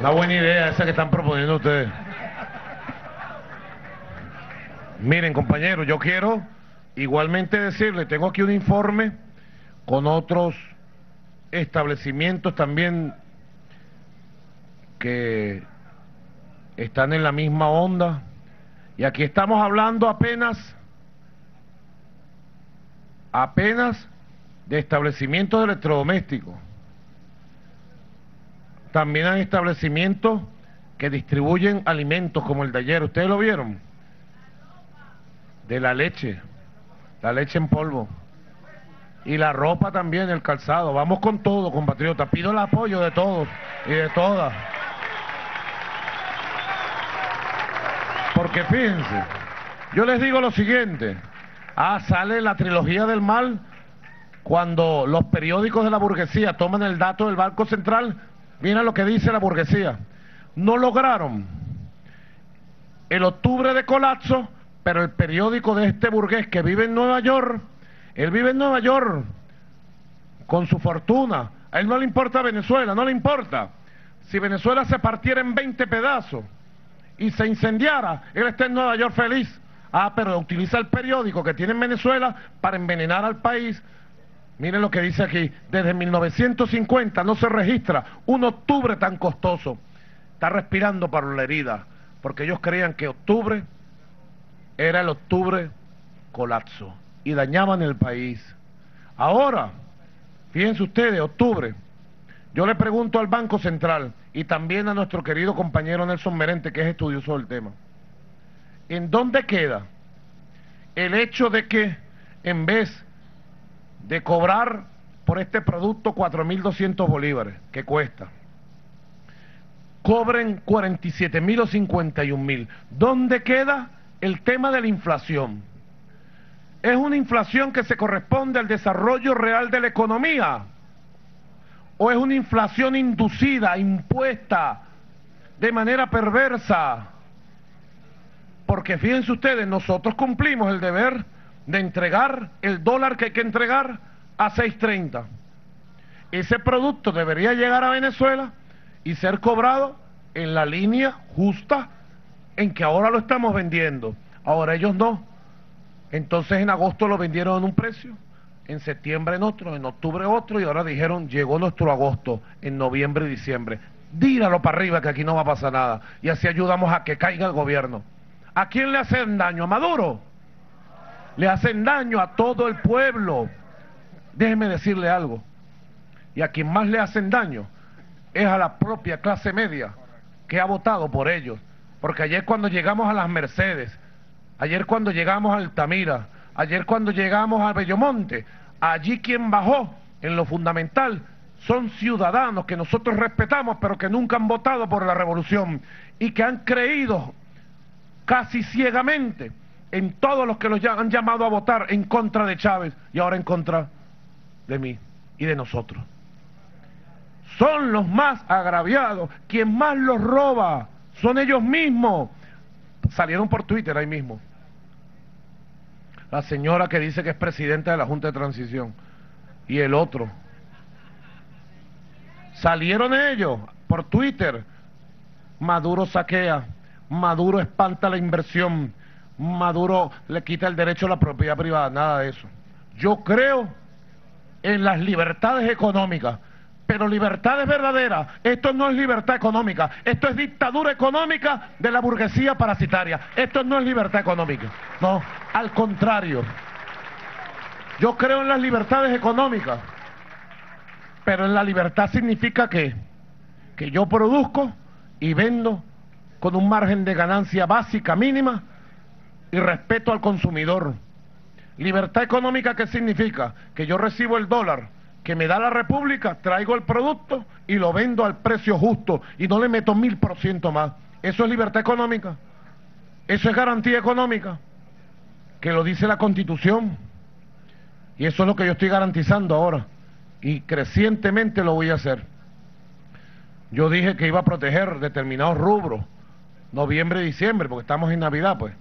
Una buena idea esa que están proponiendo ustedes. Miren, compañeros, yo quiero igualmente decirle, tengo aquí un informe con otros establecimientos también que están en la misma onda. Y aquí estamos hablando apenas, apenas de establecimientos electrodomésticos. También hay establecimientos que distribuyen alimentos como el de ayer. ¿Ustedes lo vieron? De la leche, la leche en polvo. Y la ropa también, el calzado. Vamos con todo, compatriotas. Pido el apoyo de todos y de todas. Porque fíjense, yo les digo lo siguiente. Ah, sale la trilogía del mal cuando los periódicos de la burguesía toman el dato del Banco Central Mira lo que dice la burguesía. No lograron el octubre de colapso, pero el periódico de este burgués que vive en Nueva York, él vive en Nueva York con su fortuna. A él no le importa Venezuela, no le importa. Si Venezuela se partiera en 20 pedazos y se incendiara, él está en Nueva York feliz. Ah, pero utiliza el periódico que tiene en Venezuela para envenenar al país, Miren lo que dice aquí, desde 1950 no se registra un octubre tan costoso. Está respirando para la herida, porque ellos creían que octubre era el octubre colapso y dañaban el país. Ahora, fíjense ustedes, octubre, yo le pregunto al Banco Central y también a nuestro querido compañero Nelson Merente, que es estudioso del tema, ¿en dónde queda el hecho de que en vez de cobrar por este producto 4.200 bolívares que cuesta. Cobren 47.000 o 51.000. ¿Dónde queda el tema de la inflación. ¿Es una inflación que se corresponde al desarrollo real de la economía? ¿O es una inflación inducida, impuesta de manera perversa? Porque fíjense ustedes, nosotros cumplimos el deber de entregar el dólar que hay que entregar a 6.30. Ese producto debería llegar a Venezuela y ser cobrado en la línea justa en que ahora lo estamos vendiendo. Ahora ellos no. Entonces en agosto lo vendieron en un precio, en septiembre en otro, en octubre otro y ahora dijeron llegó nuestro agosto, en noviembre y diciembre. Díralo para arriba que aquí no va a pasar nada. Y así ayudamos a que caiga el gobierno. ¿A quién le hacen daño? ¿A Maduro? Le hacen daño a todo el pueblo. Déjeme decirle algo. Y a quien más le hacen daño es a la propia clase media que ha votado por ellos. Porque ayer cuando llegamos a las Mercedes, ayer cuando llegamos a Altamira, ayer cuando llegamos a Bellomonte, allí quien bajó en lo fundamental son ciudadanos que nosotros respetamos, pero que nunca han votado por la revolución y que han creído casi ciegamente en todos los que los han llamado a votar en contra de Chávez y ahora en contra de mí y de nosotros. Son los más agraviados, quien más los roba, son ellos mismos. Salieron por Twitter ahí mismo. La señora que dice que es presidenta de la Junta de Transición y el otro. Salieron ellos por Twitter. Maduro saquea, Maduro espanta la inversión, Maduro le quita el derecho a la propiedad privada, nada de eso. Yo creo en las libertades económicas pero libertad es verdadera. Esto no es libertad económica, esto es dictadura económica de la burguesía parasitaria. Esto no es libertad económica, no, al contrario. Yo creo en las libertades económicas, pero en la libertad significa que, que yo produzco y vendo con un margen de ganancia básica mínima y respeto al consumidor. Libertad económica, ¿qué significa? Que yo recibo el dólar que me da la República, traigo el producto y lo vendo al precio justo y no le meto mil por ciento más. Eso es libertad económica. Eso es garantía económica, que lo dice la Constitución. Y eso es lo que yo estoy garantizando ahora. Y crecientemente lo voy a hacer. Yo dije que iba a proteger determinados rubros, noviembre y diciembre, porque estamos en Navidad, pues.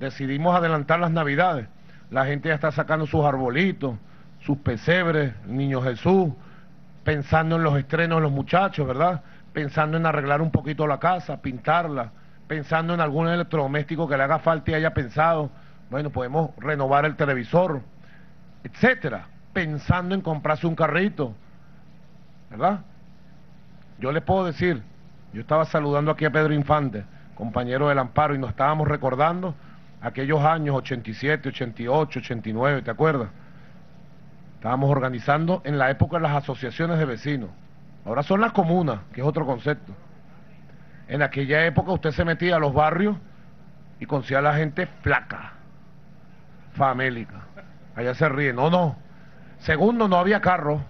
Decidimos adelantar las Navidades. La gente ya está sacando sus arbolitos, sus pesebres, Niño Jesús, pensando en los estrenos de los muchachos, ¿verdad? Pensando en arreglar un poquito la casa, pintarla, pensando en algún electrodoméstico que le haga falta y haya pensado, bueno, podemos renovar el televisor, etcétera, pensando en comprarse un carrito, ¿verdad? Yo les puedo decir, yo estaba saludando aquí a Pedro Infante, compañero del Amparo, y nos estábamos recordando aquellos años 87, 88, 89, ¿te acuerdas? Estábamos organizando en la época las asociaciones de vecinos. Ahora son las comunas, que es otro concepto. En aquella época usted se metía a los barrios y conocía a la gente flaca, famélica. Allá se ríe. No, no. Segundo, no había carro.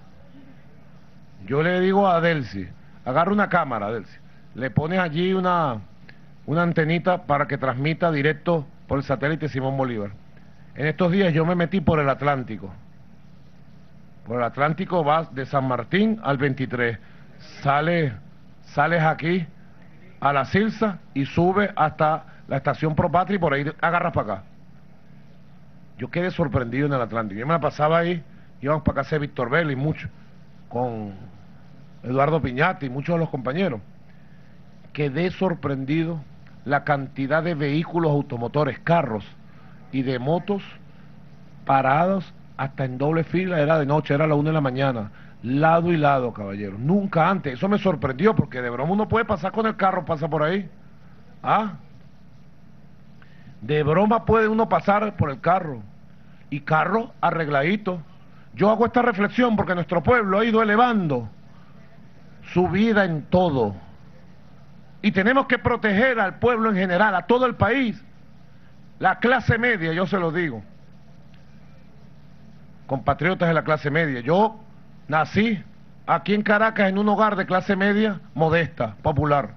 Yo le digo a Delcy, agarra una cámara, Delcy. Le pones allí una, una antenita para que transmita directo por el satélite Simón Bolívar. En estos días yo me metí por el Atlántico por el Atlántico vas de San Martín al 23. Sale, sales aquí a la Silsa y sube hasta la estación Propatria y por ahí agarras para acá. Yo quedé sorprendido en el Atlántico. Yo me la pasaba ahí, íbamos para casa de Víctor Vélez y mucho, con Eduardo Piñati y muchos de los compañeros. Quedé sorprendido la cantidad de vehículos automotores, carros y de motos parados hasta en doble fila, era de noche, era la una de la mañana, lado y lado, caballero. Nunca antes, eso me sorprendió, porque de broma uno puede pasar con el carro, pasa por ahí. ¿Ah? De broma puede uno pasar por el carro. Y carro arregladito. Yo hago esta reflexión porque nuestro pueblo ha ido elevando su vida en todo. Y tenemos que proteger al pueblo en general, a todo el país. La clase media, yo se lo digo compatriotas de la clase media. Yo nací aquí en Caracas en un hogar de clase media modesta, popular,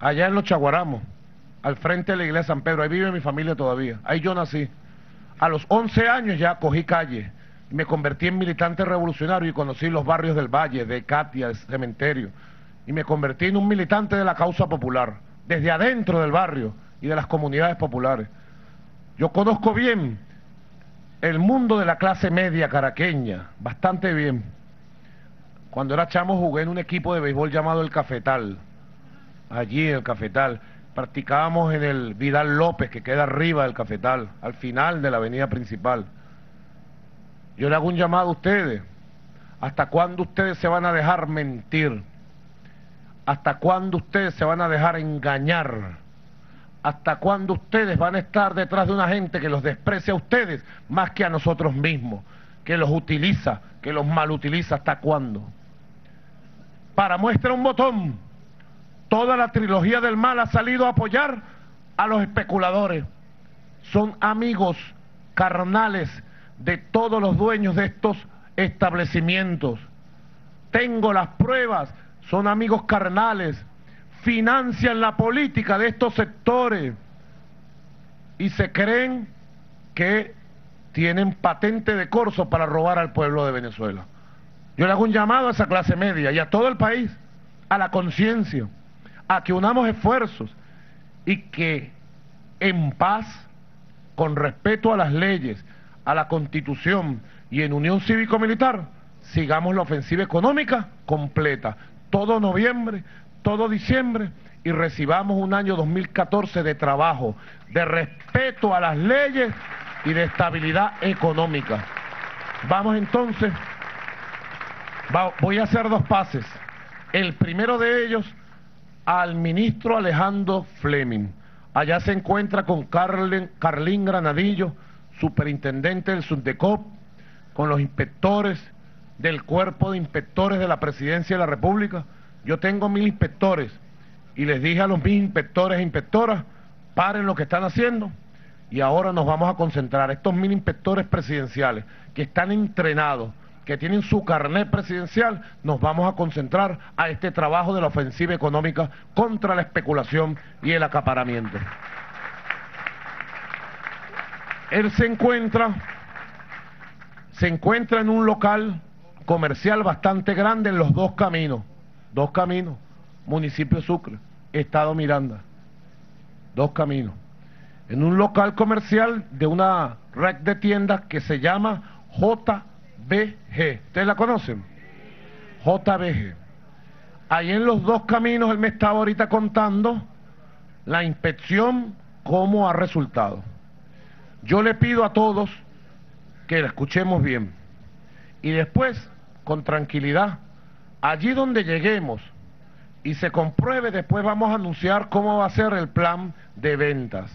allá en los Chaguaramos. al frente de la iglesia de San Pedro. Ahí vive mi familia todavía. Ahí yo nací. A los 11 años ya cogí calle. Me convertí en militante revolucionario y conocí los barrios del Valle, de Katia, del cementerio. Y me convertí en un militante de la causa popular, desde adentro del barrio y de las comunidades populares. Yo conozco bien el mundo de la clase media caraqueña, bastante bien. Cuando era chamo jugué en un equipo de béisbol llamado El Cafetal, allí en el Cafetal. Practicábamos en el Vidal López, que queda arriba del Cafetal, al final de la avenida principal. Yo le hago un llamado a ustedes. ¿Hasta cuándo ustedes se van a dejar mentir? ¿Hasta cuándo ustedes se van a dejar engañar? ¿Hasta cuándo ustedes van a estar detrás de una gente que los desprecia a ustedes más que a nosotros mismos? Que los utiliza, que los malutiliza. ¿Hasta cuándo? Para muestra un botón, toda la trilogía del mal ha salido a apoyar a los especuladores. Son amigos carnales de todos los dueños de estos establecimientos. Tengo las pruebas, son amigos carnales, financian la política de estos sectores y se creen que tienen patente de corso para robar al pueblo de Venezuela. Yo le hago un llamado a esa clase media y a todo el país, a la conciencia, a que unamos esfuerzos y que en paz, con respeto a las leyes, a la constitución y en unión cívico-militar, sigamos la ofensiva económica completa. Todo noviembre, todo diciembre y recibamos un año 2014 de trabajo, de respeto a las leyes y de estabilidad económica. Vamos entonces, voy a hacer dos pases. El primero de ellos al ministro Alejandro Fleming. Allá se encuentra con Carlin, Carlín Granadillo, superintendente del SUNDECOP, con los inspectores del cuerpo de inspectores de la presidencia de la República. Yo tengo mil inspectores y les dije a los mil inspectores e inspectoras, paren lo que están haciendo y ahora nos vamos a concentrar. Estos mil inspectores presidenciales que están entrenados, que tienen su carnet presidencial, nos vamos a concentrar a este trabajo de la ofensiva económica contra la especulación y el acaparamiento. Él se encuentra, se encuentra en un local comercial bastante grande en los dos caminos, dos caminos, municipio Sucre, Estado Miranda, dos caminos, en un local comercial de una red de tiendas que se llama JBG. ¿Ustedes la conocen? JBG. Ahí en los dos caminos él me estaba ahorita contando la inspección, cómo ha resultado. Yo le pido a todos que la escuchemos bien y después, con tranquilidad, allí donde lleguemos y se compruebe, después vamos a anunciar cómo va a ser el plan de ventas.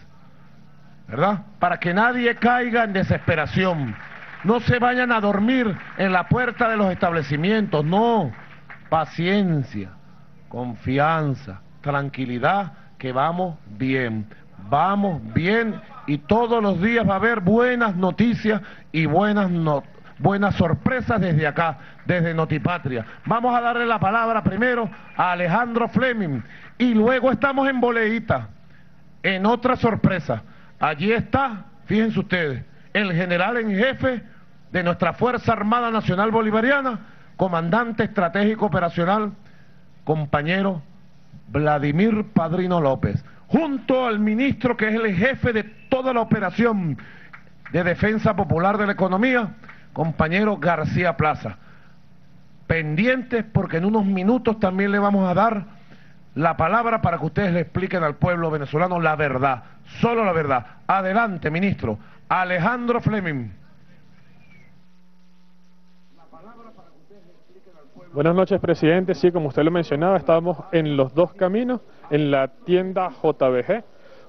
¿Verdad? Para que nadie caiga en desesperación. No se vayan a dormir en la puerta de los establecimientos, no. Paciencia, confianza, tranquilidad, que vamos bien. Vamos bien y todos los días va a haber buenas noticias y buenas buenas sorpresas desde acá, desde Notipatria. Vamos a darle la palabra primero a Alejandro Fleming y luego estamos en Boleíta, en otra sorpresa. Allí está, fíjense ustedes, el general en jefe de nuestra Fuerza Armada Nacional Bolivariana, comandante estratégico operacional, compañero Vladimir Padrino López junto al ministro que es el jefe de toda la operación de defensa popular de la economía, compañero García Plaza. Pendientes porque en unos minutos también le vamos a dar la palabra para que ustedes le expliquen al pueblo venezolano la verdad, solo la verdad. Adelante, ministro. Alejandro Fleming. Buenas noches, presidente. Sí, como usted lo mencionaba, estamos en los dos caminos, en la tienda JBG.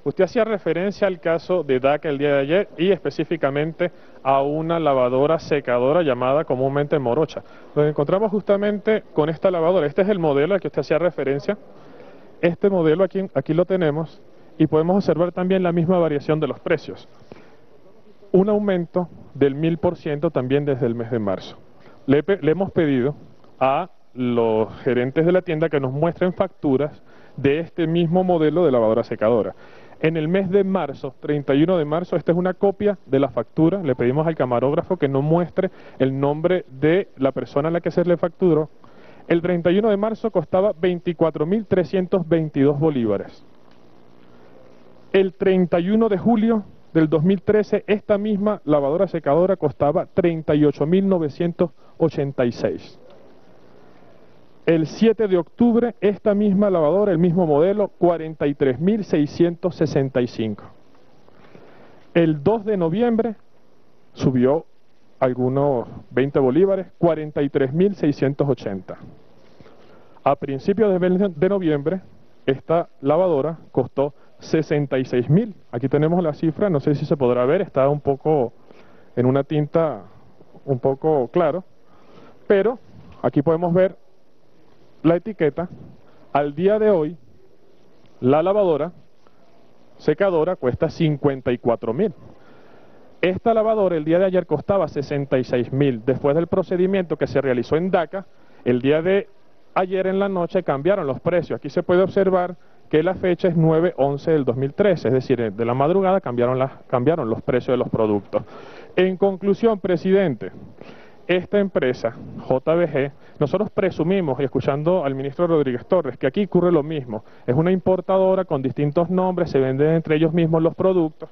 Usted hacía referencia al caso de DACA el día de ayer y específicamente a una lavadora secadora llamada comúnmente Morocha. Nos encontramos justamente con esta lavadora. Este es el modelo al que usted hacía referencia. Este modelo aquí, lo tenemos y podemos observar también la misma variación de los precios. Un aumento del 1000% también desde el mes de marzo. Le, le hemos pedido a los gerentes de la tienda que nos muestren facturas de este mismo modelo de lavadora secadora. En el mes de marzo, 31 de marzo, esta es una copia de la factura. Le pedimos al camarógrafo que no muestre el nombre de la persona a la que se le facturó. El 31 de marzo costaba 24.322 bolívares. El 31 de julio del 2013, esta misma lavadora secadora costaba 38.986. El 7 de octubre, esta misma lavadora, el mismo modelo, 43.665. El 2 de noviembre subió algunos 20 bolívares, 43.680. A principios de, noviembre, esta lavadora costó 66.000. Aquí tenemos la cifra, no sé si se podrá ver, está un poco en una tinta un poco claro, pero aquí podemos ver la etiqueta, al día de hoy, la lavadora secadora cuesta 54 mil. Esta lavadora el día de ayer costaba 66 mil. Después del procedimiento que se realizó en DACA, el día de ayer en la noche cambiaron los precios. Aquí se puede observar que la fecha es 9-11 del 2013, es decir, de la madrugada cambiaron, cambiaron los precios de los productos. En conclusión, presidente, esta empresa, JBG, nosotros presumimos, y escuchando al ministro Rodríguez Torres, que aquí ocurre lo mismo. Es una importadora con distintos nombres, se venden entre ellos mismos los productos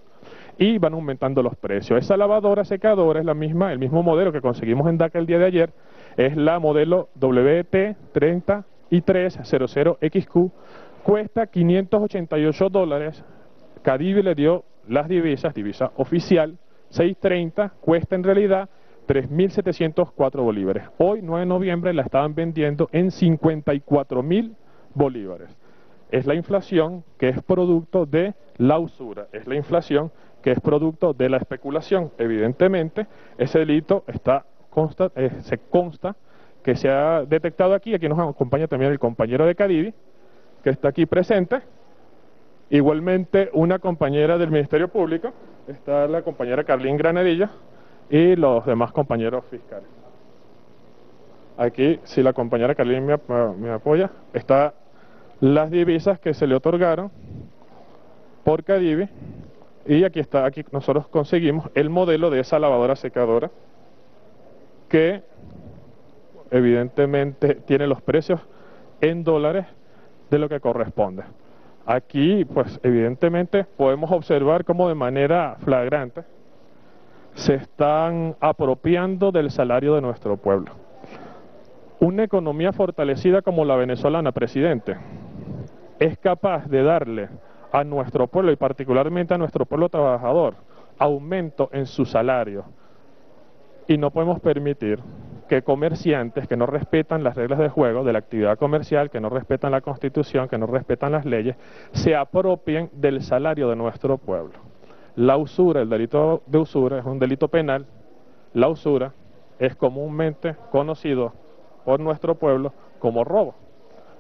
y van aumentando los precios. Esa lavadora secadora es la misma, el mismo modelo que conseguimos en DACA el día de ayer, es la modelo WT3300XQ, cuesta 588 dólares, Cadivi le dio las divisas, divisa oficial, 630, cuesta en realidad 3.704 bolívares. Hoy, 9 de noviembre, la estaban vendiendo en 54.000 bolívares. Es la inflación que es producto de la usura, es la inflación que es producto de la especulación. Evidentemente, ese delito está consta, eh, se consta que se ha detectado aquí, aquí nos acompaña también el compañero de Cadivi, que está aquí presente, igualmente una compañera del Ministerio Público, está la compañera Carlín Granadilla, y los demás compañeros fiscales. Aquí, si la compañera Carlín me, apoya, están las divisas que se le otorgaron por Cadivi y aquí está, aquí nosotros conseguimos el modelo de esa lavadora secadora que evidentemente tiene los precios en dólares de lo que corresponde. Aquí, pues evidentemente podemos observar como de manera flagrante se están apropiando del salario de nuestro pueblo. Una economía fortalecida como la venezolana, presidente, es capaz de darle a nuestro pueblo y particularmente a nuestro pueblo trabajador aumento en su salario. Y no podemos permitir que comerciantes que no respetan las reglas de juego de la actividad comercial, que no respetan la constitución, que no respetan las leyes, se apropien del salario de nuestro pueblo. La usura, el delito de usura es un delito penal. La usura es comúnmente conocido por nuestro pueblo como robo.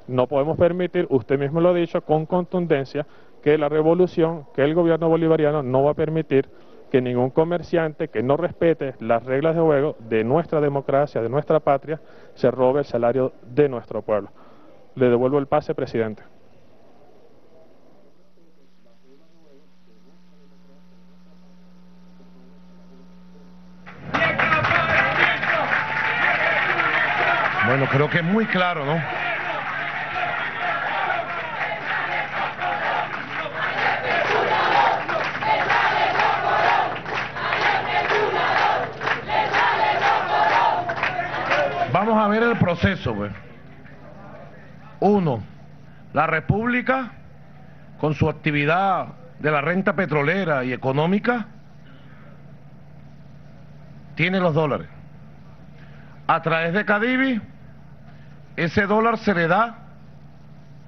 No podemos permitir, usted mismo lo ha dicho con contundencia, que la revolución, que el gobierno bolivariano no va a permitir que ningún comerciante que no respete las reglas de juego de nuestra democracia, de nuestra patria, se robe el salario de nuestro pueblo. Le devuelvo el pase, presidente. Bueno, creo que es muy claro, ¿no? Vamos a ver el proceso, pues. Uno, la República, con su actividad de la renta petrolera y económica, tiene los dólares. A través de Cadivi, ese dólar se le da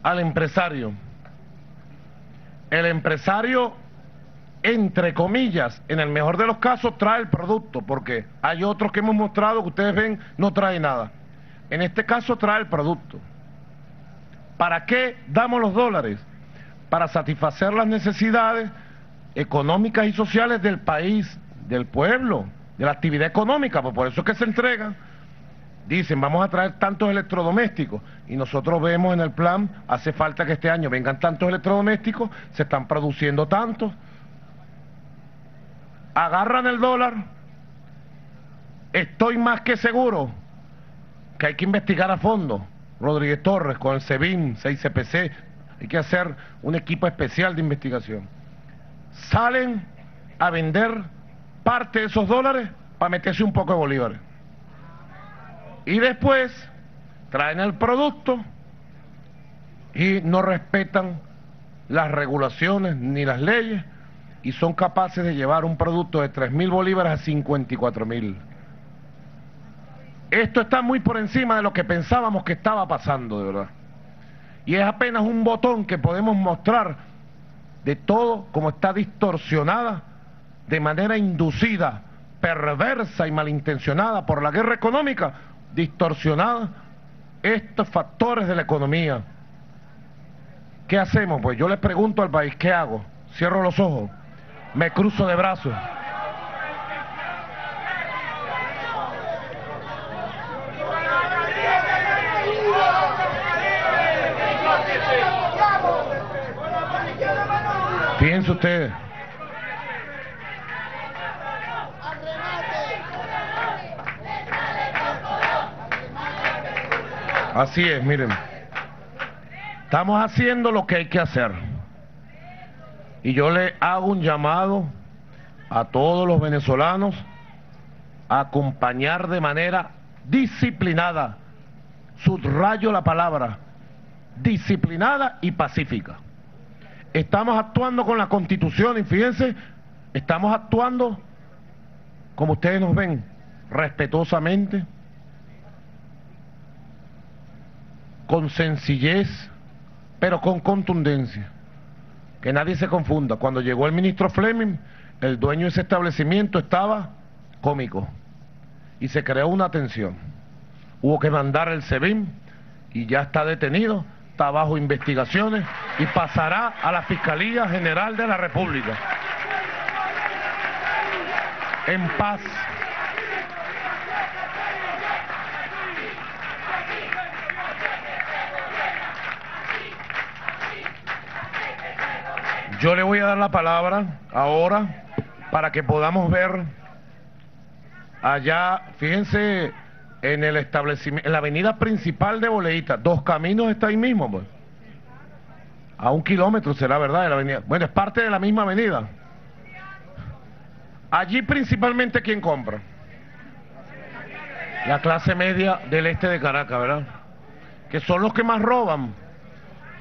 al empresario. El empresario, entre comillas, en el mejor de los casos, trae el producto, porque hay otros que hemos mostrado que ustedes ven no trae nada. En este caso trae el producto. ¿Para qué damos los dólares? Para satisfacer las necesidades económicas y sociales del país, del pueblo, de la actividad económica, pues por eso es que se entregan dicen vamos a traer tantos electrodomésticos y nosotros vemos en el plan, hace falta que este año vengan tantos electrodomésticos, se están produciendo tantos, agarran el dólar, estoy más que seguro que hay que investigar a fondo, Rodríguez Torres con el SEBIN, 6CPC, hay que hacer un equipo especial de investigación. Salen a vender parte de esos dólares para meterse un poco de bolívares. Y después traen el producto y no respetan las regulaciones ni las leyes y son capaces de llevar un producto de 3 mil bolívares a 54 mil. Esto está muy por encima de lo que pensábamos que estaba pasando, de verdad. Y es apenas un botón que podemos mostrar de todo como está distorsionada, de manera inducida, perversa y malintencionada por la guerra económica, distorsionada estos factores de la economía. ¿Qué hacemos? Pues yo le pregunto al país, ¿qué hago? Cierro los ojos, me cruzo de brazos. Fíjense ustedes. Así es, miren. Estamos haciendo lo que hay que hacer. Y yo le hago un llamado a todos los venezolanos a acompañar de manera disciplinada, subrayo la palabra, disciplinada y pacífica. Estamos actuando con la constitución y fíjense, estamos actuando como ustedes nos ven, respetuosamente, con sencillez, pero con contundencia. Que nadie se confunda. Cuando llegó el ministro Fleming, el dueño de ese establecimiento estaba cómico y se creó una tensión. Hubo que mandar el SEBIN y ya está detenido, está bajo investigaciones y pasará a la Fiscalía General de la República. En paz. Yo le voy a dar la palabra ahora para que podamos ver allá, fíjense, en el establecimiento, en la avenida principal de Boleita, dos caminos está ahí mismo, pues. A un kilómetro será verdad la avenida. Bueno, es parte de la misma avenida. Allí principalmente quién compra. La clase media del este de Caracas, ¿verdad? Que son los que más roban.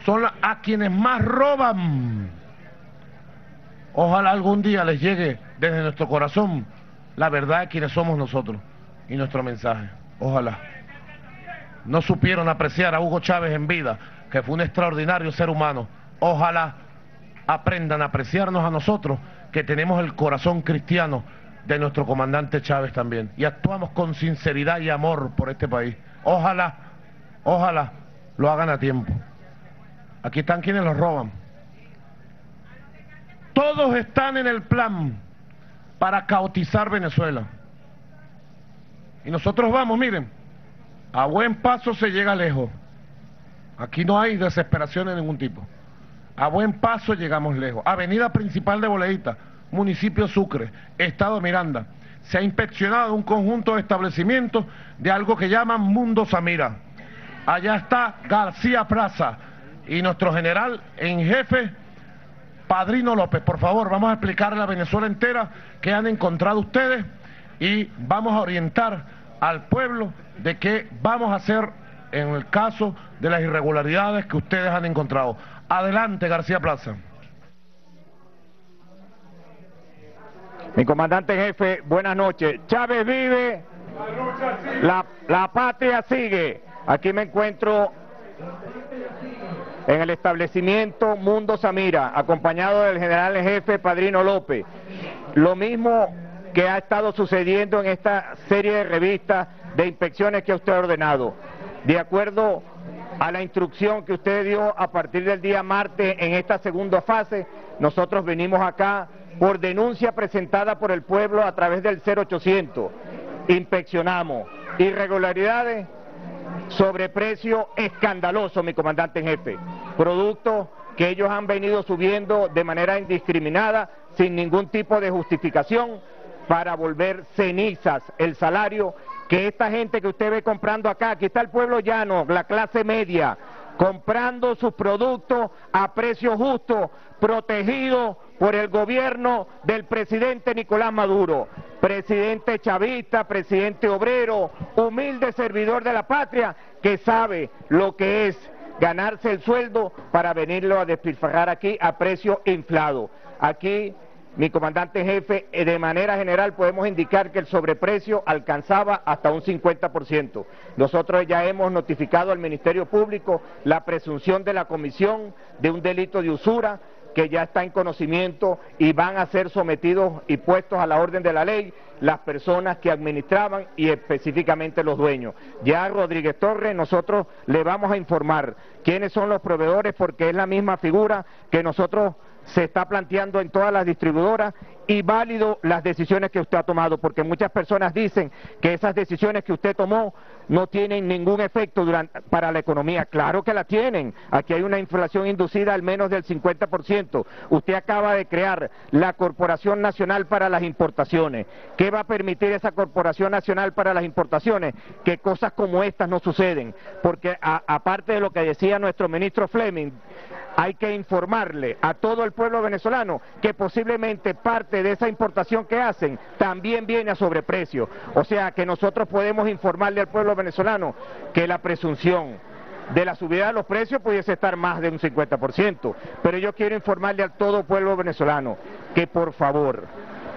Son a quienes más roban Ojalá algún día les llegue desde nuestro corazón la verdad de quienes somos nosotros y nuestro mensaje. Ojalá. No supieron apreciar a Hugo Chávez en vida, que fue un extraordinario ser humano. Ojalá aprendan a apreciarnos a nosotros, que tenemos el corazón cristiano de nuestro comandante Chávez también. Y actuamos con sinceridad y amor por este país. Ojalá, ojalá lo hagan a tiempo. Aquí están quienes los roban. Todos están en el plan para caotizar Venezuela. Y nosotros vamos, miren, a buen paso se llega lejos. Aquí no hay desesperación de ningún tipo. A buen paso llegamos lejos. Avenida principal de Boleita, municipio Sucre, estado Miranda. Se ha inspeccionado un conjunto de establecimientos de algo que llaman Mundo Samira. Allá está García Plaza y nuestro general en jefe Padrino López, por favor, vamos a explicarle a Venezuela entera qué han encontrado ustedes y vamos a orientar al pueblo de qué vamos a hacer en el caso de las irregularidades que ustedes han encontrado. Adelante, García Plaza. Mi comandante jefe, buenas noches. Chávez vive, la, la patria sigue. Aquí me encuentro en el establecimiento Mundo Samira, acompañado del general jefe Padrino López. Lo mismo que ha estado sucediendo en esta serie de revistas de inspecciones que usted ha ordenado. De acuerdo a la instrucción que usted dio a partir del día martes en esta segunda fase, nosotros venimos acá por denuncia presentada por el pueblo a través del 0800. Inspeccionamos, irregularidades, sobreprecio escandaloso, mi comandante en jefe. Productos que ellos han venido subiendo de manera indiscriminada, sin ningún tipo de justificación, para volver cenizas el salario que esta gente que usted ve comprando acá, aquí está el pueblo llano, la clase media, comprando sus productos a precio justo, protegido por el gobierno del presidente Nicolás Maduro, presidente chavista, presidente obrero, humilde servidor de la patria, que sabe lo que es ganarse el sueldo para venirlo a despilfarrar aquí a precio inflado. Aquí mi comandante jefe, eh, de manera general podemos indicar que el sobreprecio alcanzaba hasta un 50%. Nosotros ya hemos notificado al Ministerio Público la presunción de la comisión de un delito de usura que ya está en conocimiento y van a ser sometidos y puestos a la orden de la ley las personas que administraban y específicamente los dueños. Ya Rodríguez Torres nosotros le vamos a informar quiénes son los proveedores porque es la misma figura que nosotros se está planteando en todas las distribuidoras y válido las decisiones que usted ha tomado, porque muchas personas dicen que esas decisiones que usted tomó no tienen ningún efecto para la economía. Claro que la tienen. Aquí hay una inflación inducida al menos del 50%. Usted acaba de crear la Corporación Nacional para las Importaciones. ¿Qué va a permitir esa Corporación Nacional para las Importaciones? Que cosas como estas no suceden. Porque aparte de lo que decía nuestro ministro Fleming, hay que informarle a todo el pueblo venezolano que posiblemente parte de esa importación que hacen también viene a sobreprecio. O sea que nosotros podemos informarle al pueblo venezolano que la presunción de la subida de los precios pudiese estar más de un 50%. Pero yo quiero informarle al todo pueblo venezolano que por favor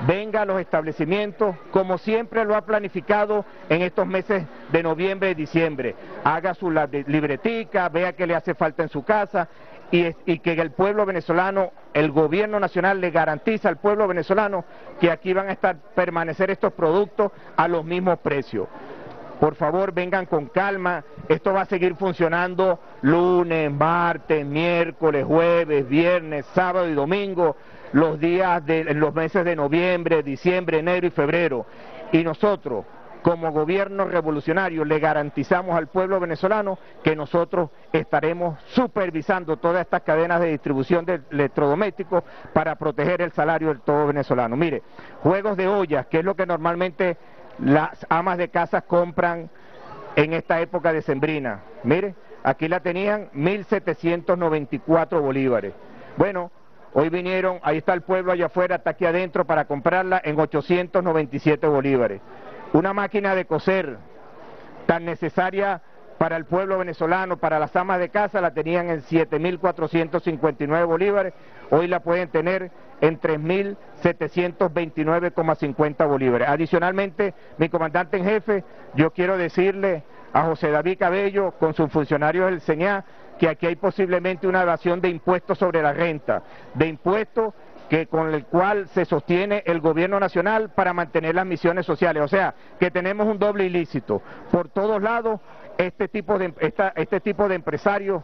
venga a los establecimientos como siempre lo ha planificado en estos meses de noviembre y diciembre. Haga su libretica, vea qué le hace falta en su casa y, que el pueblo venezolano, el gobierno nacional le garantiza al pueblo venezolano que aquí van a estar permanecer estos productos a los mismos precios. Por favor, vengan con calma. Esto va a seguir funcionando lunes, martes, miércoles, jueves, viernes, sábado y domingo, los días de los meses de noviembre, diciembre, enero y febrero. Y nosotros, como gobierno revolucionario le garantizamos al pueblo venezolano que nosotros estaremos supervisando todas estas cadenas de distribución de electrodomésticos para proteger el salario del todo venezolano. Mire, juegos de ollas, que es lo que normalmente las amas de casa compran en esta época de sembrina. Mire, aquí la tenían 1.794 bolívares. Bueno, hoy vinieron, ahí está el pueblo allá afuera, está aquí adentro para comprarla en 897 bolívares. Una máquina de coser tan necesaria para el pueblo venezolano, para las amas de casa, la tenían en 7.459 bolívares, hoy la pueden tener en 3.729,50 bolívares. Adicionalmente, mi comandante en jefe, yo quiero decirle a José David Cabello, con sus funcionarios del CENIA, que aquí hay posiblemente una evasión de impuestos sobre la renta, de impuestos que con el cual se sostiene el gobierno nacional para mantener las misiones sociales. O sea, que tenemos un doble ilícito. Por todos lados, este tipo de, este tipo de empresarios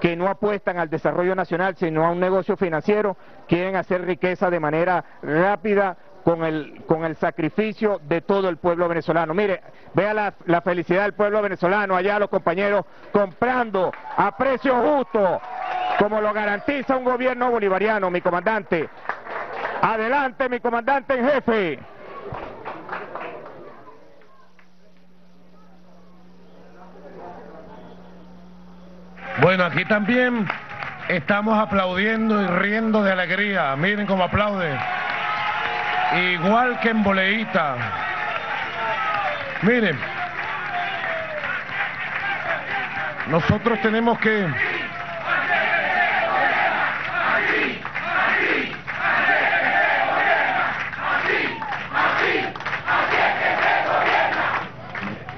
que no apuestan al desarrollo nacional, sino a un negocio financiero, quieren hacer riqueza de manera rápida, con el, con el sacrificio de todo el pueblo venezolano. Mire, vea la, la felicidad del pueblo venezolano, allá los compañeros comprando a precio justo, como lo garantiza un gobierno bolivariano, mi comandante. Adelante, mi comandante en jefe. Bueno, aquí también estamos aplaudiendo y riendo de alegría. Miren cómo aplaude igual que en Boleíta. Miren, nosotros tenemos que...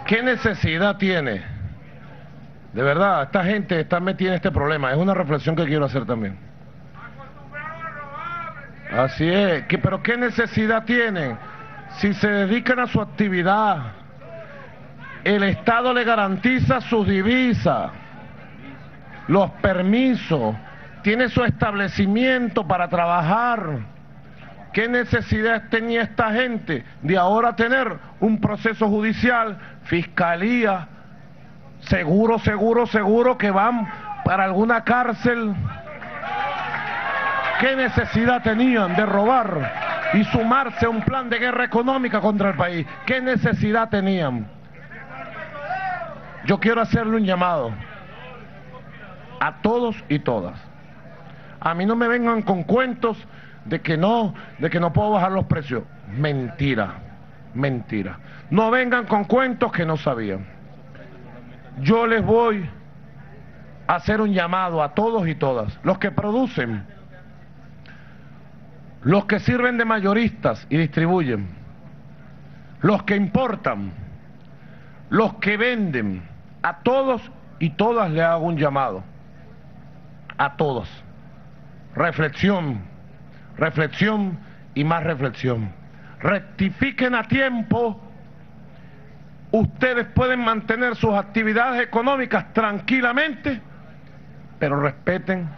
¿Qué necesidad tiene? De verdad, esta gente está metida en este problema. Es una reflexión que quiero hacer también. Así es, pero ¿qué necesidad tienen? Si se dedican a su actividad, el Estado le garantiza sus divisas, los permisos, tiene su establecimiento para trabajar. ¿Qué necesidad tenía esta gente de ahora tener un proceso judicial fiscalía, seguro, seguro, seguro que van para alguna cárcel. ¿Qué necesidad tenían de robar y sumarse a un plan de guerra económica contra el país? ¿Qué necesidad tenían? Yo quiero hacerle un llamado a todos y todas. A mí no me vengan con cuentos de que no, de que no puedo bajar los precios. Mentira, mentira. No vengan con cuentos que no sabían. Yo les voy a hacer un llamado a todos y todas, los que producen, los que sirven de mayoristas y distribuyen, los que importan, los que venden, a todos y todas les hago un llamado. A todos. Reflexión, reflexión y más reflexión. Rectifiquen a tiempo. Ustedes pueden mantener sus actividades económicas tranquilamente, pero respeten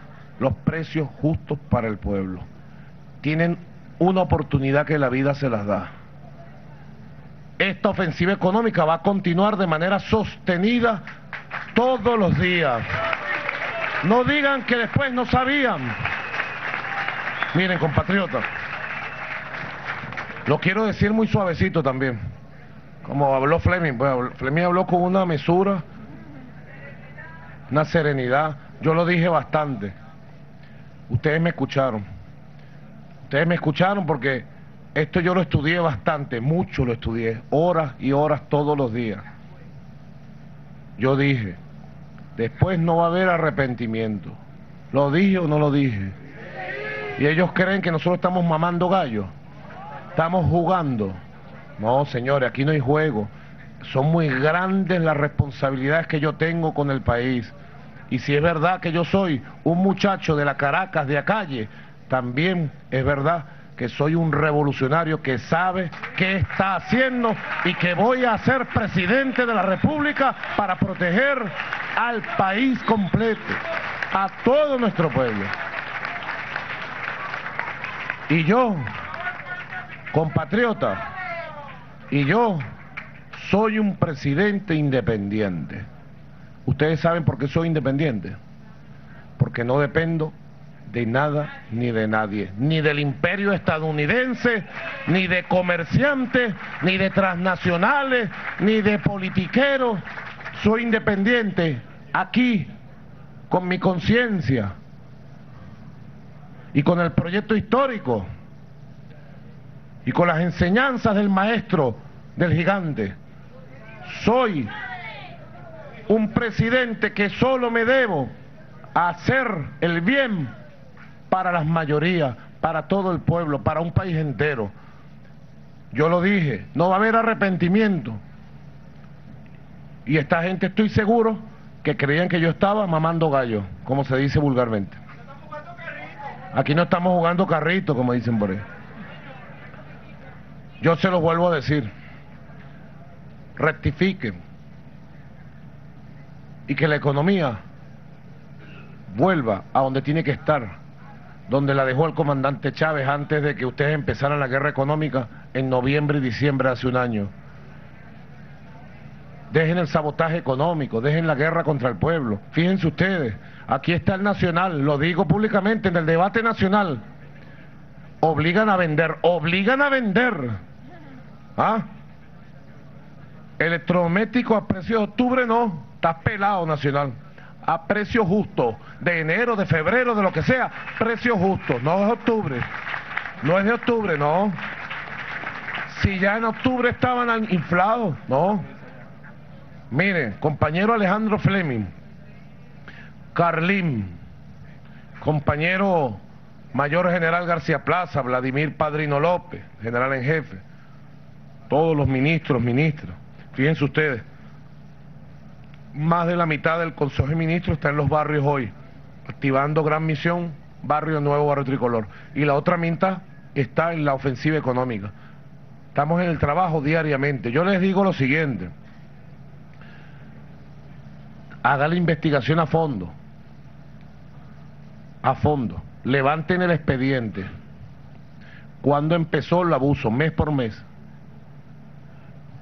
los precios justos para el pueblo. Tienen una oportunidad que la vida se las da. Esta ofensiva económica va a continuar de manera sostenida todos los días. No digan que después no sabían. Miren, compatriotas, lo quiero decir muy suavecito también. Como habló Fleming, pues, Fleming habló con una mesura, una serenidad. Yo lo dije bastante. Ustedes me escucharon. Ustedes me escucharon porque esto yo lo estudié bastante, mucho lo estudié, horas y horas todos los días. Yo dije, después no va a haber arrepentimiento. ¿Lo dije o no lo dije? Y ellos creen que nosotros estamos mamando gallo, estamos jugando. No, señores, aquí no hay juego. Son muy grandes las responsabilidades que yo tengo con el país. Y si es verdad que yo soy un muchacho de la Caracas de a calle, también es verdad que soy un revolucionario que sabe qué está haciendo y que voy a ser presidente de la República para proteger al país completo, a todo nuestro pueblo. Y yo, compatriota, y yo soy un presidente independiente. Ustedes saben por qué soy independiente. Porque no dependo de nada ni de nadie, ni del imperio estadounidense, ni de comerciantes, ni de transnacionales, ni de politiqueros. Soy independiente aquí, con mi conciencia y con el proyecto histórico y con las enseñanzas del maestro, del gigante. Soy un presidente que solo me debo hacer el bien para las mayorías, para todo el pueblo, para un país entero. Yo lo dije, no va a haber arrepentimiento. Y esta gente estoy seguro que creían que yo estaba mamando gallo, como se dice vulgarmente. Aquí no estamos jugando carrito, como dicen por ahí. Yo se lo vuelvo a decir. Rectifiquen. Y que la economía vuelva a donde tiene que estar donde la dejó el comandante Chávez antes de que ustedes empezaran la guerra económica en noviembre y diciembre hace un año. Dejen el sabotaje económico, dejen la guerra contra el pueblo. Fíjense ustedes, aquí está el nacional, lo digo públicamente en el debate nacional. Obligan a vender, obligan a vender. ¿Ah? Electrodoméstico a precio de octubre no, está pelado nacional a precio justo, de enero, de febrero, de lo que sea, precio justo, no es octubre, no es de octubre, no. Si ya en octubre estaban inflados, no. Mire, compañero Alejandro Fleming, Carlín, compañero Mayor General García Plaza, Vladimir Padrino López, general en jefe, todos los ministros, ministros, fíjense ustedes, más de la mitad del Consejo de Ministros está en los barrios hoy, activando gran misión, barrio nuevo, barrio tricolor. Y la otra mitad está en la ofensiva económica. Estamos en el trabajo diariamente. Yo les digo lo siguiente, haga la investigación a fondo, a fondo, levanten el expediente. ¿Cuándo empezó el abuso? Mes por mes.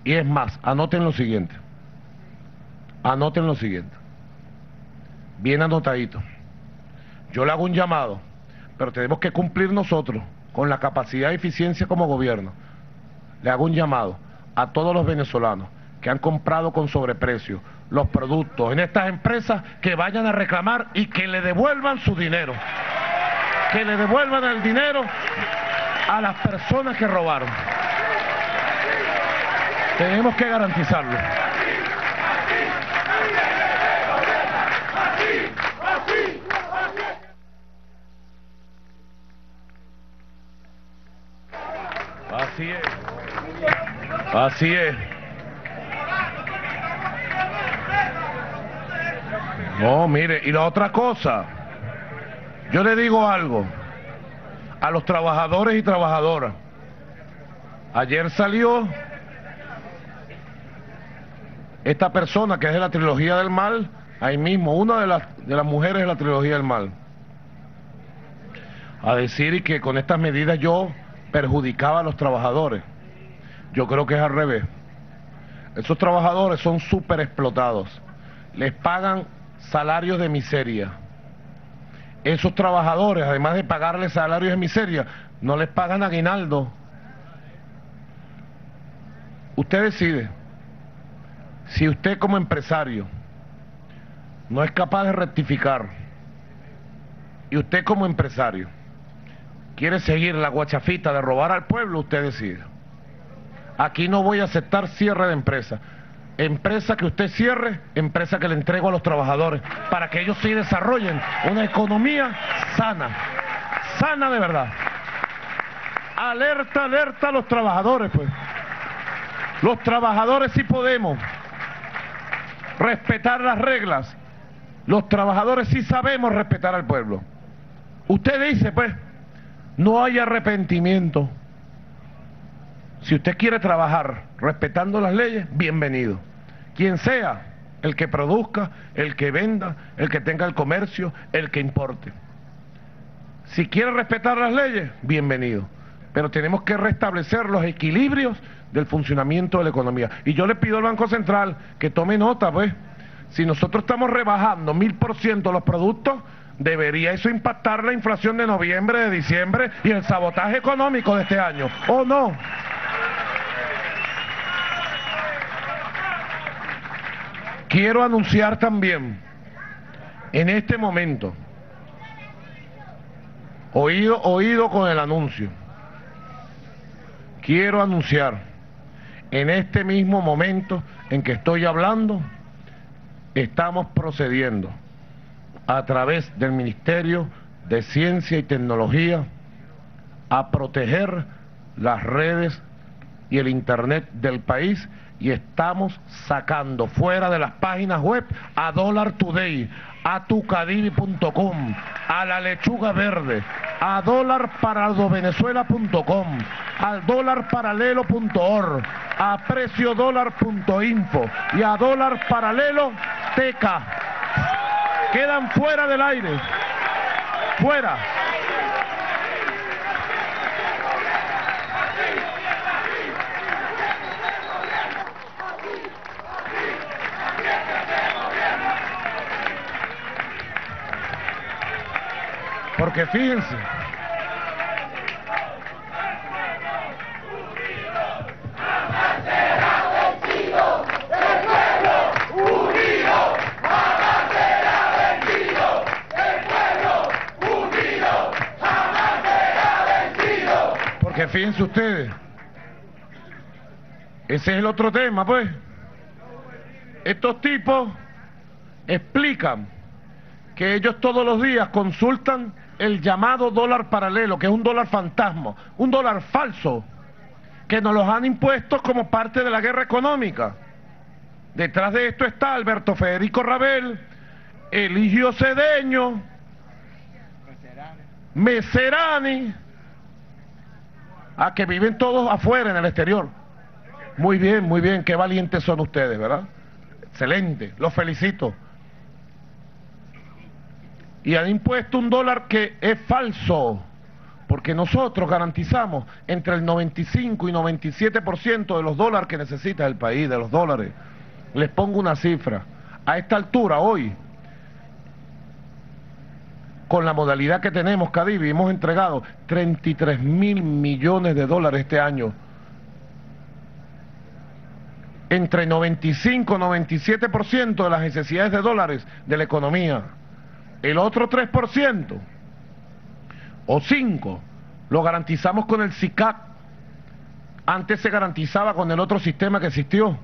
Y es más, anoten lo siguiente. Anoten lo siguiente. Bien anotadito. Yo le hago un llamado, pero tenemos que cumplir nosotros con la capacidad y eficiencia como gobierno. Le hago un llamado a todos los venezolanos que han comprado con sobreprecio los productos en estas empresas que vayan a reclamar y que le devuelvan su dinero. Que le devuelvan el dinero a las personas que robaron. Tenemos que garantizarlo. Así es. Así es. No, mire, y la otra cosa, yo le digo algo a los trabajadores y trabajadoras. Ayer salió esta persona que es de la trilogía del mal, ahí mismo, una de las, de las mujeres de la trilogía del mal, a decir que con estas medidas yo perjudicaba a los trabajadores. Yo creo que es al revés. Esos trabajadores son súper explotados. Les pagan salarios de miseria. Esos trabajadores, además de pagarles salarios de miseria, no les pagan aguinaldo. Usted decide si usted como empresario no es capaz de rectificar y usted como empresario quiere seguir la guachafita de robar al pueblo, usted decide. Aquí no voy a aceptar cierre de empresa. Empresa que usted cierre, empresa que le entrego a los trabajadores, para que ellos sí desarrollen una economía sana, sana de verdad. Alerta, alerta a los trabajadores, pues. Los trabajadores sí podemos respetar las reglas. Los trabajadores sí sabemos respetar al pueblo. Usted dice, pues, no hay arrepentimiento. Si usted quiere trabajar respetando las leyes, bienvenido. Quien sea, el que produzca, el que venda, el que tenga el comercio, el que importe. Si quiere respetar las leyes, bienvenido. Pero tenemos que restablecer los equilibrios del funcionamiento de la economía. Y yo le pido al Banco Central que tome nota, pues. Si nosotros estamos rebajando mil por ciento los productos, debería eso impactar la inflación de noviembre, de diciembre y el sabotaje económico de este año. ¿O no? Quiero anunciar también, en este momento, oído, oído con el anuncio, quiero anunciar, en este mismo momento en que estoy hablando, estamos procediendo a través del Ministerio de Ciencia y Tecnología a proteger las redes y el Internet del país y estamos sacando fuera de las páginas web a Dollar Today, a tucadivi.com, a la lechuga verde, a dólarparaldovenezuela.com, al dólarparalelo.org, a preciodólar.info y a dólar paralelo teca. Quedan fuera del aire. Fuera. Porque fíjense, fíjense ustedes, ese es el otro tema, pues. Estos tipos explican que ellos todos los días consultan el llamado dólar paralelo, que es un dólar fantasma, un dólar falso, que nos los han impuesto como parte de la guerra económica. Detrás de esto está Alberto Federico Rabel, Eligio Cedeño, Meserani, a que viven todos afuera en el exterior. Muy bien, muy bien, qué valientes son ustedes, ¿verdad? Excelente, los felicito. Y han impuesto un dólar que es falso, porque nosotros garantizamos entre el 95 y 97% de los dólares que necesita el país, de los dólares. Les pongo una cifra. A esta altura, hoy, con la modalidad que tenemos, Cadivi, hemos entregado 33 mil millones de dólares este año. Entre 95 y 97% de las necesidades de dólares de la economía. El otro 3% o 5 lo garantizamos con el SICAP. Antes se garantizaba con el otro sistema que existió.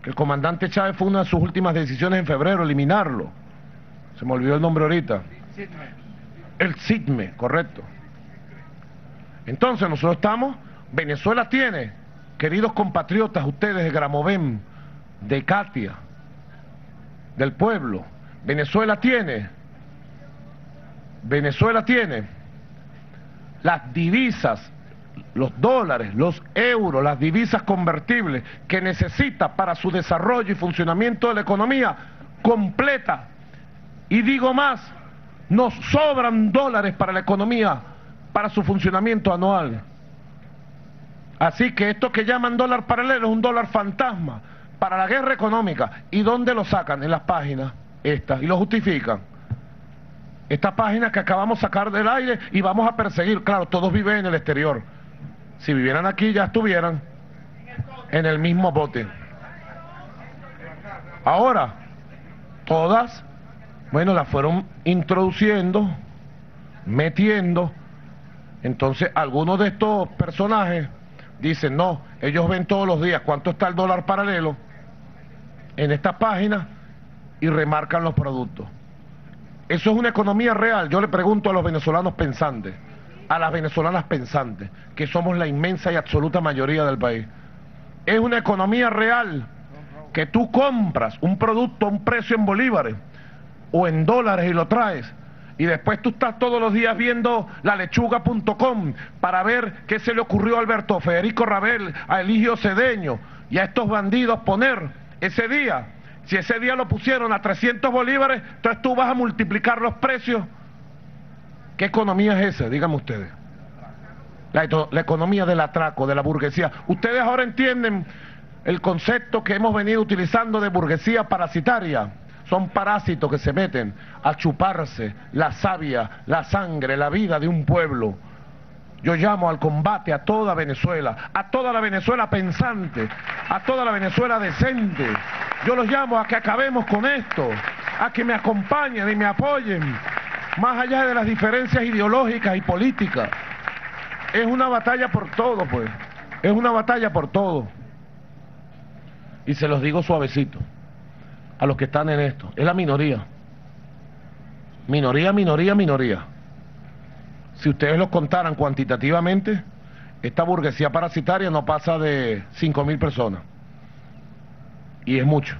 Que el comandante Chávez fue una de sus últimas decisiones en febrero, eliminarlo. Se me olvidó el nombre ahorita. El SITME, correcto. Entonces nosotros estamos, Venezuela tiene, queridos compatriotas, ustedes de Gramovén, de Katia, del pueblo, Venezuela tiene, Venezuela tiene las divisas, los dólares, los euros, las divisas convertibles que necesita para su desarrollo y funcionamiento de la economía completa. Y digo más, nos sobran dólares para la economía, para su funcionamiento anual. Así que esto que llaman dólar paralelo es un dólar fantasma para la guerra económica. ¿Y dónde lo sacan? En las páginas estas. Y lo justifican. Esta página que acabamos de sacar del aire y vamos a perseguir. Claro, todos viven en el exterior. Si vivieran aquí ya estuvieran en el mismo bote. Ahora, todas bueno, la fueron introduciendo, metiendo. Entonces, algunos de estos personajes dicen, no, ellos ven todos los días cuánto está el dólar paralelo en esta página y remarcan los productos. Eso es una economía real. Yo le pregunto a los venezolanos pensantes, a las venezolanas pensantes, que somos la inmensa y absoluta mayoría del país. Es una economía real que tú compras un producto a un precio en bolívares o en dólares y lo traes. Y después tú estás todos los días viendo la lechuga.com para ver qué se le ocurrió a Alberto Federico Rabel, a Eligio Cedeño y a estos bandidos poner ese día. Si ese día lo pusieron a 300 bolívares, entonces tú vas a multiplicar los precios. ¿Qué economía es esa? Díganme ustedes. La, la economía del atraco, de la burguesía. Ustedes ahora entienden el concepto que hemos venido utilizando de burguesía parasitaria son parásitos que se meten a chuparse la savia, la sangre, la vida de un pueblo. Yo llamo al combate a toda Venezuela, a toda la Venezuela pensante, a toda la Venezuela decente. Yo los llamo a que acabemos con esto, a que me acompañen y me apoyen, más allá de las diferencias ideológicas y políticas. Es una batalla por todo, pues. Es una batalla por todo. Y se los digo suavecito a los que están en esto. Es la minoría. Minoría, minoría, minoría. Si ustedes los contaran cuantitativamente, esta burguesía parasitaria no pasa de 5 mil personas. Y es mucho.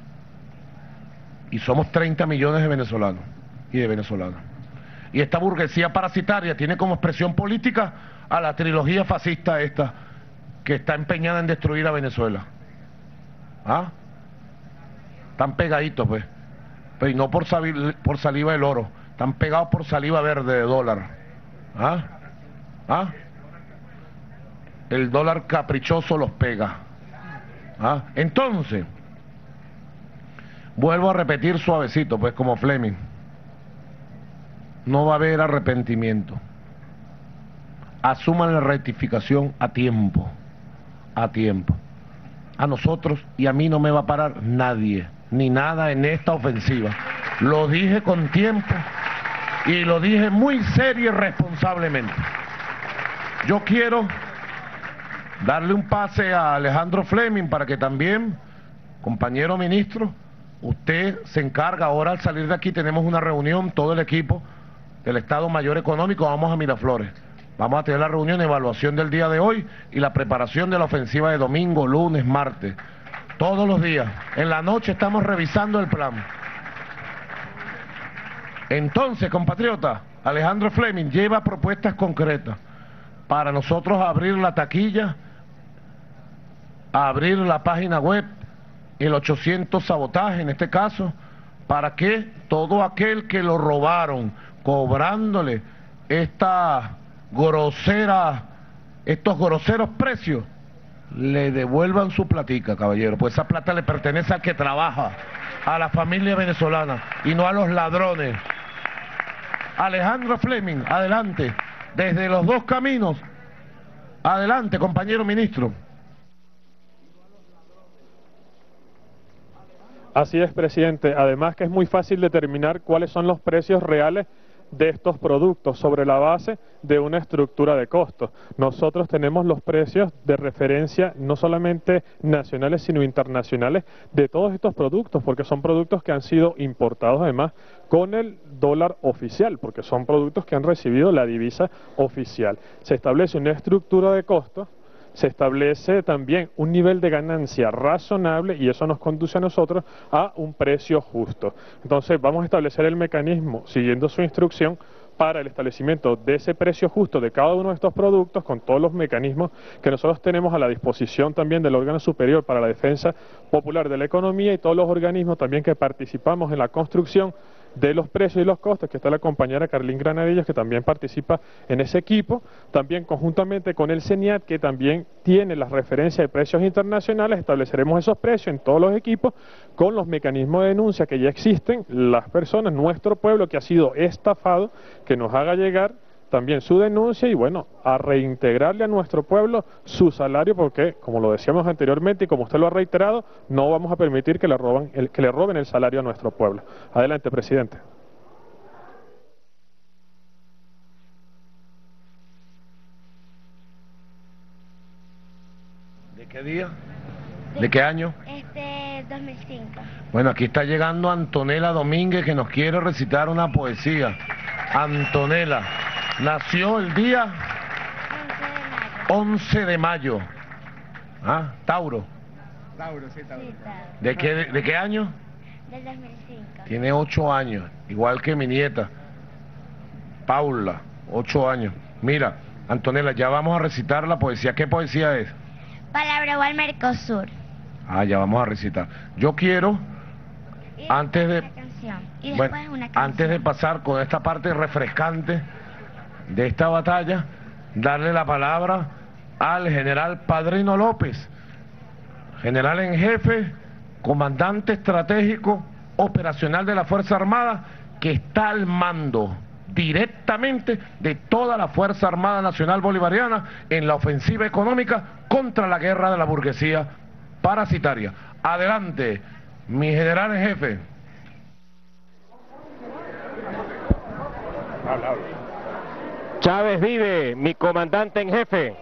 Y somos 30 millones de venezolanos y de venezolanas. Y esta burguesía parasitaria tiene como expresión política a la trilogía fascista esta que está empeñada en destruir a Venezuela. ¿Ah? Están pegaditos, pues. Pero no por, por saliva del oro. Están pegados por saliva verde de dólar. ¿Ah? ¿Ah? El dólar caprichoso los pega. ¿Ah? Entonces, vuelvo a repetir suavecito, pues como Fleming. No va a haber arrepentimiento. Asuman la rectificación a tiempo. A tiempo. A nosotros y a mí no me va a parar nadie ni nada en esta ofensiva. Lo dije con tiempo y lo dije muy serio y responsablemente. Yo quiero darle un pase a Alejandro Fleming para que también, compañero ministro, usted se encarga, ahora al salir de aquí tenemos una reunión, todo el equipo del Estado Mayor Económico, vamos a Miraflores. Vamos a tener la reunión evaluación del día de hoy y la preparación de la ofensiva de domingo, lunes, martes. Todos los días. En la noche estamos revisando el plan. Entonces, compatriota, Alejandro Fleming lleva propuestas concretas para nosotros abrir la taquilla, abrir la página web, el 800 sabotaje en este caso, para que todo aquel que lo robaron, cobrándole esta grosera, estos groseros precios, le devuelvan su platica, caballero, pues esa plata le pertenece al que trabaja, a la familia venezolana y no a los ladrones. Alejandro Fleming, adelante, desde los dos caminos, adelante, compañero ministro. Así es, presidente. Además que es muy fácil determinar cuáles son los precios reales de estos productos sobre la base de una estructura de costos. Nosotros tenemos los precios de referencia no solamente nacionales sino internacionales de todos estos productos porque son productos que han sido importados además con el dólar oficial porque son productos que han recibido la divisa oficial. Se establece una estructura de costos se establece también un nivel de ganancia razonable y eso nos conduce a nosotros a un precio justo. Entonces vamos a establecer el mecanismo siguiendo su instrucción para el establecimiento de ese precio justo de cada uno de estos productos con todos los mecanismos que nosotros tenemos a la disposición también del órgano superior para la defensa popular de la economía y todos los organismos también que participamos en la construcción de los precios y los costos, que está la compañera Carlín Granadillas, que también participa en ese equipo, también conjuntamente con el CENIAT, que también tiene las referencias de precios internacionales, estableceremos esos precios en todos los equipos con los mecanismos de denuncia que ya existen, las personas, nuestro pueblo que ha sido estafado, que nos haga llegar también su denuncia y bueno, a reintegrarle a nuestro pueblo su salario porque, como lo decíamos anteriormente y como usted lo ha reiterado, no vamos a permitir que le, roban el, que le roben el salario a nuestro pueblo. Adelante, presidente. ¿De qué día? ¿De qué año? Este 2005. Bueno, aquí está llegando Antonella Domínguez que nos quiere recitar una poesía. Antonella. Nació el día 11 de mayo. ¿Ah? Tauro. Tauro, sí, Tauro. ¿De qué, de, qué año? Del 2005. Tiene ocho años, igual que mi nieta. Paula, ocho años. Mira, Antonella, ya vamos a recitar la poesía. ¿Qué poesía es? Palabra al Mercosur. Ah, ya vamos a recitar. Yo quiero, antes de, y después una canción. antes de pasar con esta parte refrescante de esta batalla, darle la palabra al general Padrino López, general en jefe, comandante estratégico operacional de la Fuerza Armada, que está al mando directamente de toda la Fuerza Armada Nacional Bolivariana en la ofensiva económica contra la guerra de la burguesía parasitaria. Adelante, mi general en jefe. Chávez vive, mi comandante en jefe.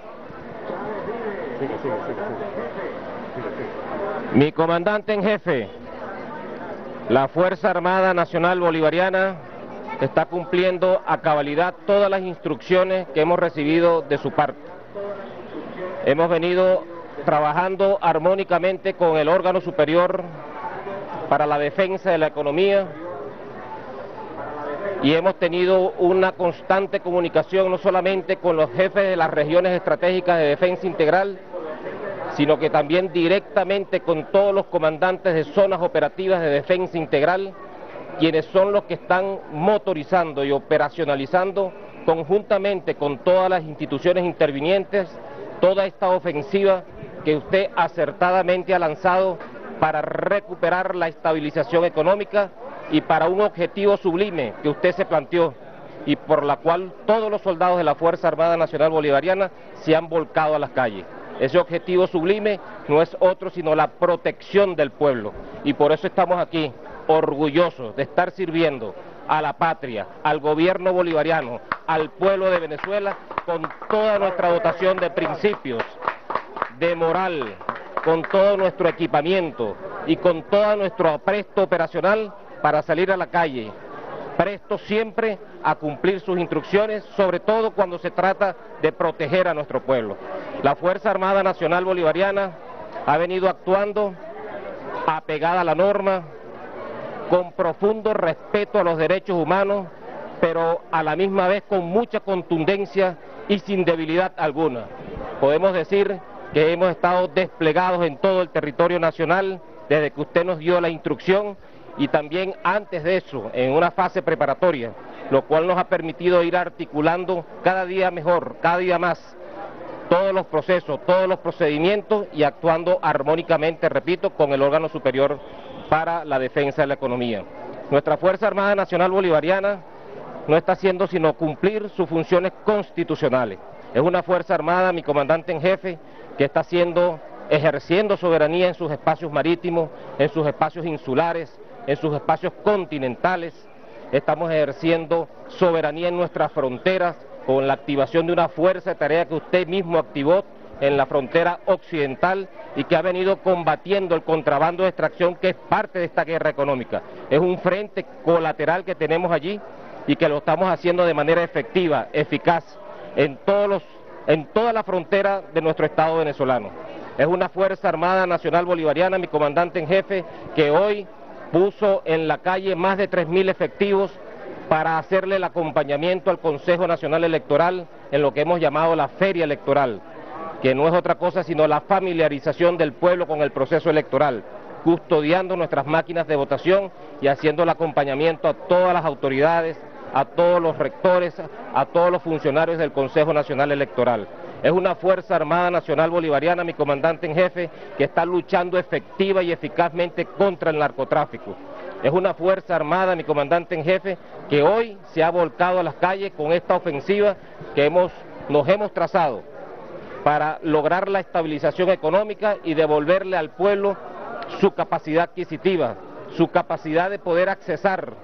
Mi comandante en jefe, la Fuerza Armada Nacional Bolivariana está cumpliendo a cabalidad todas las instrucciones que hemos recibido de su parte. Hemos venido trabajando armónicamente con el órgano superior para la defensa de la economía, y hemos tenido una constante comunicación no solamente con los jefes de las regiones estratégicas de defensa integral, sino que también directamente con todos los comandantes de zonas operativas de defensa integral, quienes son los que están motorizando y operacionalizando conjuntamente con todas las instituciones intervinientes toda esta ofensiva que usted acertadamente ha lanzado para recuperar la estabilización económica y para un objetivo sublime que usted se planteó y por la cual todos los soldados de la Fuerza Armada Nacional Bolivariana se han volcado a las calles. Ese objetivo sublime no es otro sino la protección del pueblo y por eso estamos aquí orgullosos de estar sirviendo a la patria, al gobierno bolivariano, al pueblo de Venezuela con toda nuestra dotación de principios, de moral, con todo nuestro equipamiento y con todo nuestro apresto operacional para salir a la calle, presto siempre a cumplir sus instrucciones, sobre todo cuando se trata de proteger a nuestro pueblo. La Fuerza Armada Nacional Bolivariana ha venido actuando apegada a la norma, con profundo respeto a los derechos humanos, pero a la misma vez con mucha contundencia y sin debilidad alguna. Podemos decir que hemos estado desplegados en todo el territorio nacional desde que usted nos dio la instrucción y también antes de eso, en una fase preparatoria, lo cual nos ha permitido ir articulando cada día mejor, cada día más todos los procesos, todos los procedimientos y actuando armónicamente, repito, con el órgano superior para la defensa de la economía. Nuestra Fuerza Armada Nacional Bolivariana no está haciendo sino cumplir sus funciones constitucionales. Es una Fuerza Armada, mi comandante en jefe, que está haciendo, ejerciendo soberanía en sus espacios marítimos, en sus espacios insulares, en sus espacios continentales. Estamos ejerciendo soberanía en nuestras fronteras con la activación de una fuerza de tarea que usted mismo activó en la frontera occidental y que ha venido combatiendo el contrabando de extracción que es parte de esta guerra económica. Es un frente colateral que tenemos allí y que lo estamos haciendo de manera efectiva, eficaz, en, todos los, en toda la frontera de nuestro Estado venezolano. Es una Fuerza Armada Nacional Bolivariana, mi comandante en jefe, que hoy puso en la calle más de 3.000 efectivos para hacerle el acompañamiento al Consejo Nacional Electoral en lo que hemos llamado la feria electoral, que no es otra cosa sino la familiarización del pueblo con el proceso electoral, custodiando nuestras máquinas de votación y haciendo el acompañamiento a todas las autoridades, a todos los rectores, a todos los funcionarios del Consejo Nacional Electoral. Es una Fuerza Armada Nacional Bolivariana, mi comandante en jefe, que está luchando efectiva y eficazmente contra el narcotráfico. Es una Fuerza Armada, mi comandante en jefe, que hoy se ha volcado a las calles con esta ofensiva que nos hemos trazado para lograr la estabilización económica y devolverle al pueblo su capacidad adquisitiva, su capacidad de poder accesar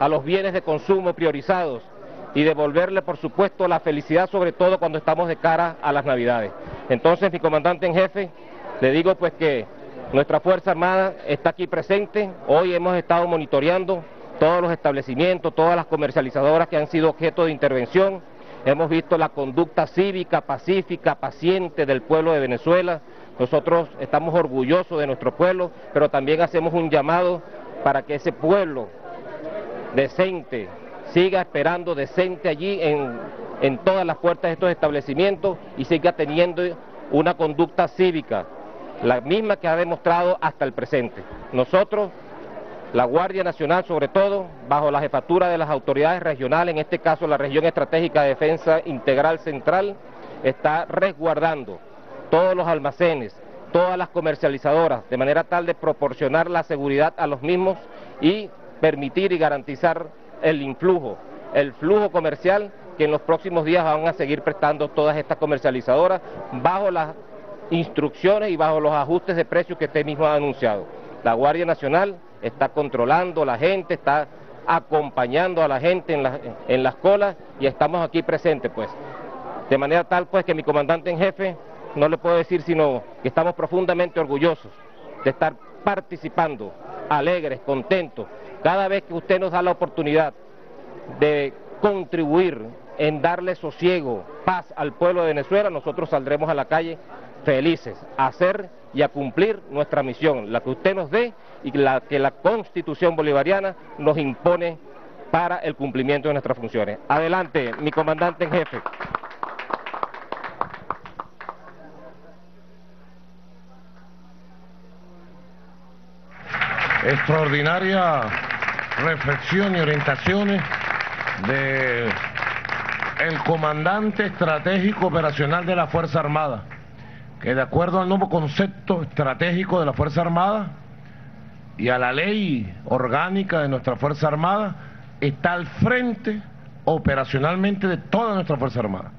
a los bienes de consumo priorizados y devolverle, por supuesto, la felicidad, sobre todo cuando estamos de cara a las Navidades. Entonces, mi comandante en jefe, le digo pues que nuestra Fuerza Armada está aquí presente. Hoy hemos estado monitoreando todos los establecimientos, todas las comercializadoras que han sido objeto de intervención. Hemos visto la conducta cívica, pacífica, paciente del pueblo de Venezuela. Nosotros estamos orgullosos de nuestro pueblo, pero también hacemos un llamado para que ese pueblo decente, siga esperando decente allí en, en todas las puertas de estos establecimientos y siga teniendo una conducta cívica, la misma que ha demostrado hasta el presente. Nosotros, la Guardia Nacional sobre todo, bajo la jefatura de las autoridades regionales, en este caso la Región Estratégica de Defensa Integral Central, está resguardando todos los almacenes, todas las comercializadoras, de manera tal de proporcionar la seguridad a los mismos y permitir y garantizar el influjo, el flujo comercial que en los próximos días van a seguir prestando todas estas comercializadoras bajo las instrucciones y bajo los ajustes de precios que usted mismo ha anunciado. La Guardia Nacional está controlando la gente, está acompañando a la gente en, en las colas y estamos aquí presentes pues. De manera tal pues que mi comandante en jefe no le puedo decir sino que estamos profundamente orgullosos de estar participando, alegres, contentos, cada vez que usted nos da la oportunidad de contribuir en darle sosiego, paz al pueblo de Venezuela, nosotros saldremos a la calle felices a hacer y a cumplir nuestra misión, la que usted nos dé y la que la Constitución bolivariana nos impone para el cumplimiento de nuestras funciones. Adelante, mi comandante en jefe. Extraordinaria reflexión y orientaciones de el comandante estratégico operacional de la Fuerza Armada, que de acuerdo al nuevo concepto estratégico de la Fuerza Armada y a la ley orgánica de nuestra Fuerza Armada, está al frente operacionalmente de toda nuestra Fuerza Armada,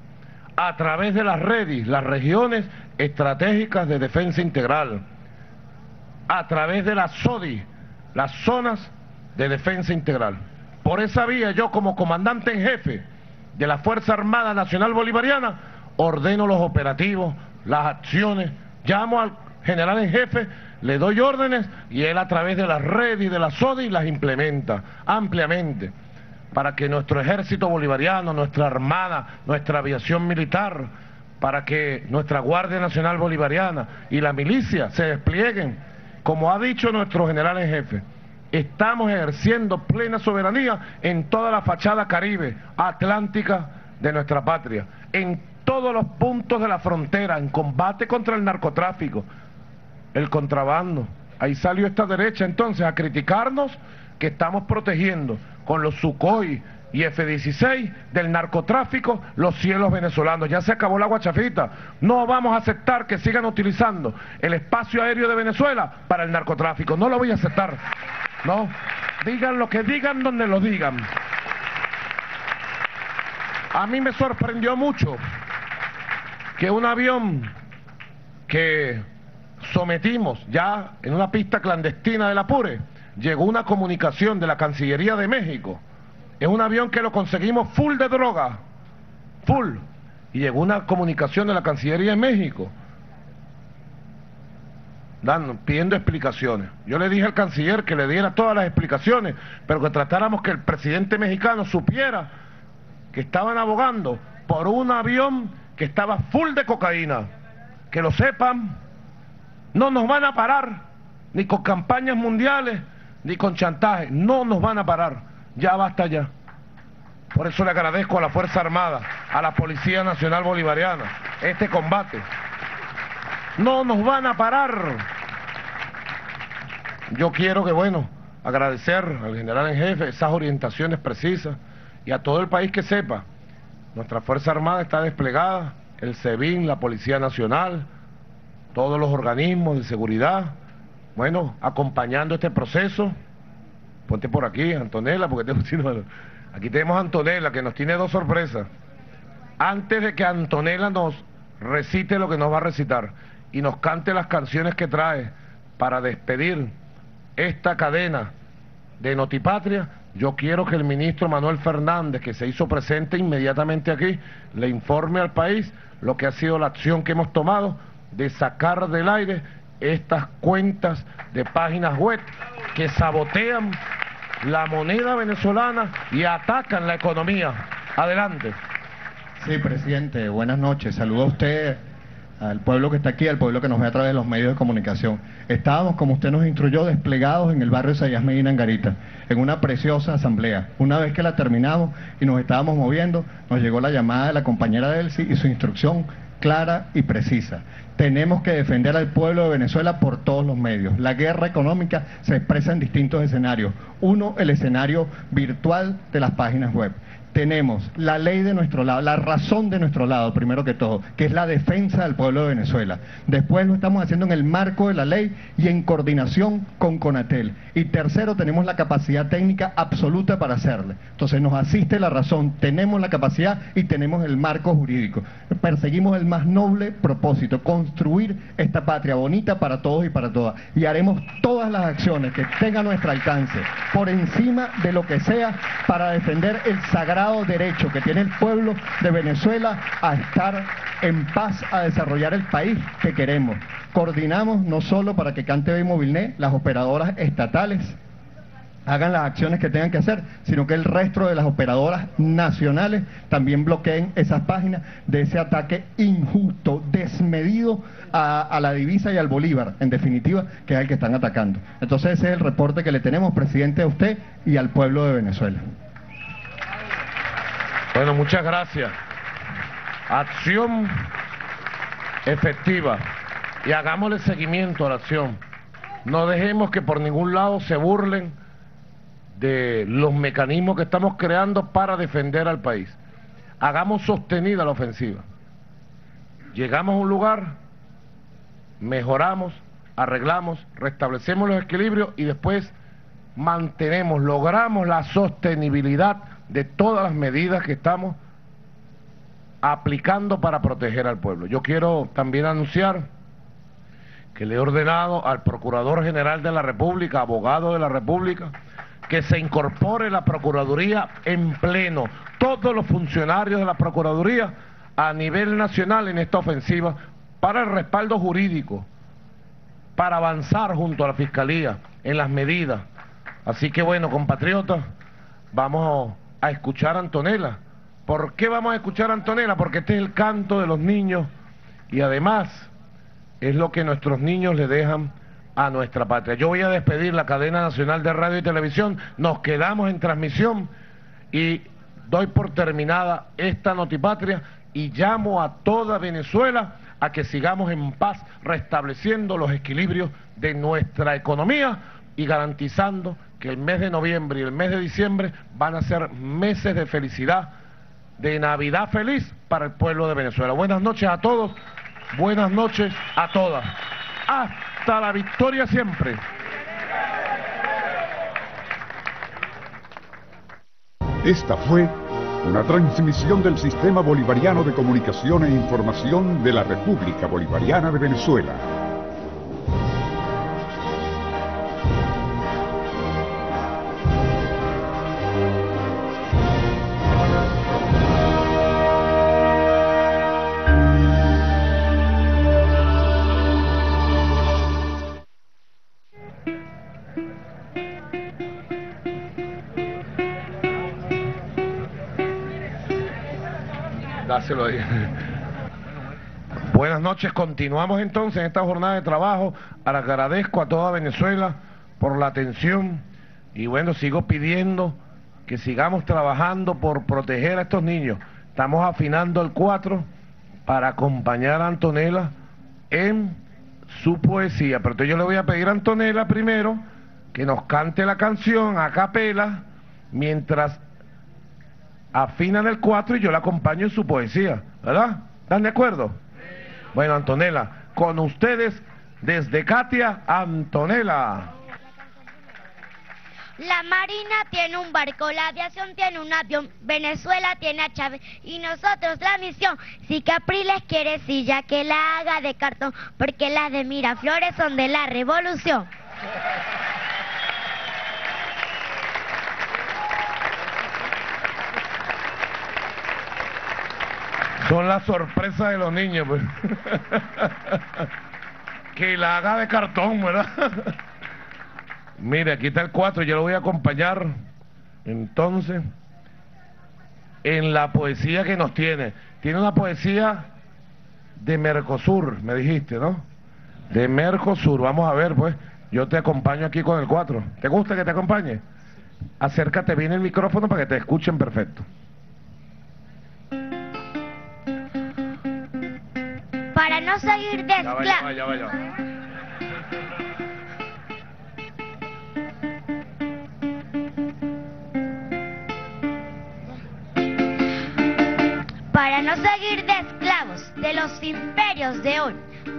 a través de las redes, las regiones estratégicas de defensa integral, a través de las SODI, las zonas de defensa integral. Por esa vía yo como comandante en jefe de la Fuerza Armada Nacional Bolivariana ordeno los operativos, las acciones, llamo al general en jefe, le doy órdenes y él a través de las redes y de la SODI las implementa ampliamente para que nuestro ejército bolivariano, nuestra armada, nuestra aviación militar, para que nuestra Guardia Nacional Bolivariana y la milicia se desplieguen, como ha dicho nuestro general en jefe estamos ejerciendo plena soberanía en toda la fachada caribe, atlántica de nuestra patria, en todos los puntos de la frontera, en combate contra el narcotráfico, el contrabando. Ahí salió esta derecha entonces a criticarnos que estamos protegiendo con los Sukhoi y F-16 del narcotráfico los cielos venezolanos. Ya se acabó la guachafita. No vamos a aceptar que sigan utilizando el espacio aéreo de Venezuela para el narcotráfico. No lo voy a aceptar. No. Digan lo que digan donde lo digan. A mí me sorprendió mucho que un avión que sometimos ya en una pista clandestina del Apure, llegó una comunicación de la Cancillería de México. Es un avión que lo conseguimos full de droga, full. Y llegó una comunicación de la Cancillería de México pidiendo explicaciones. Yo le dije al canciller que le diera todas las explicaciones, pero que tratáramos que el presidente mexicano supiera que estaban abogando por un avión que estaba full de cocaína. Que lo sepan, no nos van a parar, ni con campañas mundiales, ni con chantaje, no nos van a parar. Ya basta ya. Por eso le agradezco a la Fuerza Armada, a la Policía Nacional Bolivariana, este combate. No nos van a parar. Yo quiero que, bueno, agradecer al general en jefe esas orientaciones precisas y a todo el país que sepa, nuestra Fuerza Armada está desplegada, el SEBIN, la Policía Nacional, todos los organismos de seguridad, bueno, acompañando este proceso. Ponte por aquí, Antonella, porque tengo, aquí tenemos a Antonella que nos tiene dos sorpresas. Antes de que Antonella nos recite lo que nos va a recitar y nos cante las canciones que trae para despedir esta cadena de Notipatria, yo quiero que el ministro Manuel Fernández, que se hizo presente inmediatamente aquí, le informe al país lo que ha sido la acción que hemos tomado de sacar del aire estas cuentas de páginas web que sabotean la moneda venezolana y atacan la economía. Adelante. Sí, presidente, buenas noches. Saludo a usted, al pueblo que está aquí, al pueblo que nos ve a través de los medios de comunicación. Estábamos, como usted nos instruyó, desplegados en el barrio Sayas Medina, en Garita, en una preciosa asamblea. Una vez que la terminamos y nos estábamos moviendo, nos llegó la llamada de la compañera Delcy y su instrucción clara y precisa. Tenemos que defender al pueblo de Venezuela por todos los medios. La guerra económica se expresa en distintos escenarios. Uno, el escenario virtual de las páginas web tenemos la ley de nuestro lado, la razón de nuestro lado, primero que todo, que es la defensa del pueblo de Venezuela. Después lo estamos haciendo en el marco de la ley y en coordinación con Conatel. Y tercero, tenemos la capacidad técnica absoluta para hacerle. Entonces nos asiste la razón, tenemos la capacidad y tenemos el marco jurídico. Perseguimos el más noble propósito, construir esta patria bonita para todos y para todas. Y haremos todas las acciones que tenga a nuestro alcance, por encima de lo que sea, para defender el sagrado derecho que tiene el pueblo de Venezuela a estar en paz, a desarrollar el país que queremos. Coordinamos no solo para que Cante y Movilnet, las operadoras estatales, hagan las acciones que tengan que hacer, sino que el resto de las operadoras nacionales también bloqueen esas páginas de ese ataque injusto, desmedido a, a, la divisa y al Bolívar, en definitiva, que es el que están atacando. Entonces ese es el reporte que le tenemos, presidente, a usted y al pueblo de Venezuela. Bueno, muchas gracias. Acción efectiva y hagámosle seguimiento a la acción. No dejemos que por ningún lado se burlen de los mecanismos que estamos creando para defender al país. Hagamos sostenida la ofensiva. Llegamos a un lugar, mejoramos, arreglamos, restablecemos los equilibrios y después mantenemos, logramos la sostenibilidad de todas las medidas que estamos aplicando para proteger al pueblo. Yo quiero también anunciar que le he ordenado al Procurador General de la República, abogado de la República, que se incorpore la Procuraduría en pleno, todos los funcionarios de la Procuraduría a nivel nacional en esta ofensiva para el respaldo jurídico, para avanzar junto a la Fiscalía en las medidas. Así que bueno, compatriotas, vamos a escuchar a Antonella. ¿Por qué vamos a escuchar a Antonella? Porque este es el canto de los niños y además es lo que nuestros niños le dejan a nuestra patria. Yo voy a despedir la cadena nacional de radio y televisión, nos quedamos en transmisión y doy por terminada esta notipatria y llamo a toda Venezuela a que sigamos en paz restableciendo los equilibrios de nuestra economía y garantizando que el mes de noviembre y el mes de diciembre van a ser meses de felicidad, de Navidad feliz para el pueblo de Venezuela. Buenas noches a todos, buenas noches a todas. Hasta la victoria siempre. Esta fue una transmisión del Sistema Bolivariano de Comunicación e Información de la República Bolivariana de Venezuela. Dáselo ahí. Buenas noches, continuamos entonces en esta jornada de trabajo. Agradezco a toda Venezuela por la atención y bueno, sigo pidiendo que sigamos trabajando por proteger a estos niños. Estamos afinando el 4 para acompañar a Antonella en su poesía. Pero entonces yo le voy a pedir a Antonella primero que nos cante la canción a capela mientras afinan el 4 y yo la acompaño en su poesía, ¿verdad? ¿Están de acuerdo? Bueno, Antonella, con ustedes desde Katia, Antonella. La Marina tiene un barco, la aviación tiene un avión, Venezuela tiene a Chávez y nosotros la misión. Si Capriles quiere silla, que la haga de cartón, porque las de Miraflores son de la revolución. Son las sorpresas de los niños, pues. que la haga de cartón, ¿verdad? Mire, aquí está el 4, yo lo voy a acompañar entonces en la poesía que nos tiene. Tiene una poesía de Mercosur, me dijiste, ¿no? De Mercosur, vamos a ver, pues. Yo te acompaño aquí con el 4. ¿Te gusta que te acompañe? Acércate bien el micrófono para que te escuchen perfecto. Para no seguir de. Para no seguir de esclavos de los imperios de hoy,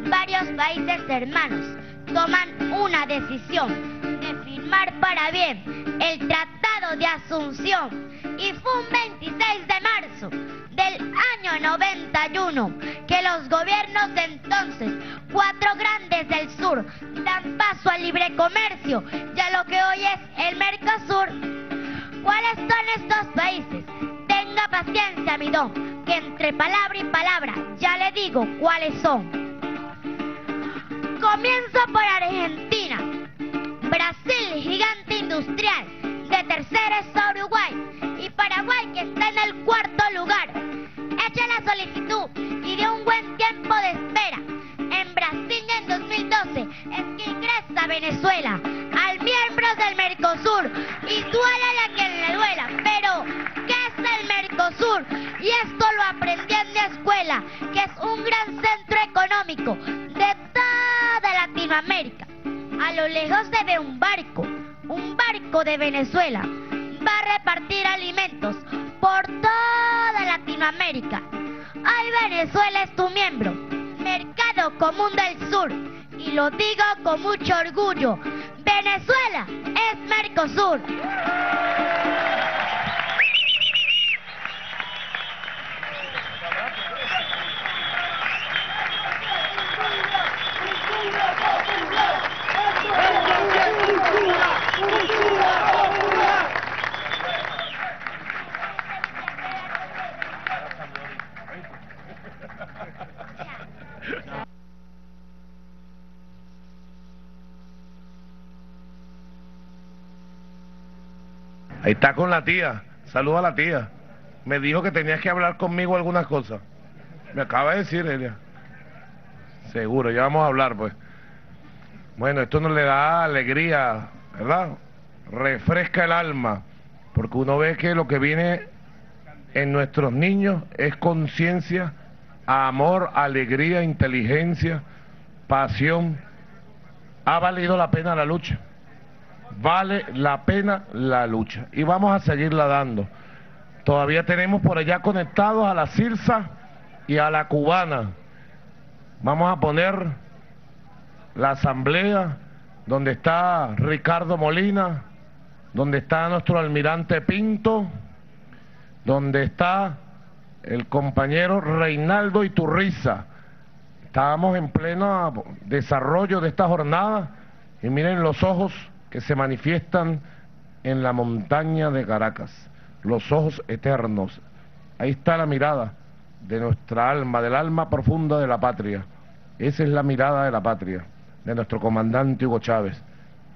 varios países hermanos toman una decisión de firmar para bien el Tratado de Asunción y fue un 26 de marzo del año 91 que los gobiernos de entonces, cuatro grandes del sur, dan paso al libre comercio y a lo que hoy es el Mercosur. ¿Cuáles son estos países? Tenga paciencia, mi don, que entre palabra y palabra ya le digo cuáles son. Comienzo por Argentina, Brasil, gigante industrial, de tercera está Uruguay Paraguay que está en el cuarto lugar. Echa la solicitud y de un buen tiempo de espera. En Brasil en 2012 es que ingresa Venezuela al miembro del Mercosur y duele a quien le duela. Pero, ¿qué es el Mercosur? Y esto lo aprendí en mi escuela, que es un gran centro económico de toda Latinoamérica. A lo lejos se ve un barco, un barco de Venezuela. Va a repartir alimentos por toda Latinoamérica. Ay, Venezuela es tu miembro, Mercado Común del Sur. Y lo digo con mucho orgullo, Venezuela es Mercosur. Ahí está con la tía. Saluda a la tía. Me dijo que tenías que hablar conmigo algunas cosas. Me acaba de decir ella. Seguro, ya vamos a hablar, pues. Bueno, esto nos le da alegría, ¿verdad? Refresca el alma, porque uno ve que lo que viene en nuestros niños es conciencia, amor, alegría, inteligencia, pasión. Ha valido la pena la lucha. Vale la pena la lucha y vamos a seguirla dando. Todavía tenemos por allá conectados a la Cirsa y a la Cubana. Vamos a poner la asamblea donde está Ricardo Molina, donde está nuestro almirante Pinto, donde está el compañero Reinaldo Iturriza. Estábamos en pleno desarrollo de esta jornada y miren los ojos que se manifiestan en la montaña de Caracas, los ojos eternos. Ahí está la mirada de nuestra alma, del alma profunda de la patria. Esa es la mirada de la patria, de nuestro comandante Hugo Chávez.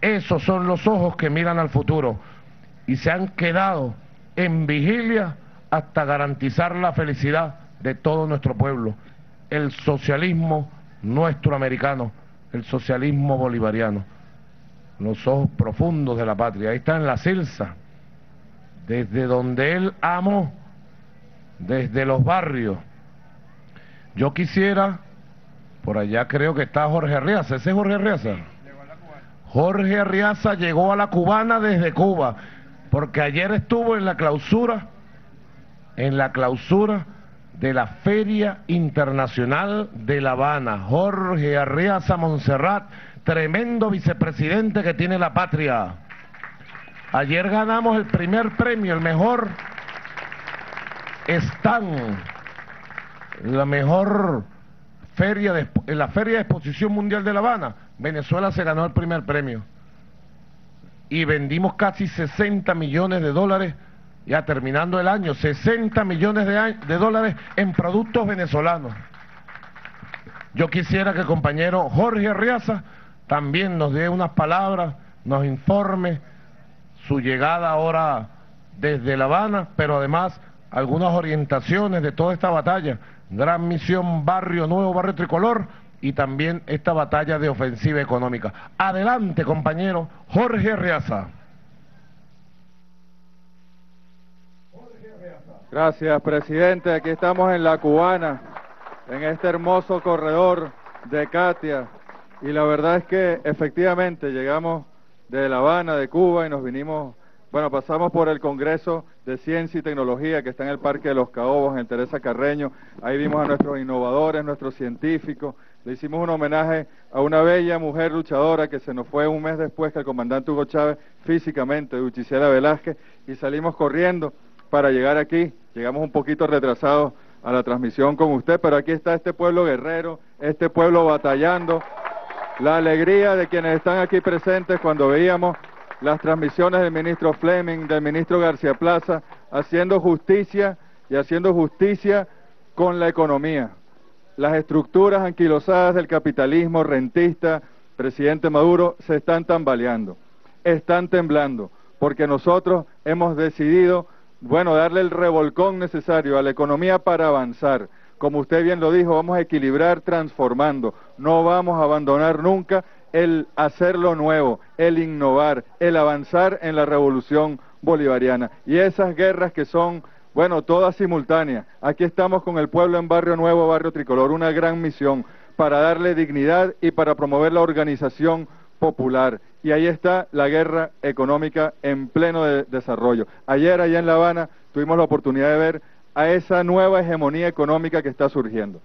Esos son los ojos que miran al futuro y se han quedado en vigilia hasta garantizar la felicidad de todo nuestro pueblo. El socialismo nuestro americano, el socialismo bolivariano, los ojos profundos de la patria. Ahí está en la Silsa, desde donde él amó, desde los barrios. Yo quisiera, por allá creo que está Jorge Arriaza, ¿ese es Jorge Arriaza? Jorge Arriaza llegó a la cubana desde Cuba, porque ayer estuvo en la clausura, en la clausura de la Feria Internacional de La Habana. Jorge Arriaza Montserrat, tremendo vicepresidente que tiene la patria. Ayer ganamos el primer premio, el mejor stand, la mejor feria de, en la Feria de Exposición Mundial de La Habana. Venezuela se ganó el primer premio. Y vendimos casi 60 millones de dólares, ya terminando el año, 60 millones de, dólares en productos venezolanos. Yo quisiera que el compañero Jorge Arriaza también nos dé unas palabras, nos informe su llegada ahora desde La Habana, pero además algunas orientaciones de toda esta batalla. Gran misión Barrio Nuevo, Barrio Tricolor y también esta batalla de ofensiva económica. Adelante, compañero Jorge Reaza. Gracias, presidente. Aquí estamos en La Cubana, en este hermoso corredor de Katia. Y la verdad es que efectivamente llegamos de La Habana, de Cuba, y nos vinimos, bueno, pasamos por el Congreso de Ciencia y Tecnología que está en el Parque de los Caobos, en Teresa Carreño. Ahí vimos a nuestros innovadores, nuestros científicos. Le hicimos un homenaje a una bella mujer luchadora que se nos fue un mes después que el comandante Hugo Chávez físicamente, Uchicela Velázquez, y salimos corriendo para llegar aquí. Llegamos un poquito retrasados a la transmisión con usted, pero aquí está este pueblo guerrero, este pueblo batallando, la alegría de quienes están aquí presentes cuando veíamos las transmisiones del ministro Fleming, del ministro García Plaza, haciendo justicia y haciendo justicia con la economía. Las estructuras anquilosadas del capitalismo rentista, presidente Maduro, se están tambaleando, están temblando, porque nosotros hemos decidido, bueno, darle el revolcón necesario a la economía para avanzar como usted bien lo dijo, vamos a equilibrar transformando, no vamos a abandonar nunca el hacer lo nuevo, el innovar, el avanzar en la revolución bolivariana. Y esas guerras que son, bueno, todas simultáneas. Aquí estamos con el pueblo en Barrio Nuevo, Barrio Tricolor, una gran misión para darle dignidad y para promover la organización popular. Y ahí está la guerra económica en pleno desarrollo. Ayer allá en La Habana tuvimos la oportunidad de ver a esa nueva hegemonía económica que está surgiendo.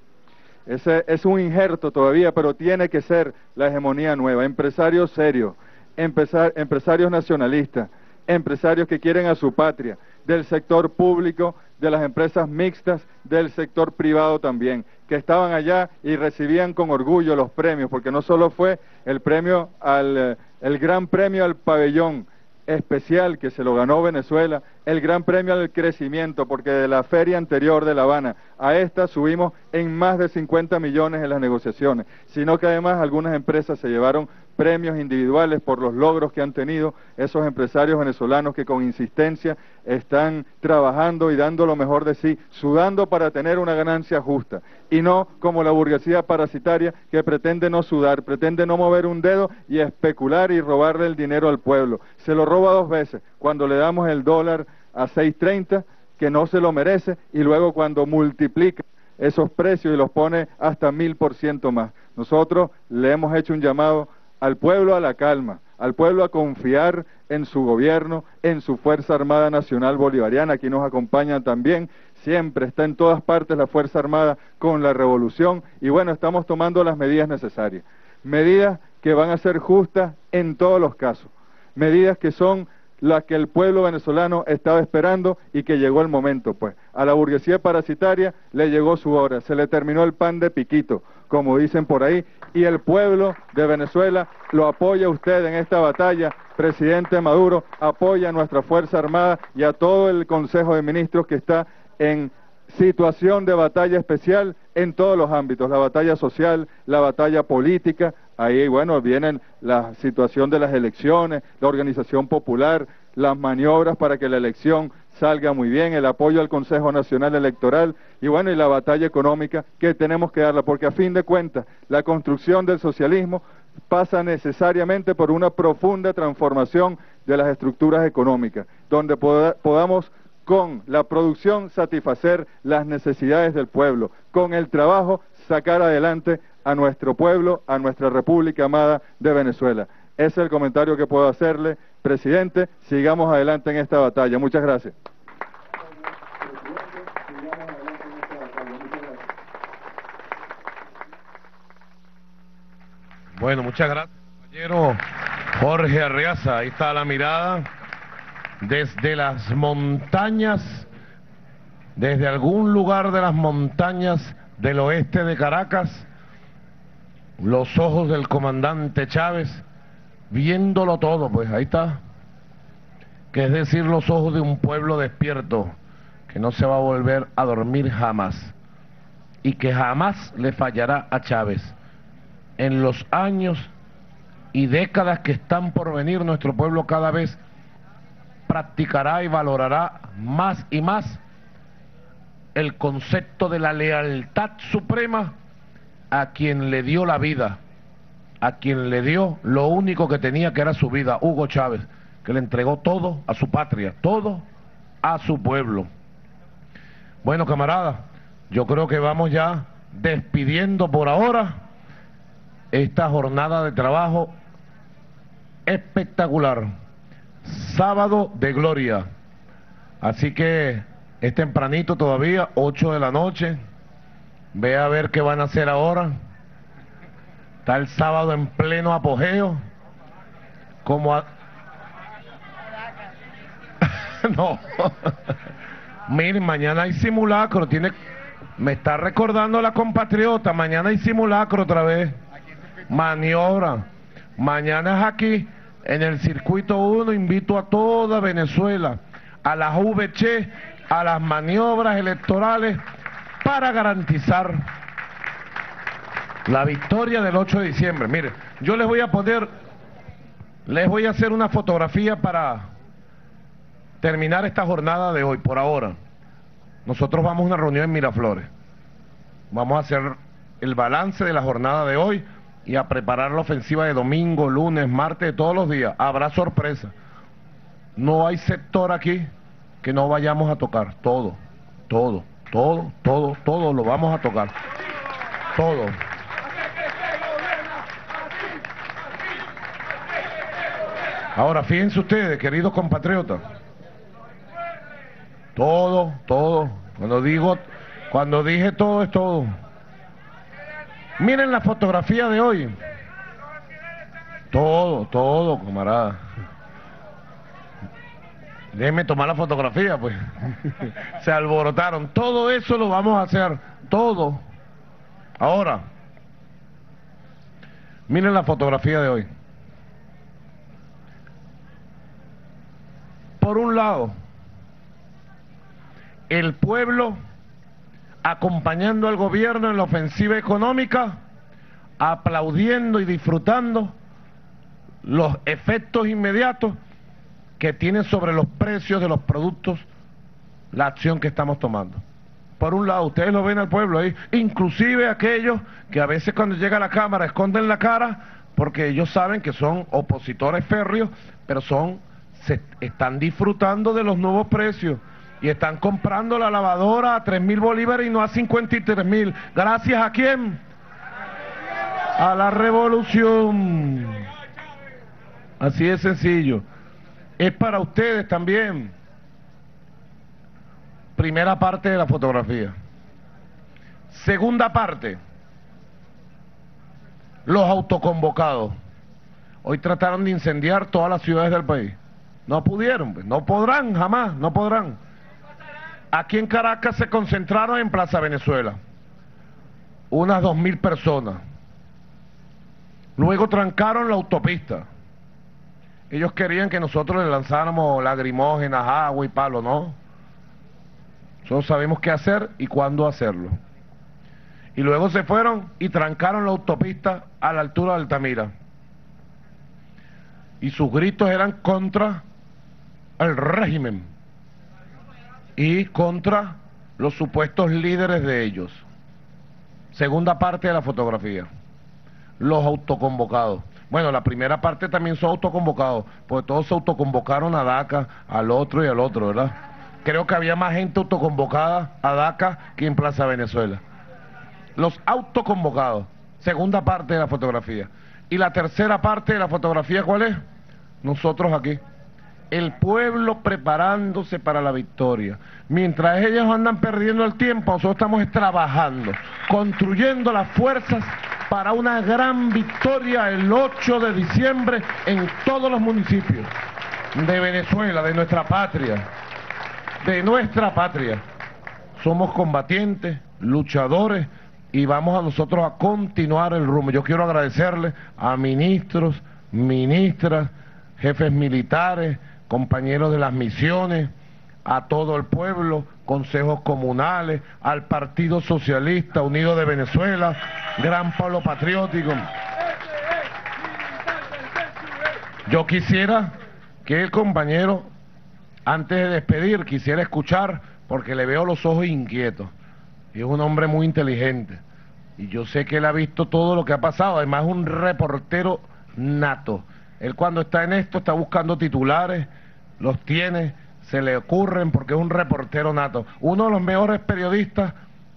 Ese es un injerto todavía, pero tiene que ser la hegemonía nueva. Empresarios serios, empresarios nacionalistas, empresarios que quieren a su patria, del sector público, de las empresas mixtas, del sector privado también, que estaban allá y recibían con orgullo los premios, porque no solo fue el premio al, el gran premio al pabellón, especial que se lo ganó Venezuela, el Gran Premio al Crecimiento, porque de la feria anterior de La Habana a esta subimos en más de 50 millones en las negociaciones, sino que además algunas empresas se llevaron premios individuales por los logros que han tenido esos empresarios venezolanos que con insistencia están trabajando y dando lo mejor de sí, sudando para tener una ganancia justa, y no como la burguesía parasitaria que pretende no sudar, pretende no mover un dedo y especular y robarle el dinero al pueblo. Se lo roba dos veces, cuando le damos el dólar a 6.30, que no se lo merece, y luego cuando multiplica esos precios y los pone hasta mil por ciento más. Nosotros le hemos hecho un llamado al pueblo a la calma, al pueblo a confiar en su gobierno, en su Fuerza Armada Nacional Bolivariana, aquí nos acompañan también, siempre está en todas partes la Fuerza Armada con la revolución. Y bueno, estamos tomando las medidas necesarias, medidas que van a ser justas en todos los casos, medidas que son las que el pueblo venezolano estaba esperando y que llegó el momento, pues. A la burguesía parasitaria le llegó su hora, se le terminó el pan de piquito, como dicen por ahí, y el pueblo de Venezuela lo apoya usted en esta batalla. Presidente Maduro apoya a nuestra Fuerza Armada y a todo el Consejo de Ministros que está en situación de batalla especial en todos los ámbitos, la batalla social, la batalla política, ahí bueno, vienen la situación de las elecciones, la organización popular, las maniobras para que la elección salga muy bien, el apoyo al Consejo Nacional Electoral y bueno, y la batalla económica que tenemos que darla, porque a fin de cuentas la construcción del socialismo pasa necesariamente por una profunda transformación de las estructuras económicas, donde podamos con la producción satisfacer las necesidades del pueblo, con el trabajo sacar adelante a nuestro pueblo, a nuestra República amada de Venezuela. Ese es el comentario que puedo hacerle, presidente. Sigamos adelante en esta batalla. Muchas gracias. Bueno, muchas gracias, compañero Jorge Arreaza. Ahí está la mirada desde las montañas, desde algún lugar de las montañas del oeste de Caracas, los ojos del comandante Chávez, viéndolo todo, pues ahí está, que es decir, los ojos de un pueblo despierto, que no se va a volver a dormir jamás, y que jamás le fallará a Chávez. En los años y décadas que están por venir, nuestro pueblo cada vez practicará y valorará más y más el concepto de la lealtad suprema a quien le dio la vida, a quien le dio lo único que tenía que era su vida, Hugo Chávez, que le entregó todo a su patria, todo a su pueblo. Bueno, camarada, yo creo que vamos ya despidiendo por ahora esta jornada de trabajo espectacular. Sábado de gloria. Así que es tempranito todavía, 8 de la noche. Ve a ver qué van a hacer ahora. Está el sábado en pleno apogeo. Como no. Miren, mañana hay simulacro. Tiene... Me está recordando la compatriota. Mañana hay simulacro otra vez. Maniobra. Mañana es aquí, en el circuito 1. Invito a toda Venezuela, a las VC, a las maniobras electorales para garantizar la victoria del 8 de diciembre. Mire, yo les voy a poner, les voy a hacer una fotografía para terminar esta jornada de hoy, por ahora. Nosotros vamos a una reunión en Miraflores. Vamos a hacer el balance de la jornada de hoy y a preparar la ofensiva de domingo, lunes, martes, todos los días. Habrá sorpresa. No hay sector aquí que no vayamos a tocar. Todo, todo, todo, todo, todo lo vamos a tocar. Todo. Ahora, fíjense ustedes, queridos compatriotas. Todo, todo. Cuando digo, cuando dije todo es todo. Miren la fotografía de hoy. Todo, todo, camarada. Déjenme tomar la fotografía, pues. Se alborotaron. Todo eso lo vamos a hacer. Todo. Ahora, miren la fotografía de hoy. Por un lado, el pueblo acompañando al gobierno en la ofensiva económica, aplaudiendo y disfrutando los efectos inmediatos que tiene sobre los precios de los productos la acción que estamos tomando. Por un lado, ustedes lo ven al pueblo ahí, inclusive aquellos que a veces cuando llega la Cámara esconden la cara porque ellos saben que son opositores férreos, pero son se están disfrutando de los nuevos precios y están comprando la lavadora a 3 mil bolívares y no a 53 mil. ¿Gracias a quién? A la revolución. Así de sencillo. Es para ustedes también. Primera parte de la fotografía. Segunda parte. Los autoconvocados. Hoy trataron de incendiar todas las ciudades del país. No pudieron, pues. no podrán jamás, no podrán. Aquí en Caracas se concentraron en Plaza Venezuela. Unas dos mil personas. Luego trancaron la autopista. Ellos querían que nosotros les lanzáramos lagrimógenas, agua y palo, ¿no? Nosotros sabemos qué hacer y cuándo hacerlo. Y luego se fueron y trancaron la autopista a la altura de Altamira. Y sus gritos eran contra el régimen y contra los supuestos líderes de ellos. Segunda parte de la fotografía. Los autoconvocados. Bueno, la primera parte también son autoconvocados, porque todos se autoconvocaron a DACA, al otro y al otro, ¿verdad? Creo que había más gente autoconvocada a DACA que en Plaza Venezuela. Los autoconvocados, segunda parte de la fotografía. Y la tercera parte de la fotografía, ¿cuál es? Nosotros aquí. El pueblo preparándose para la victoria. Mientras ellos andan perdiendo el tiempo, nosotros estamos trabajando, construyendo las fuerzas para una gran victoria el 8 de diciembre en todos los municipios de Venezuela, de nuestra patria, de nuestra patria. Somos combatientes, luchadores y vamos a nosotros a continuar el rumbo. Yo quiero agradecerle a ministros, ministras, jefes militares, compañeros de las misiones, a todo el pueblo, consejos comunales, al Partido Socialista Unido de Venezuela, gran pueblo patriótico. Yo quisiera que el compañero, antes de despedir, quisiera escuchar, porque le veo los ojos inquietos, es un hombre muy inteligente, y yo sé que él ha visto todo lo que ha pasado, además es un reportero nato. Él cuando está en esto está buscando titulares, los tiene, se le ocurren porque es un reportero nato. Uno de los mejores periodistas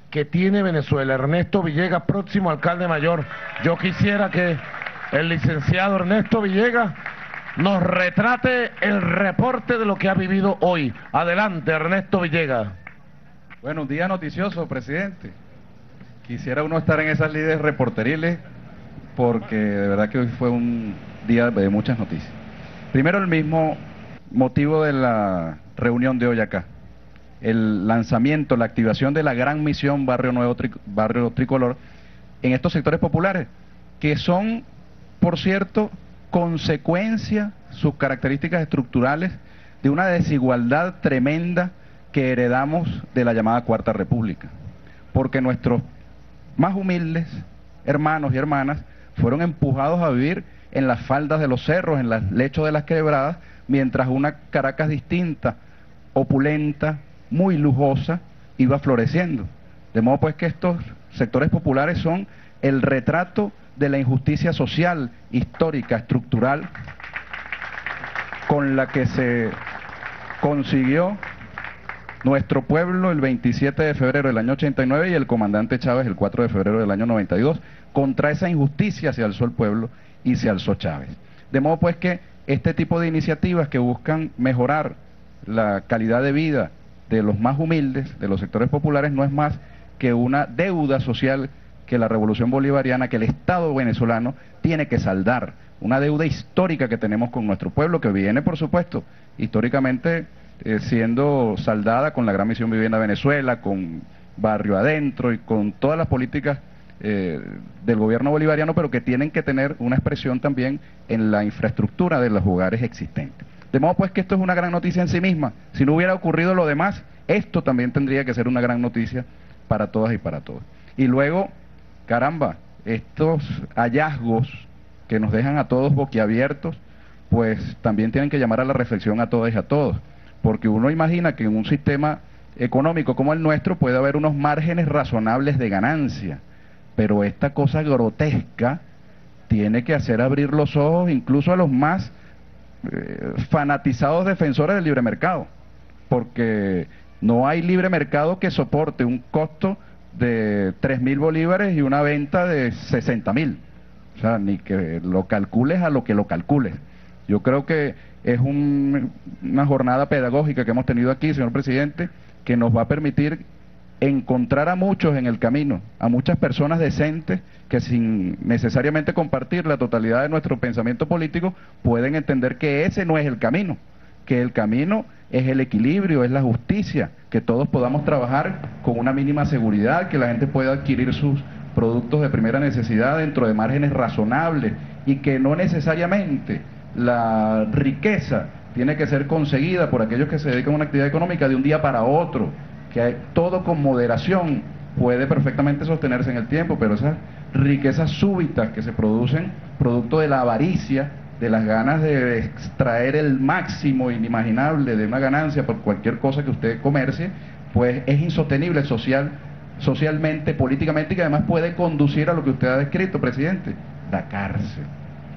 que tiene Venezuela, Ernesto Villegas, próximo alcalde mayor. Yo quisiera que el licenciado Ernesto Villegas nos retrate el reporte de lo que ha vivido hoy. Adelante, Ernesto Villegas. Bueno, un día noticioso, presidente. Quisiera uno estar en esas líderes reporteriles porque de verdad que hoy fue un día de muchas noticias. Primero el mismo motivo de la reunión de hoy acá. El lanzamiento, la activación de la gran misión Barrio Nuevo Barrio Tricolor en estos sectores populares, que son, por cierto, consecuencia, sus características estructurales, de una desigualdad tremenda que heredamos de la llamada Cuarta República. Porque nuestros más humildes hermanos y hermanas fueron empujados a vivir en las faldas de los cerros, en los lechos de las quebradas, mientras una Caracas distinta, opulenta, muy lujosa, iba floreciendo. De modo pues que estos sectores populares son el retrato de la injusticia social, histórica, estructural, con la que se consiguió nuestro pueblo el 27 de febrero del año 89 y el comandante Chávez el 4 de febrero del año 92. Contra esa injusticia alzó el pueblo y se alzó Chávez. De modo pues que este tipo de iniciativas que buscan mejorar la calidad de vida de los más humildes, de los sectores populares, no es más que una deuda social que la revolución bolivariana, que el Estado venezolano tiene que saldar, una deuda histórica que tenemos con nuestro pueblo, que viene, por supuesto, históricamente eh, siendo saldada con la Gran Misión Vivienda Venezuela, con Barrio Adentro y con todas las políticas eh, del gobierno bolivariano, pero que tienen que tener una expresión también en la infraestructura de los hogares existentes. De modo pues que esto es una gran noticia en sí misma. Si no hubiera ocurrido lo demás, esto también tendría que ser una gran noticia para todas y para todos. Y luego, caramba, estos hallazgos que nos dejan a todos boquiabiertos, pues también tienen que llamar a la reflexión a todas y a todos. Porque uno imagina que en un sistema económico como el nuestro puede haber unos márgenes razonables de ganancia pero esta cosa grotesca tiene que hacer abrir los ojos incluso a los más eh, fanatizados defensores del libre mercado, porque no hay libre mercado que soporte un costo de 3 mil bolívares y una venta de 60 mil. O sea, ni que lo calcules a lo que lo calcules. Yo creo que es un- una jornada pedagógica que hemos tenido aquí, señor presidente, que nos va a permitir encontrar a muchos en el camino, a muchas personas decentes que sin necesariamente compartir la totalidad de nuestro pensamiento político pueden entender que ese no es el camino, que el camino es el equilibrio, es la justicia, que todos podamos trabajar con una mínima seguridad, que la gente pueda adquirir sus productos de primera necesidad dentro de márgenes razonables y que no necesariamente la riqueza tiene que ser conseguida por aquellos que se dedican a una actividad económica de un día para otro, que hay- todo con moderación puede perfectamente sostenerse en el tiempo, pero esas riquezas súbitas que se producen producto de la avaricia, de las ganas de extraer el máximo inimaginable de una ganancia por cualquier cosa que usted comercie, pues es insostenible social, socialmente, políticamente y que además puede conducir a lo que usted ha descrito, presidente, la cárcel.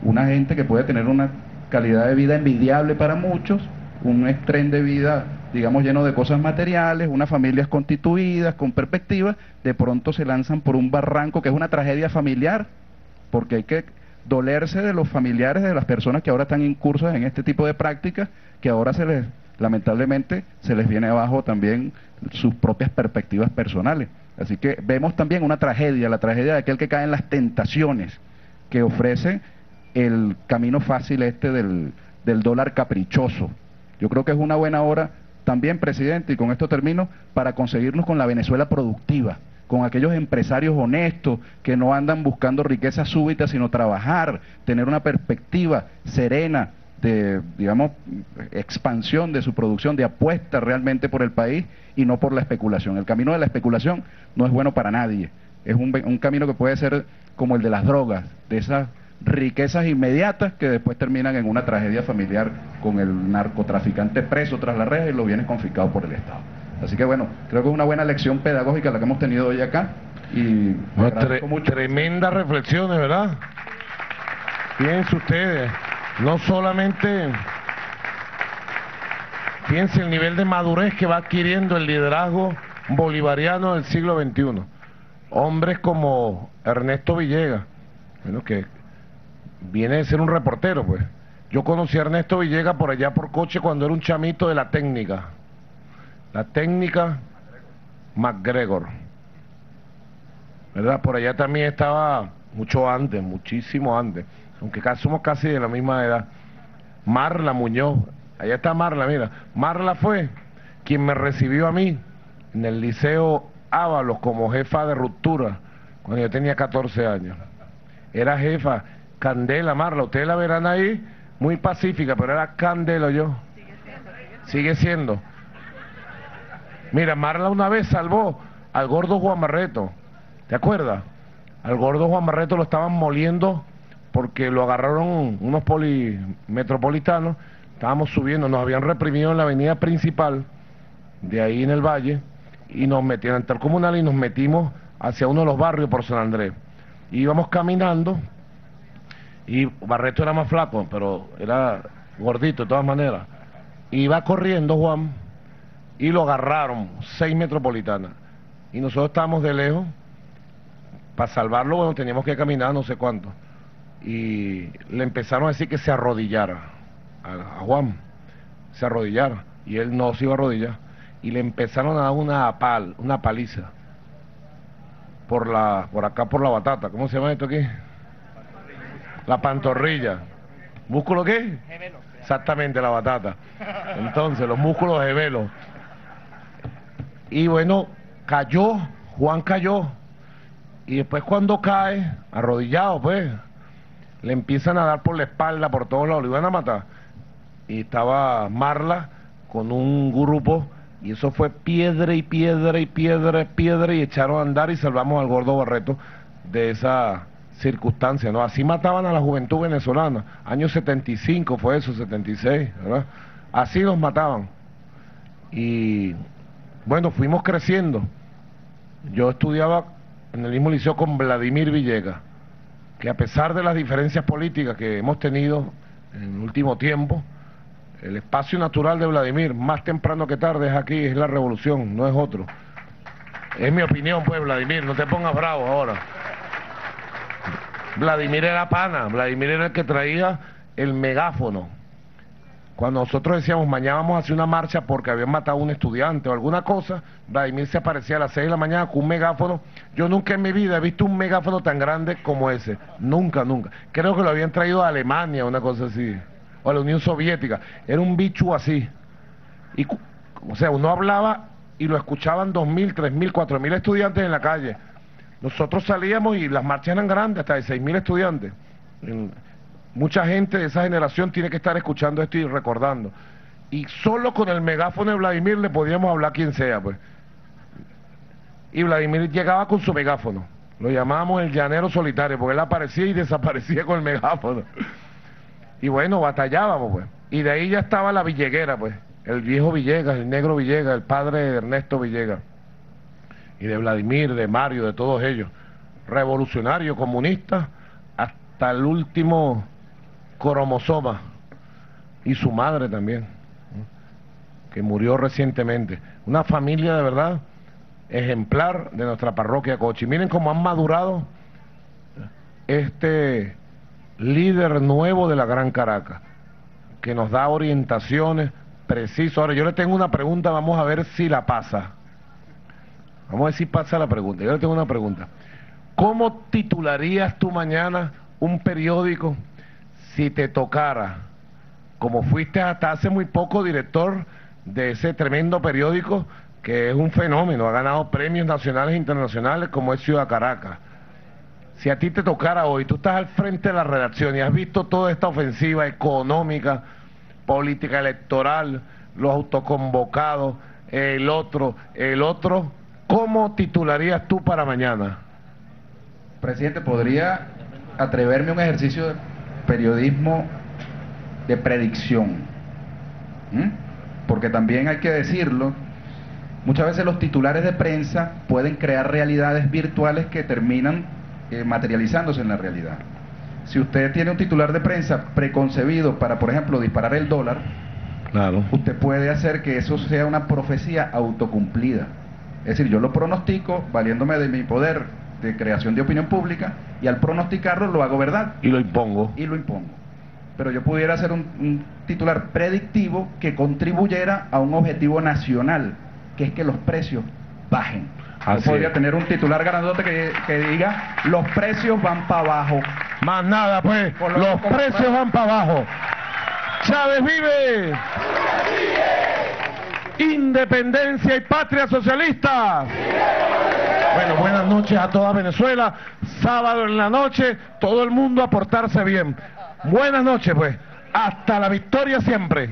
Una gente que puede tener una calidad de vida envidiable para muchos, un tren de vida, digamos, lleno de cosas materiales, unas familias constituidas, con perspectivas, de pronto se lanzan por un barranco que es una tragedia familiar, porque hay que dolerse de los familiares de las personas que ahora están incursas en este tipo de prácticas, que ahora se les, lamentablemente, se les viene abajo también sus propias perspectivas personales. Así que vemos también una tragedia, la tragedia de aquel que cae en las tentaciones que ofrece el camino fácil este del, del dólar caprichoso. Yo creo que es una buena hora también, presidente, y con esto termino, para conseguirnos con la Venezuela productiva, con aquellos empresarios honestos que no andan buscando riquezas súbitas, sino trabajar, tener una perspectiva serena de, digamos, expansión de su producción, de apuesta realmente por el país y no por la especulación. El camino de la especulación no es bueno para nadie. Es un, un camino que puede ser como el de las drogas, de esas riquezas inmediatas que después terminan en una tragedia familiar con el narcotraficante preso tras la reja y los bienes confiscados por el Estado. Así que bueno, creo que es una buena lección pedagógica la que hemos tenido hoy acá y tre- mucho. tremendas reflexiones, ¿verdad? Fíjense ustedes, no solamente fíjense el nivel de madurez que va adquiriendo el liderazgo bolivariano del siglo XXI. Hombres como Ernesto Villegas, bueno, que viene de ser un reportero, pues. Yo conocí a Ernesto Villegas por allá por coche cuando era un chamito de la técnica. La técnica MacGregor. ¿verdad? Por allá también estaba mucho antes, muchísimo antes, aunque casi somos casi de la misma edad. Marla Muñoz, allá está Marla, mira. Marla fue quien me recibió a mí en el Liceo Ábalos como jefa de ruptura cuando yo tenía 14 años. Era jefa, Candela Marla, ustedes la verán ahí, muy pacífica, pero era Candela yo. Sigue siendo. Mira, Marla una vez salvó al gordo Juan Barreto. ¿Te acuerdas? Al gordo Juan Barreto lo estaban moliendo porque lo agarraron unos poli metropolitanos. Estábamos subiendo, nos habían reprimido en la avenida principal de ahí en el valle y nos metieron en el comunal y nos metimos hacia uno de los barrios por San Andrés. Íbamos caminando y Barreto era más flaco, pero era gordito de todas maneras. Iba corriendo Juan y lo agarraron, seis metropolitanas. Y nosotros estábamos de lejos, para salvarlo, bueno, teníamos que caminar no sé cuánto. Y le empezaron a decir que se arrodillara a, a Juan, se arrodillara. Y él no se iba a arrodillar. Y le empezaron a dar una pal, una paliza. Por la, por acá por la batata. ¿Cómo se llama esto aquí? La pantorrilla. ¿Músculo qué? Exactamente, la batata. Entonces, los músculos gemelos. Y bueno, cayó, Juan cayó. Y después cuando cae, arrodillado pues, le empiezan a dar por la espalda, por todos lados, lo iban a matar. Y estaba Marla con un grupo, y eso fue piedra y piedra y piedra y piedra, y echaron a andar y salvamos al gordo Barreto de esa circunstancia, ¿no? Así mataban a la juventud venezolana, año 75 fue eso, 76, ¿verdad? Así nos mataban. Y bueno, fuimos creciendo. Yo estudiaba en el mismo liceo con Vladimir Villegas, que a pesar de las diferencias políticas que hemos tenido en el último tiempo, el espacio natural de Vladimir, más temprano que tarde, es aquí, es la revolución, no es otro. Es mi opinión, pues, Vladimir, no te pongas bravo ahora. Vladimir era pana, Vladimir era el que traía el megáfono Cuando nosotros decíamos mañana vamos a hacer una marcha porque habían matado a un estudiante o alguna cosa, Vladimir se aparecía a las 6 de la mañana con un megáfono. Yo nunca en mi vida he visto un megáfono tan grande como ese. Nunca, nunca. Creo que lo habían traído a Alemania, una cosa así. O a la Unión Soviética. Era un bicho así. Y, o sea, uno hablaba y lo escuchaban dos mil, tres mil, cuatro mil estudiantes en la calle. Nosotros salíamos y las marchas eran grandes, hasta de seis mil estudiantes. Mucha gente de esa generación tiene que estar escuchando esto y recordando. Y solo con el megáfono de Vladimir le podíamos hablar a quien sea, pues. Y Vladimir llegaba con su megáfono. Lo llamábamos el llanero solitario, porque él aparecía y desaparecía con el megáfono. Y bueno, batallábamos, pues. Y de ahí ya estaba la Villeguera, pues. El viejo Villegas, el negro Villegas, el padre de Ernesto Villegas. Y de Vladimir, de Mario, de todos ellos. Revolucionario, comunista, hasta el último cromosoma. Y su madre también, que murió recientemente. Una familia de verdad ejemplar de nuestra parroquia Cochi. Miren cómo han madurado este líder nuevo de la Gran Caracas, que nos da orientaciones precisas. Ahora, yo le tengo una pregunta, vamos a ver si la pasa. Vamos a si pasa la pregunta. Yo le tengo una pregunta. ¿Cómo titularías tú mañana un periódico si te tocara, como fuiste hasta hace muy poco director de ese tremendo periódico que es un fenómeno, ha ganado premios nacionales e internacionales como es Ciudad Caracas? Si a ti te tocara hoy, tú estás al frente de la redacción y has visto toda esta ofensiva económica, política electoral, los autoconvocados, el otro, el otro, ¿cómo titularías tú para mañana? Presidente, ¿podría atreverme a un ejercicio de periodismo de predicción? ¿Mm? Porque también hay que decirlo, muchas veces los titulares de prensa pueden crear realidades virtuales que terminan eh, materializándose en la realidad. Si usted tiene un titular de prensa preconcebido para, por ejemplo, disparar el dólar, claro. usted puede hacer que eso sea una profecía autocumplida. Es decir, yo lo pronostico valiéndome de mi poder de creación de opinión pública y al pronosticarlo lo hago verdad. Y lo impongo. Y lo impongo. Pero yo pudiera hacer un, un titular predictivo que contribuyera a un objetivo nacional, que es que los precios bajen. Yo podría tener un titular grandote que, que diga los precios van para abajo. Más nada, pues, los comprar- precios van para abajo. Chávez vive. Independencia y patria socialista. Bueno, buenas noches a toda Venezuela. Sábado en la noche, todo el mundo a portarse bien. Buenas noches, pues. Hasta la victoria siempre.